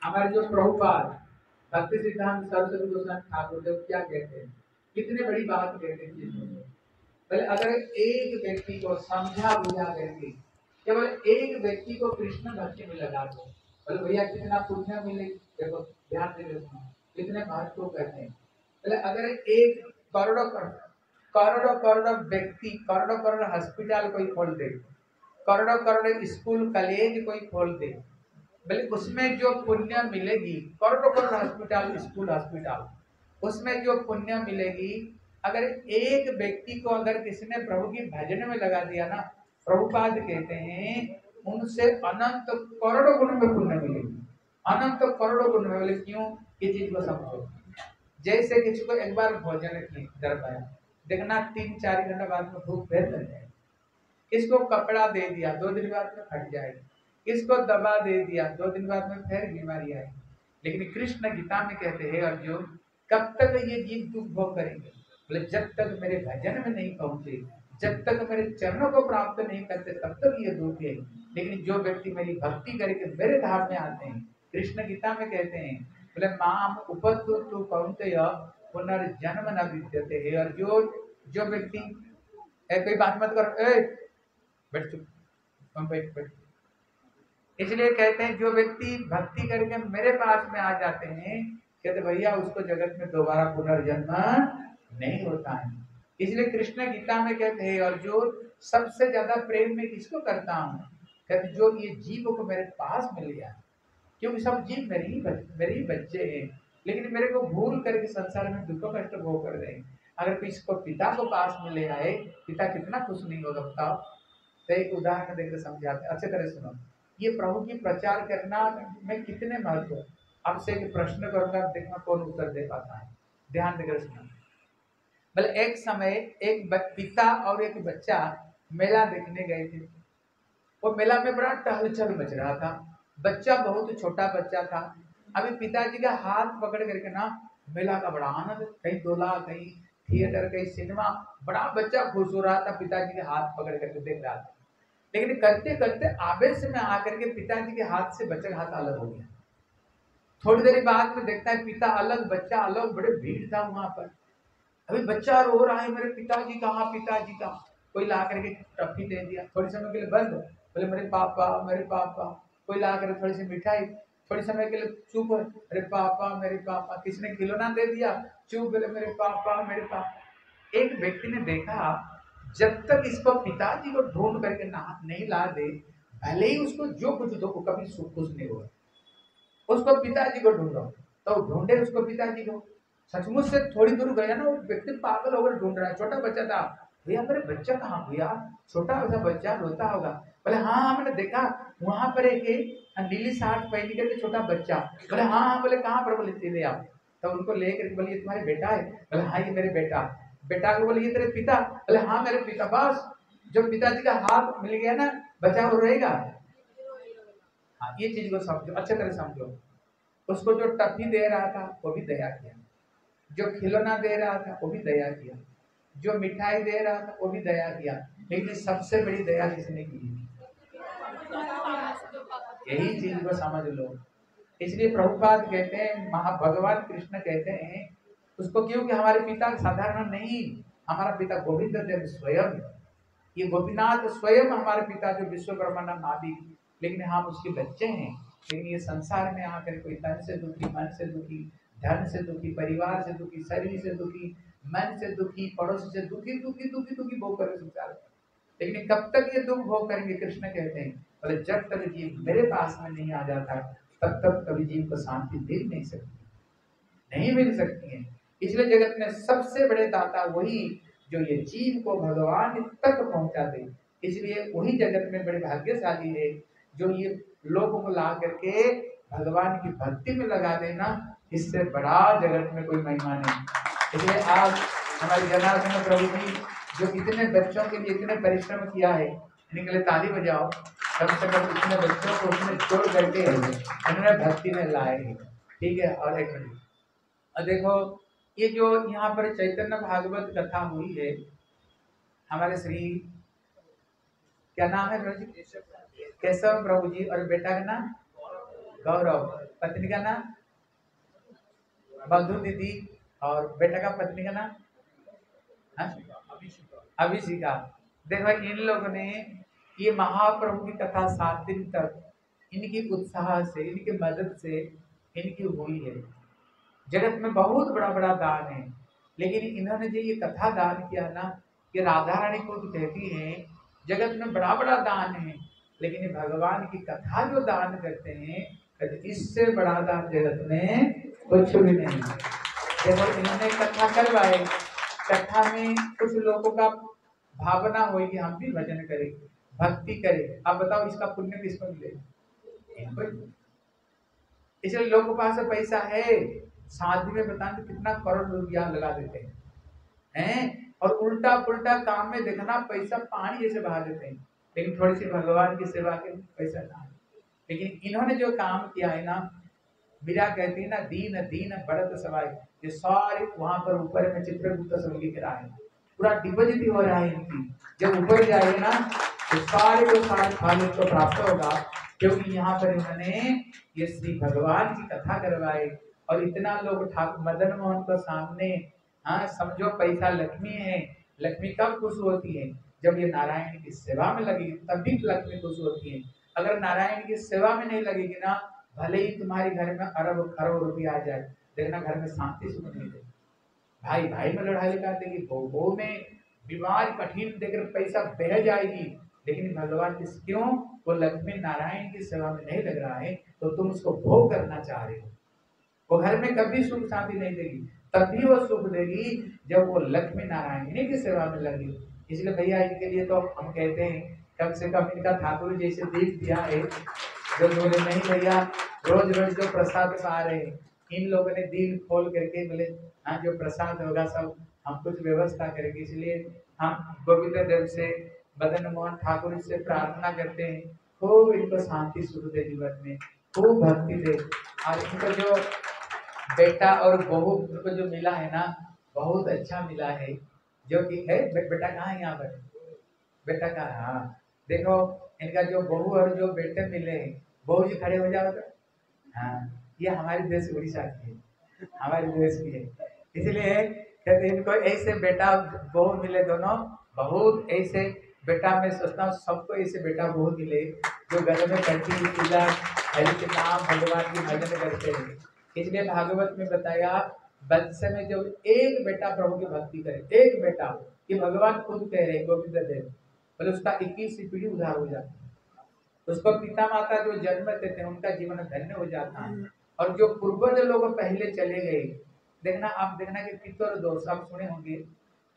हमारे जो प्रभुपाद, भक्ति सिद्धांत सरस्वती गोस्वामी ठाकुर देव क्या कहते हैं? कितने बड़ी बात कहते हैं पहले अगर एक व्यक्ति को समझा बुझा करके केवल एक व्यक्ति को कृष्ण भक्ति में लगा दो। बोले, भैया, कितना पुण्य मिले? देखो, ध्यान दे कितने महत्व कहते हैं। पहले अगर एक करोड़ों करोड़ों करोड़ों व्यक्ति, करोड़ों करोड़ हॉस्पिटल कोई खोल दे, करोड़ों करोड़ स्कूल, कॉलेज कोई खोल दे, बोले, उसमें जो पुण्य मिलेगी, करोड़ों करोड़ हॉस्पिटल, स्कूल हॉस्पिटल, उसमें जो पुण्य मिलेगी अगर एक व्यक्ति को अगर किसी ने प्रभु की भजन में लगा दिया ना, प्रभुपाद कहते हैं, उनसे अनंत करोड़ों गुण में पुण्य मिलेगी अनंत करोड़ों गुण में बोले क्यों? ये चीज़ को समझो। जैसे किसी को एक बार भोजन कर देखना तीन चार घंटे बाद में भूख फिर लग जाए। किसको कपड़ा दे दिया, दो दिन बाद में फट जाएगी किसको दबा दे दिया, दो दिन बाद में फिर बीमारी आएगी लेकिन कृष्ण गीता में कहते हैं, अर्जुन, कब तक ये जीव दुख भोग करेंगे? बोले जब तक मेरे भजन में नहीं पहुँचे, जब तक मेरे चरणों को प्राप्त नहीं करते, तब तक ये दुख है। लेकिन जो व्यक्ति मेरी भक्ति करके मेरे धाम में आते हैं, कृष्ण गीता में कहते हैं, बोले, माम तु कौनते पुनर्जन्म न विद्यते। है और जो जो व्यक्ति कोई बात मत करो। ए, बैठ चुप। बैठ बैठ। इसलिए कहते हैं, जो व्यक्ति भक्ति करके मेरे पास में आ जाते हैं, कहते भैया, उसको जगत में दोबारा पुनर्जन्म नहीं होता है। इसलिए कृष्ण गीता में कहते हैं, और जो सबसे ज़्यादा प्रेम में किसको करता हूँ? कहते जो ये जीव को मेरे पास मिल गया। क्योंकि सब जीव मेरे ही मेरे ही बच्चे हैं। लेकिन मेरे को भूल करके संसार में दुख कष्ट भोग कर रहे हैं। अगर किसी पिता को पास में ले आए, पिता कितना खुश नहीं होगा, बताओ। तो एक उदाहरण देकर समझाते अच्छे तरह सुनो। ये प्रभु की प्रचार करना में कितने महत्व आपसे एक प्रश्न करूँगा, देखना कौन उत्तर दे पाता है। ध्यान देकर सुनो। बोले एक समय एक पिता और एक बच्चा मेला देखने गए थे। वो मेला में बड़ा टहलचल मच रहा था। बच्चा बहुत छोटा बच्चा था। अभी पिताजी का हाथ पकड़ करके ना मेला का बड़ा आनंद, कहीं दोला कहीं थिएटर कहीं सिनेमा बड़ा बच्चा खुश हो रहा था, पिताजी के हाथ पकड़ करके देख रहा था। लेकिन करते करते आवेश में आकर के पिताजी के हाथ से बच्चे का हाथ अलग हो गया। थोड़ी देर बाद में देखता है पिता अलग, बच्चा अलग, बड़े भीड़ था वहाँ पर। अभी बच्चा रो रहा है, मेरे पिताजी कहाँ पिताजी का। कोई ला करके टफी दे दिया। थोड़ी समय के लिए बंद। बोले, मेरे पापा मेरे पापा। कोई ला कर थोड़ी सी मिठाई। थोड़ी समय के लिए चुप। अरे पापा, मेरे पापा। किसने खिलौना दे दिया। चुप। बोले, मेरे पापा मेरे पापा। एक व्यक्ति ने देखा, जब तक इसको पिताजी को ढूंढ करके ना, नहीं ला दे, भले ही उसको जो कुछ दो कभी सुख खुश नहीं हुआ। उसको पिताजी को ढूंढो। तो ढूंढे उसको पिताजी को। सचमुच से थोड़ी दूर गया ना, वो व्यक्ति पागल होकर ढूंढ रहा है। छोटा बच्चा था। भैया, मेरे बच्चा कहाँ? भैया, छोटा सा बच्चा रोता होगा। बोले हाँ हाँ मैंने देखा, वहाँ पर एक नीली साठ पहनी करके छोटा बच्चा। बोले हाँ हाँ बोले, कहाँ पर? बोले सीधे आप तो उनको लेकर बोले, ये तुम्हारे बेटा है। बोले हाँ ये मेरे बेटा। बेटा को बोले, ये तेरे पिता। बोले हाँ मेरे पिता। बस, जो पिताजी का हाथ मिल गया ना, बचा वो रहेगा हाँ ये चीज़ को समझो, अच्छे तरह समझो। उसको जो टफी दे रहा था, वो भी दया किया। जो खिलौना दे रहा था, वो भी दया किया। जो मिठाई दे रहा था, वो भी दया किया। लेकिन सबसे बड़ी दया किसने की? यही चीज़ को समझ लो। इसलिए प्रभुपाद कहते हैं महा भगवान कृष्ण कहते हैं, उसको क्योंकि हमारे पिता साधारण नहीं, हमारा पिता गोविंद देव स्वयं। ये गोपीनाथ स्वयं हमारे पिता जो विश्व ब्रह्मांड नाभिक लेकिन हम उसके बच्चे हैं। लेकिन ये संसार में आकर कोई तन से दुखी मन से दुखी धन से दुखी, परिवार से दुखी, शरीर से दुखी, मन से दुखी, पड़ोस से दुखी दुखी दुखी दुखी भोग कर संसार लेकिन कब तक ये दुख भोग करेंगे, कृष्ण कहते हैं, बोले, जब तक जीव मेरे पास में नहीं आ जाता, तब तक कभी जीव को शांति मिल नहीं सकती। नहीं मिल सकती है। इसलिए जगत में सबसे बड़े दाता वही जो ये जीव को भगवान तक पहुँचा दे इसलिए वही जगत में बड़े भाग्यशाली है, जो ये लोगों को ला करके भगवान की भक्ति में लगा देना इससे बड़ा जगत में कोई महिमा नहीं। इसलिए आज हमारे जनार्दन प्रभु जी जो इतने बच्चों के लिए इतने परिश्रम किया है इनके लिए ताली बजाओ। कम से कम इतने बच्चों को उसने छोड़ करके उन्होंने भक्ति में लाए हैं। ठीक है और एक मिनट। और देखो ये जो यहाँ पर चैतन्य भागवत कथा हुई है हमारे श्री क्या नाम है प्रभु जी। केशव प्रभु जी और बेटा का नाम? गौरव। पत्नी का नाम? मधु दीदी और बेटा का पत्नी का नाम? हाँ? अभिषिका। देखो इन लोगों ने ये महाप्रभु की कथा सात दिन तक इनकी उत्साह से, इनकी मदद से इनकी हुई है। जगत में बहुत बड़ा बड़ा दान है, लेकिन इन्होंने जो ये कथा दान किया ना, ये राधा रानी को कहती है, जगत में बड़ा बड़ा दान है, लेकिन भगवान की कथा जो दान करते हैं इससे बड़ा दान जगत में कुछ भी नहीं। देखो इन्होंने कथा करवाए कथा में कुछ लोगों का भावना हुई कि हम भी भजन करें, भक्ति करें। अब बताओ, इसका पुण्य किसको मिलेगा इसलिए लोगों के पास पैसा है। शादी में बताएँ तो कितना करोड़ रुपया लगा देते हैं। हैं? और उल्टा पुल्टा काम में देखना, पैसा पानी जैसे बहा देते हैं। लेकिन थोड़ी सी भगवान की सेवा के पैसा ना। लेकिन इन्होंने जो काम किया है ना मीरा कहती है ना, दीन दीन, बढ़त सवाई। ये सारे वहाँ पर ऊपर में चित्रगुप्त लिख रहा है पूरा डिपोजिट हो रहा है इनकी। जब ऊपर जाएगी ना तो सारे को सारे फल को प्राप्त होगा, क्योंकि यहाँ पर इन्होंने ये श्री भगवान की कथा करवाए और इतना लोग ठाकुर मदन मोहन को सामने हाँ समझो पैसा लक्ष्मी है। लक्ष्मी कब खुश होती है? जब ये नारायण की सेवा में लगेगी, तभी लक्ष्मी खुश होती है। अगर नारायण की सेवा में नहीं लगेगी ना भले ही तुम्हारे घर में अरब खरब रुपया आ जाए देखना घर में शांति सुख नहीं देगी भाई भाई में लड़ाई कर देगी, बहू बहू में बीमार कठिन देकर पैसा बह जाएगी। लेकिन भगवान किस क्यों? वो लक्ष्मी नारायण की सेवा में नहीं लग रहा है तो तुम उसको भोग करना चाह रहे हो। वो घर में कभी सुख शांति नहीं देगी, तभी वो सुख देगी जब वो लक्ष्मी नारायण की सेवा में लगी। इसलिए भैया, इनके लिए तो हम कहते हैं, कम से कम इनका ठाकुर जैसे दीप दिया है। जो बोले नहीं भैया रोज रोज जो प्रसाद पा रहे इन लोगों ने दिल खोल करके बोले हाँ जो प्रसाद होगा सब हम कुछ व्यवस्था करेंगे। इसलिए हम गोविंद देव से, मदन मोहन ठाकुर से प्रार्थना करते हैं, खूब इनको शांति सुख दे जीवन में, खूब भक्ति दे। और इनको जो बेटा और बहू, उनको जो मिला है ना, बहुत अच्छा मिला है। जो कि, है बेटा कहाँ है यहाँ पर? बेटा कहाँ हाँ देखो इनका जो बहू और जो बेटे मिले, बहू जी खड़े हो जाओ तो। हाँ ये हमारे देश उड़ीसा की है। हमारे देश की है। इसलिए कहते इनको ऐसे बेटा, बहू मिले दोनों। बहुत ऐसे बेटा, मैं सोचता हूँ, सबको ऐसे बेटा, बहू मिले जो घर में कंटिन्यू पूजा हरि के नाम भगवान की भजन करते हैं। इसलिए भागवत में बताया वंश में जो एक बेटा प्रभु की भक्ति करे, एक बेटा ये भगवान खुद कह रहे हैं, गोविंद देव। बोले उसका इक्कीस पीढ़ी उधार हो जाती है। उसको पिता माता जो जन्म देते हैं उनका जीवन धन्य हो जाता है। और जो पूर्वज लोग पहले चले गए देखना आप देखना कि पितर दोष आप सुने होंगे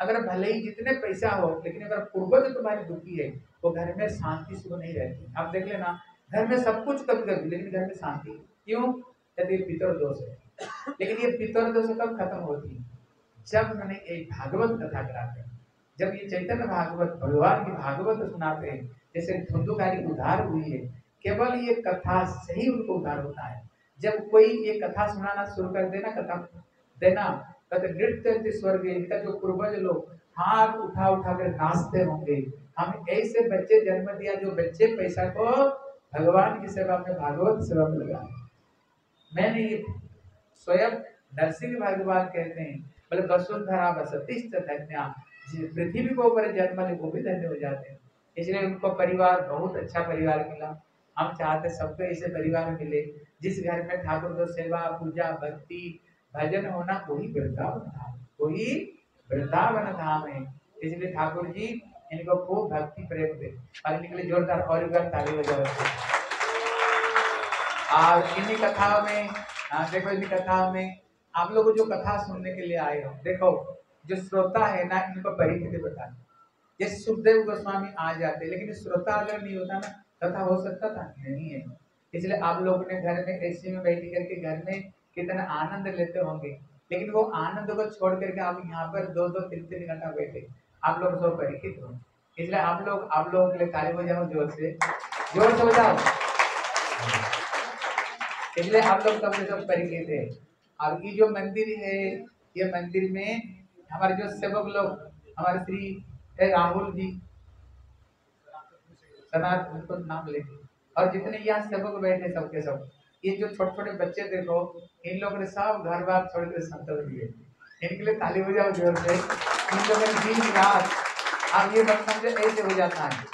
अगर भले ही जितने पैसा हो लेकिन अगर पूर्वज तुम्हारी दुखी है वो घर में शांति सुख नहीं रहती। आप देख लेना घर में सब कुछ कभी कभी लेकिन घर में शांति क्यों? यदि पितर दोष है। लेकिन ये पितर दोष कब खत्म होती है? जब उन्होंने एक भागवत कथा कराते हैं जब ये चैतन्य भागवत, भगवान की भागवत सुनाते हैं, जैसे धुंधुकारी उद्धार हुई है, केवल ये कथा से ही उनको उद्धार होता है। जब कोई ये कथा सुनाना शुरू कर देना, कथा देना, कहते नृत्य स्वर्ग इनका जो पूर्वज लोग, हाथ उठा उठा कर नाचते होंगे। हम ऐसे बच्चे जन्म दिया, जो बच्चे पैसा को भगवान की सेवा में, भागवत सेवा में लगा मैंने ये स्वयं नरसिंह भगवान कहते हैं, बोले, वसुंधरा बसतिष्ठ धन्या पृथ्वी को ऊपर जन्म ले, वो भी धन्य हो जाते हैं। इसलिए उनको परिवार बहुत अच्छा परिवार मिला। हम चाहते सबको ऐसे परिवार मिले, जिस घर में ठाकुर को सेवा, पूजा, भक्ति, भजन होना वही वृंदावन धाम वही वृंदावन धाम है। इसलिए ठाकुर जी, इनको खूब भक्ति, प्रेम दे। और इनके लिए जोरदार और ताली बजाओ। और इन्हीं कथाओं में देखो इन्हीं कथाओं में, आप लोग जो कथा सुनने के लिए आए हो, देखो जो श्रोता है ना, इनको परिचित बता ये सुखदेव गोस्वामी आ जाते लेकिन श्रोता अगर नहीं होता ना कथा हो सकता था? नहीं है। इसलिए आप लोग ने घर में ऐसे में बैठ करके घर में कितना आनंद लेते होंगे। लेकिन वो आनंद को छोड़ करके आप यहाँ पर दो दो, तीन तीन घंटा बैठे, आप लोग सब परिचित हो। इसलिए आप लोग, आप लोगों के लिए ताली हो जाओ ज़ोर से। ज़ोर से हो जाओ इसलिए आप लोग सब सब परिचित है। और ये जो मंदिर है, ये मंदिर में हमारे जो सेवक लोग, हमारे श्री राहुल जी सनातन नाम लेके और जितने यहाँ सेवक बैठे सबके सब, ये जो छोटे छोटे बच्चे देखो, इन लोगों ने सब घर बार छोड़ कर संतोष दिए। इनके लिए ताली बजाओ ज़ोर से इन लोगों ने दिन, रात अब ये बात समझे, ऐसे हो जाता है।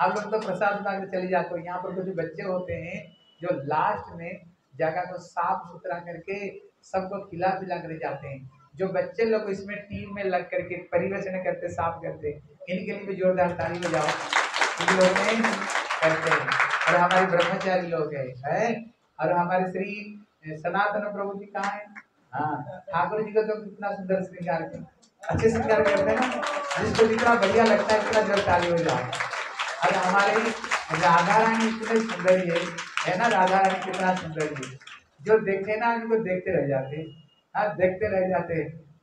आप लोग तो प्रसाद मांग चले जाते हो। यहाँ पर कुछ बच्चे होते हैं, जो लास्ट में जगह को साफ़ सुथरा करके सबको खिला पिला कर जाते हैं। जो बच्चे लोग इसमें टीम में लग करके परिवेशन करते साफ़ करते इनके लिए भी जोरदार ताली बजाओ। इन लोग करते हैं। और हमारे ब्रह्मचारी लोग है, है? और हमारे श्री सनातन प्रभु जी कहाँ है? हाँ ठाकुर जी का तो कितना सुंदर श्रृंगार अच्छे श्रृंगार करते हैं जिसको जितना बढ़िया लगता है इतना ज़ोर ताली हो जाए और हमारे राधा रानी इतने सुंदर है है ना? राधा रानी कितना सुंदर है जो देखते ना उनको देखते रह जाते हाँ। देखते रह जाते।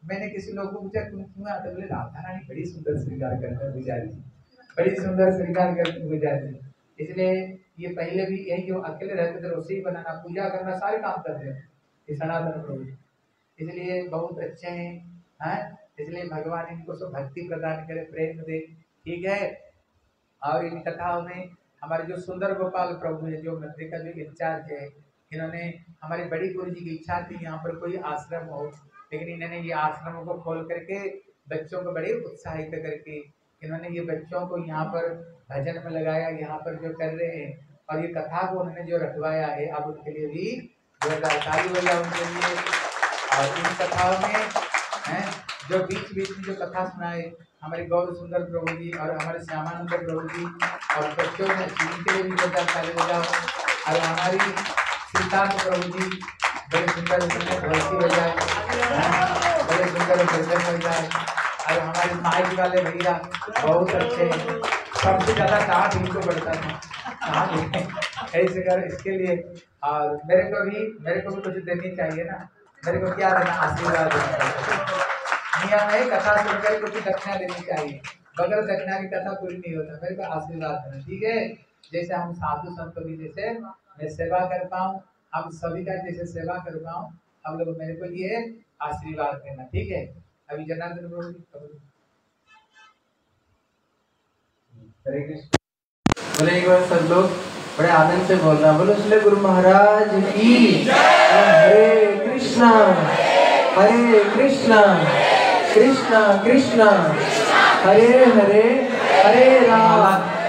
मैंने किसी लोग को पूछा, तुम क्यों आते? बोले, राधा रानी बड़ी सुंदर श्रृंगार करते हैं गुजारी बड़ी सुंदर श्रृंगार करते हैं गुजारी इसलिए ये पहले भी यही जो अकेले रहते थे रसोई बनाना, पूजा करना, सारे काम करते हैं। ये सनातन प्रभु इसलिए बहुत अच्छे हैं हैं? इसलिए भगवान इनको सब भक्ति प्रदान करे, प्रेम दे। ठीक है? और इन कथाओं में हमारे जो सुंदर गोपाल प्रभु है, जो मंदिर का जो इंचार्ज है इन्होंने हमारे बड़ी गुरु जी की इच्छा थी यहाँ पर कोई आश्रम हो, लेकिन इन्होंने ये आश्रमों को खोल करके बच्चों को बड़े उत्साहित करके, इन्होंने ये बच्चों को यहाँ पर भजन में लगाया, यहाँ पर जो कर रहे हैं, और ये कथा को उन्होंने जो रखवाया है, अब उनके लिए भी जोरदार ताली जाए उनके लिए, और इन कथाओं में, हैं, जो बीच बीच में जो कथा सुनाए, हमारे गौर सुंदर प्रभु जी और हमारे श्यामानंद प्रभु जी, और बच्चों में, इनके लिए भी जोरदार ताली और हमारी सिद्धार्थ प्रभु जी। बड़े सुंदर ढोलकी बजाए बड़े सुंदर भजन बजाए और हमारे माइक वाले भैया बहुत अच्छे हैं। सबसे ज़्यादा डांट इनको पड़ता था ऐसे कर, इसके लिए, और मेरे को भी, मेरे को भी कुछ देनी चाहिए ना। मेरे को क्या देना? आशीर्वाद देना है कथा सुनकर कुछ दक्षिणा देनी चाहिए। बगैर दक्षिणा की कथा पूरी नहीं होता। मेरे को आशीर्वाद देना। ठीक है? जैसे हम साधु संत भी जैसे मैं सेवा कर पाऊँ, हम सभी का जैसे सेवा कर पाऊँ, हम लोग मेरे को ये आशीर्वाद देना, ठीक है? अभी जनार्दन हरे कृष्ण। बोले एक बार सब लोग बड़े आनंद से बोल रहा बोलो इसलिए गुरु महाराज की हरे कृष्णा हरे कृष्णा कृष्णा कृष्णा। हरे हरे हरे राम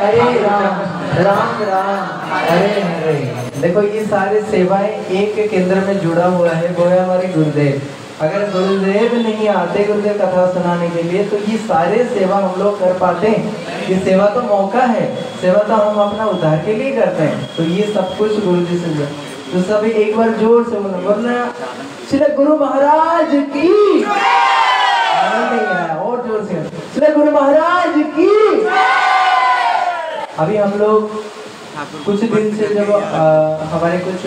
हरे राम। राम राम। हरे हरे देखो, ये सारे सेवाएँ एक केंद्र में जुड़ा हुआ है। वो है हमारे गुरुदेव। अगर गुरुदेव नहीं आते गुरुदेव कथा सुनाने के लिए तो ये सारे सेवा हम लोग कर पाते हैं। ये सेवा तो मौका है। सेवा तो हम अपना उद्धार के लिए करते हैं। तो ये सब कुछ गुरु जी से तो सभी एक बार ज़ोर से बोलो वरना श्री गुरु महाराज की और ज़ोर से। श्री गुरु महाराज की अभी हम लोग कुछ दिन से जब आ, हमारे कुछ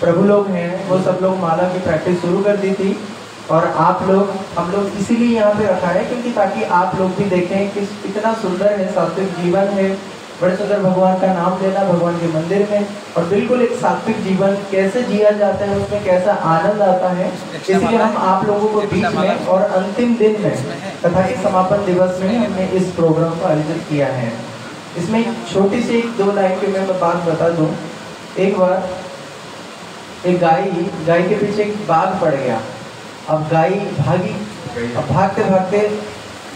प्रभु लोग हैं वो सब लोग माला की प्रैक्टिस शुरू कर दी थी और आप लोग हम लोग इसीलिए यहाँ पे रखा है क्योंकि ताकि आप लोग भी देखें कि कितना सुंदर है सात्विक जीवन है। बड़े सुंदर भगवान का नाम लेना भगवान के मंदिर में और बिल्कुल एक सात्विक जीवन कैसे जिया जाता है उसमें कैसा आनंद आता है इसलिए हम आप लोगों को बीच में और अंतिम दिन में तथा के समापन दिवस में हमने इस प्रोग्राम को आयोजित किया है। इसमें एक छोटी सी एक दो लाइन की मैं बात बता दूँ। एक बार एक गाय गाय के पीछे एक बाघ पड़ गया। अब गाय भागी अब भागते भागते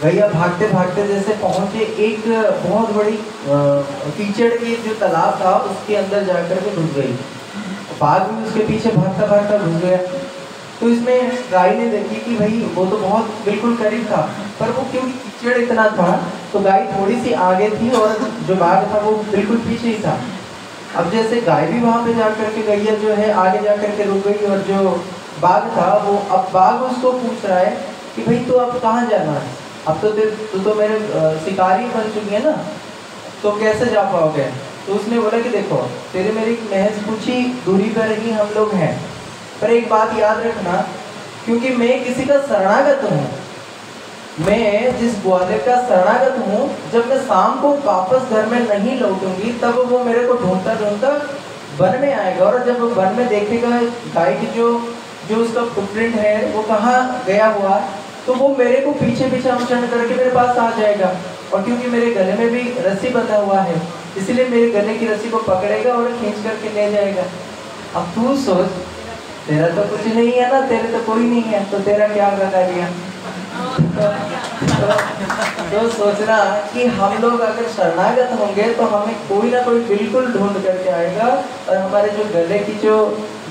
गैया भागते भागते जैसे पहुँचे एक बहुत बड़ी कीचड़ की जो तालाब था उसके अंदर जाकर के घुस गई। बाघ भी उसके पीछे भागता भागता घुस गया। तो इसमें गाय ने देखी कि भाई, वो तो बहुत बिल्कुल करीब था, पर वो क्योंकि कीचड़ इतना था? तो गाय थोड़ी सी आगे थी और जो बाघ था, वो बिल्कुल पीछे ही था। अब जैसे गाय भी वहाँ पे जाकर के गैया जो है, आगे जाकर के रुक गई और जो बाघ था, वो अब बाघ उसको पूछ रहा है कि भाई, तू अब कहाँ जाना है? अब तो तेरे, तू तो मेरे शिकारी बन चुकी है ना तो कैसे जा पाओगे? तो उसने बोला कि देखो, तेरे मेरी महज कुछ ही दूरी पर ही हम लोग हैं। पर एक बात याद रखना, क्योंकि मैं किसी का शरणागत हूँ। मैं जिस ग्वालियर का शरणागत हूँ, जब मैं शाम को वापस घर में नहीं लौटूँगी, तब वो मेरे को ढूंढता ढूंढता वन में आएगा और जब वन में देखेगा गाय की जो जो उसका फुटप्रिंट है, वो कहाँ गया हुआ तो वो मेरे को पीछे पीछे अनुसरण करके मेरे पास आ जाएगा। और क्योंकि मेरे गले में भी रस्सी बंधा हुआ है, इसलिए मेरे गले की रस्सी को पकड़ेगा और खींच करके ले जाएगा। अब तू सोच तेरा तो कुछ नहीं है ना तेरे तो कोई नहीं है तो तेरा क्या बता दिया? तो, तो सोचना कि हम लोग अगर शरणागत होंगे तो हमें कोई ना कोई बिल्कुल ढूंढ करके आएगा और हमारे जो गले की जो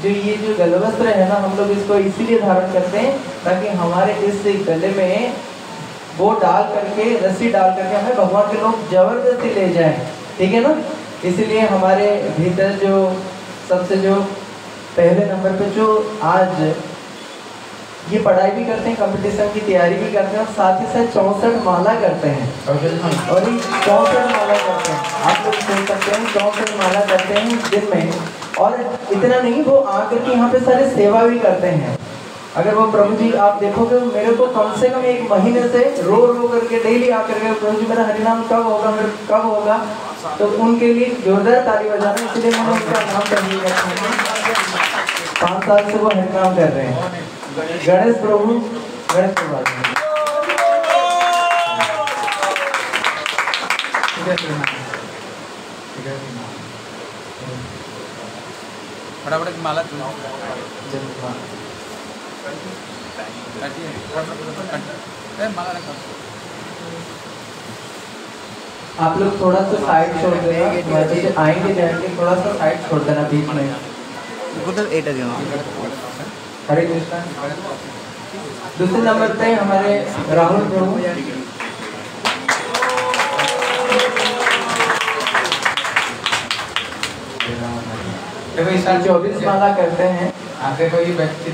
जो ये जो गलवस्त्र है ना हम लोग इसको इसीलिए धारण करते हैं ताकि हमारे इस गले में वो डाल करके रस्सी डाल करके हमें भगवान के लोग ज़बरदस्ती ले जाएँ। ठीक है ना? इसलिए हमारे भीतर जो सबसे जो पहले नंबर पे जो आज ये पढ़ाई भी करते हैं कंपटीशन की तैयारी भी करते हैं और साथ ही साथ चौंसठ माला करते हैं। और ये चौंसठ माला करते हैं। आप लोग सोच सकते हैं चौंसठ माला करते हैं दिन में। और इतना नहीं वो आकर के यहाँ पे सारे सेवा भी करते हैं। अगर वो प्रभु जी आप देखोगे मेरे को कम से कम एक महीने से रो रो करके डेली आकर के प्रभु जी मेरा हरिनाम कब होगा मेरा कब होगा? तो उनके लिए जोरदार ताली बजाना इसलिए मैंने उनका नाम है। पाँच साल से वो हरिनाम कर रहे हैं। गणेश प्रभु गणेश प्रभु। फटाफट माला चुनाव माला रखा। आप लोग थोड़ा सा साइड छोड़ देना। आएँगे जाएँगे थोड़ा सा साइड छोड़ देना बीच में। मतलब एट अगेन हरे कृष्ण। दूसरे नंबर पे हमारे राहुल प्रभु। कभी साल चौबीस माला करते हैं। आगे कोई व्यक्ति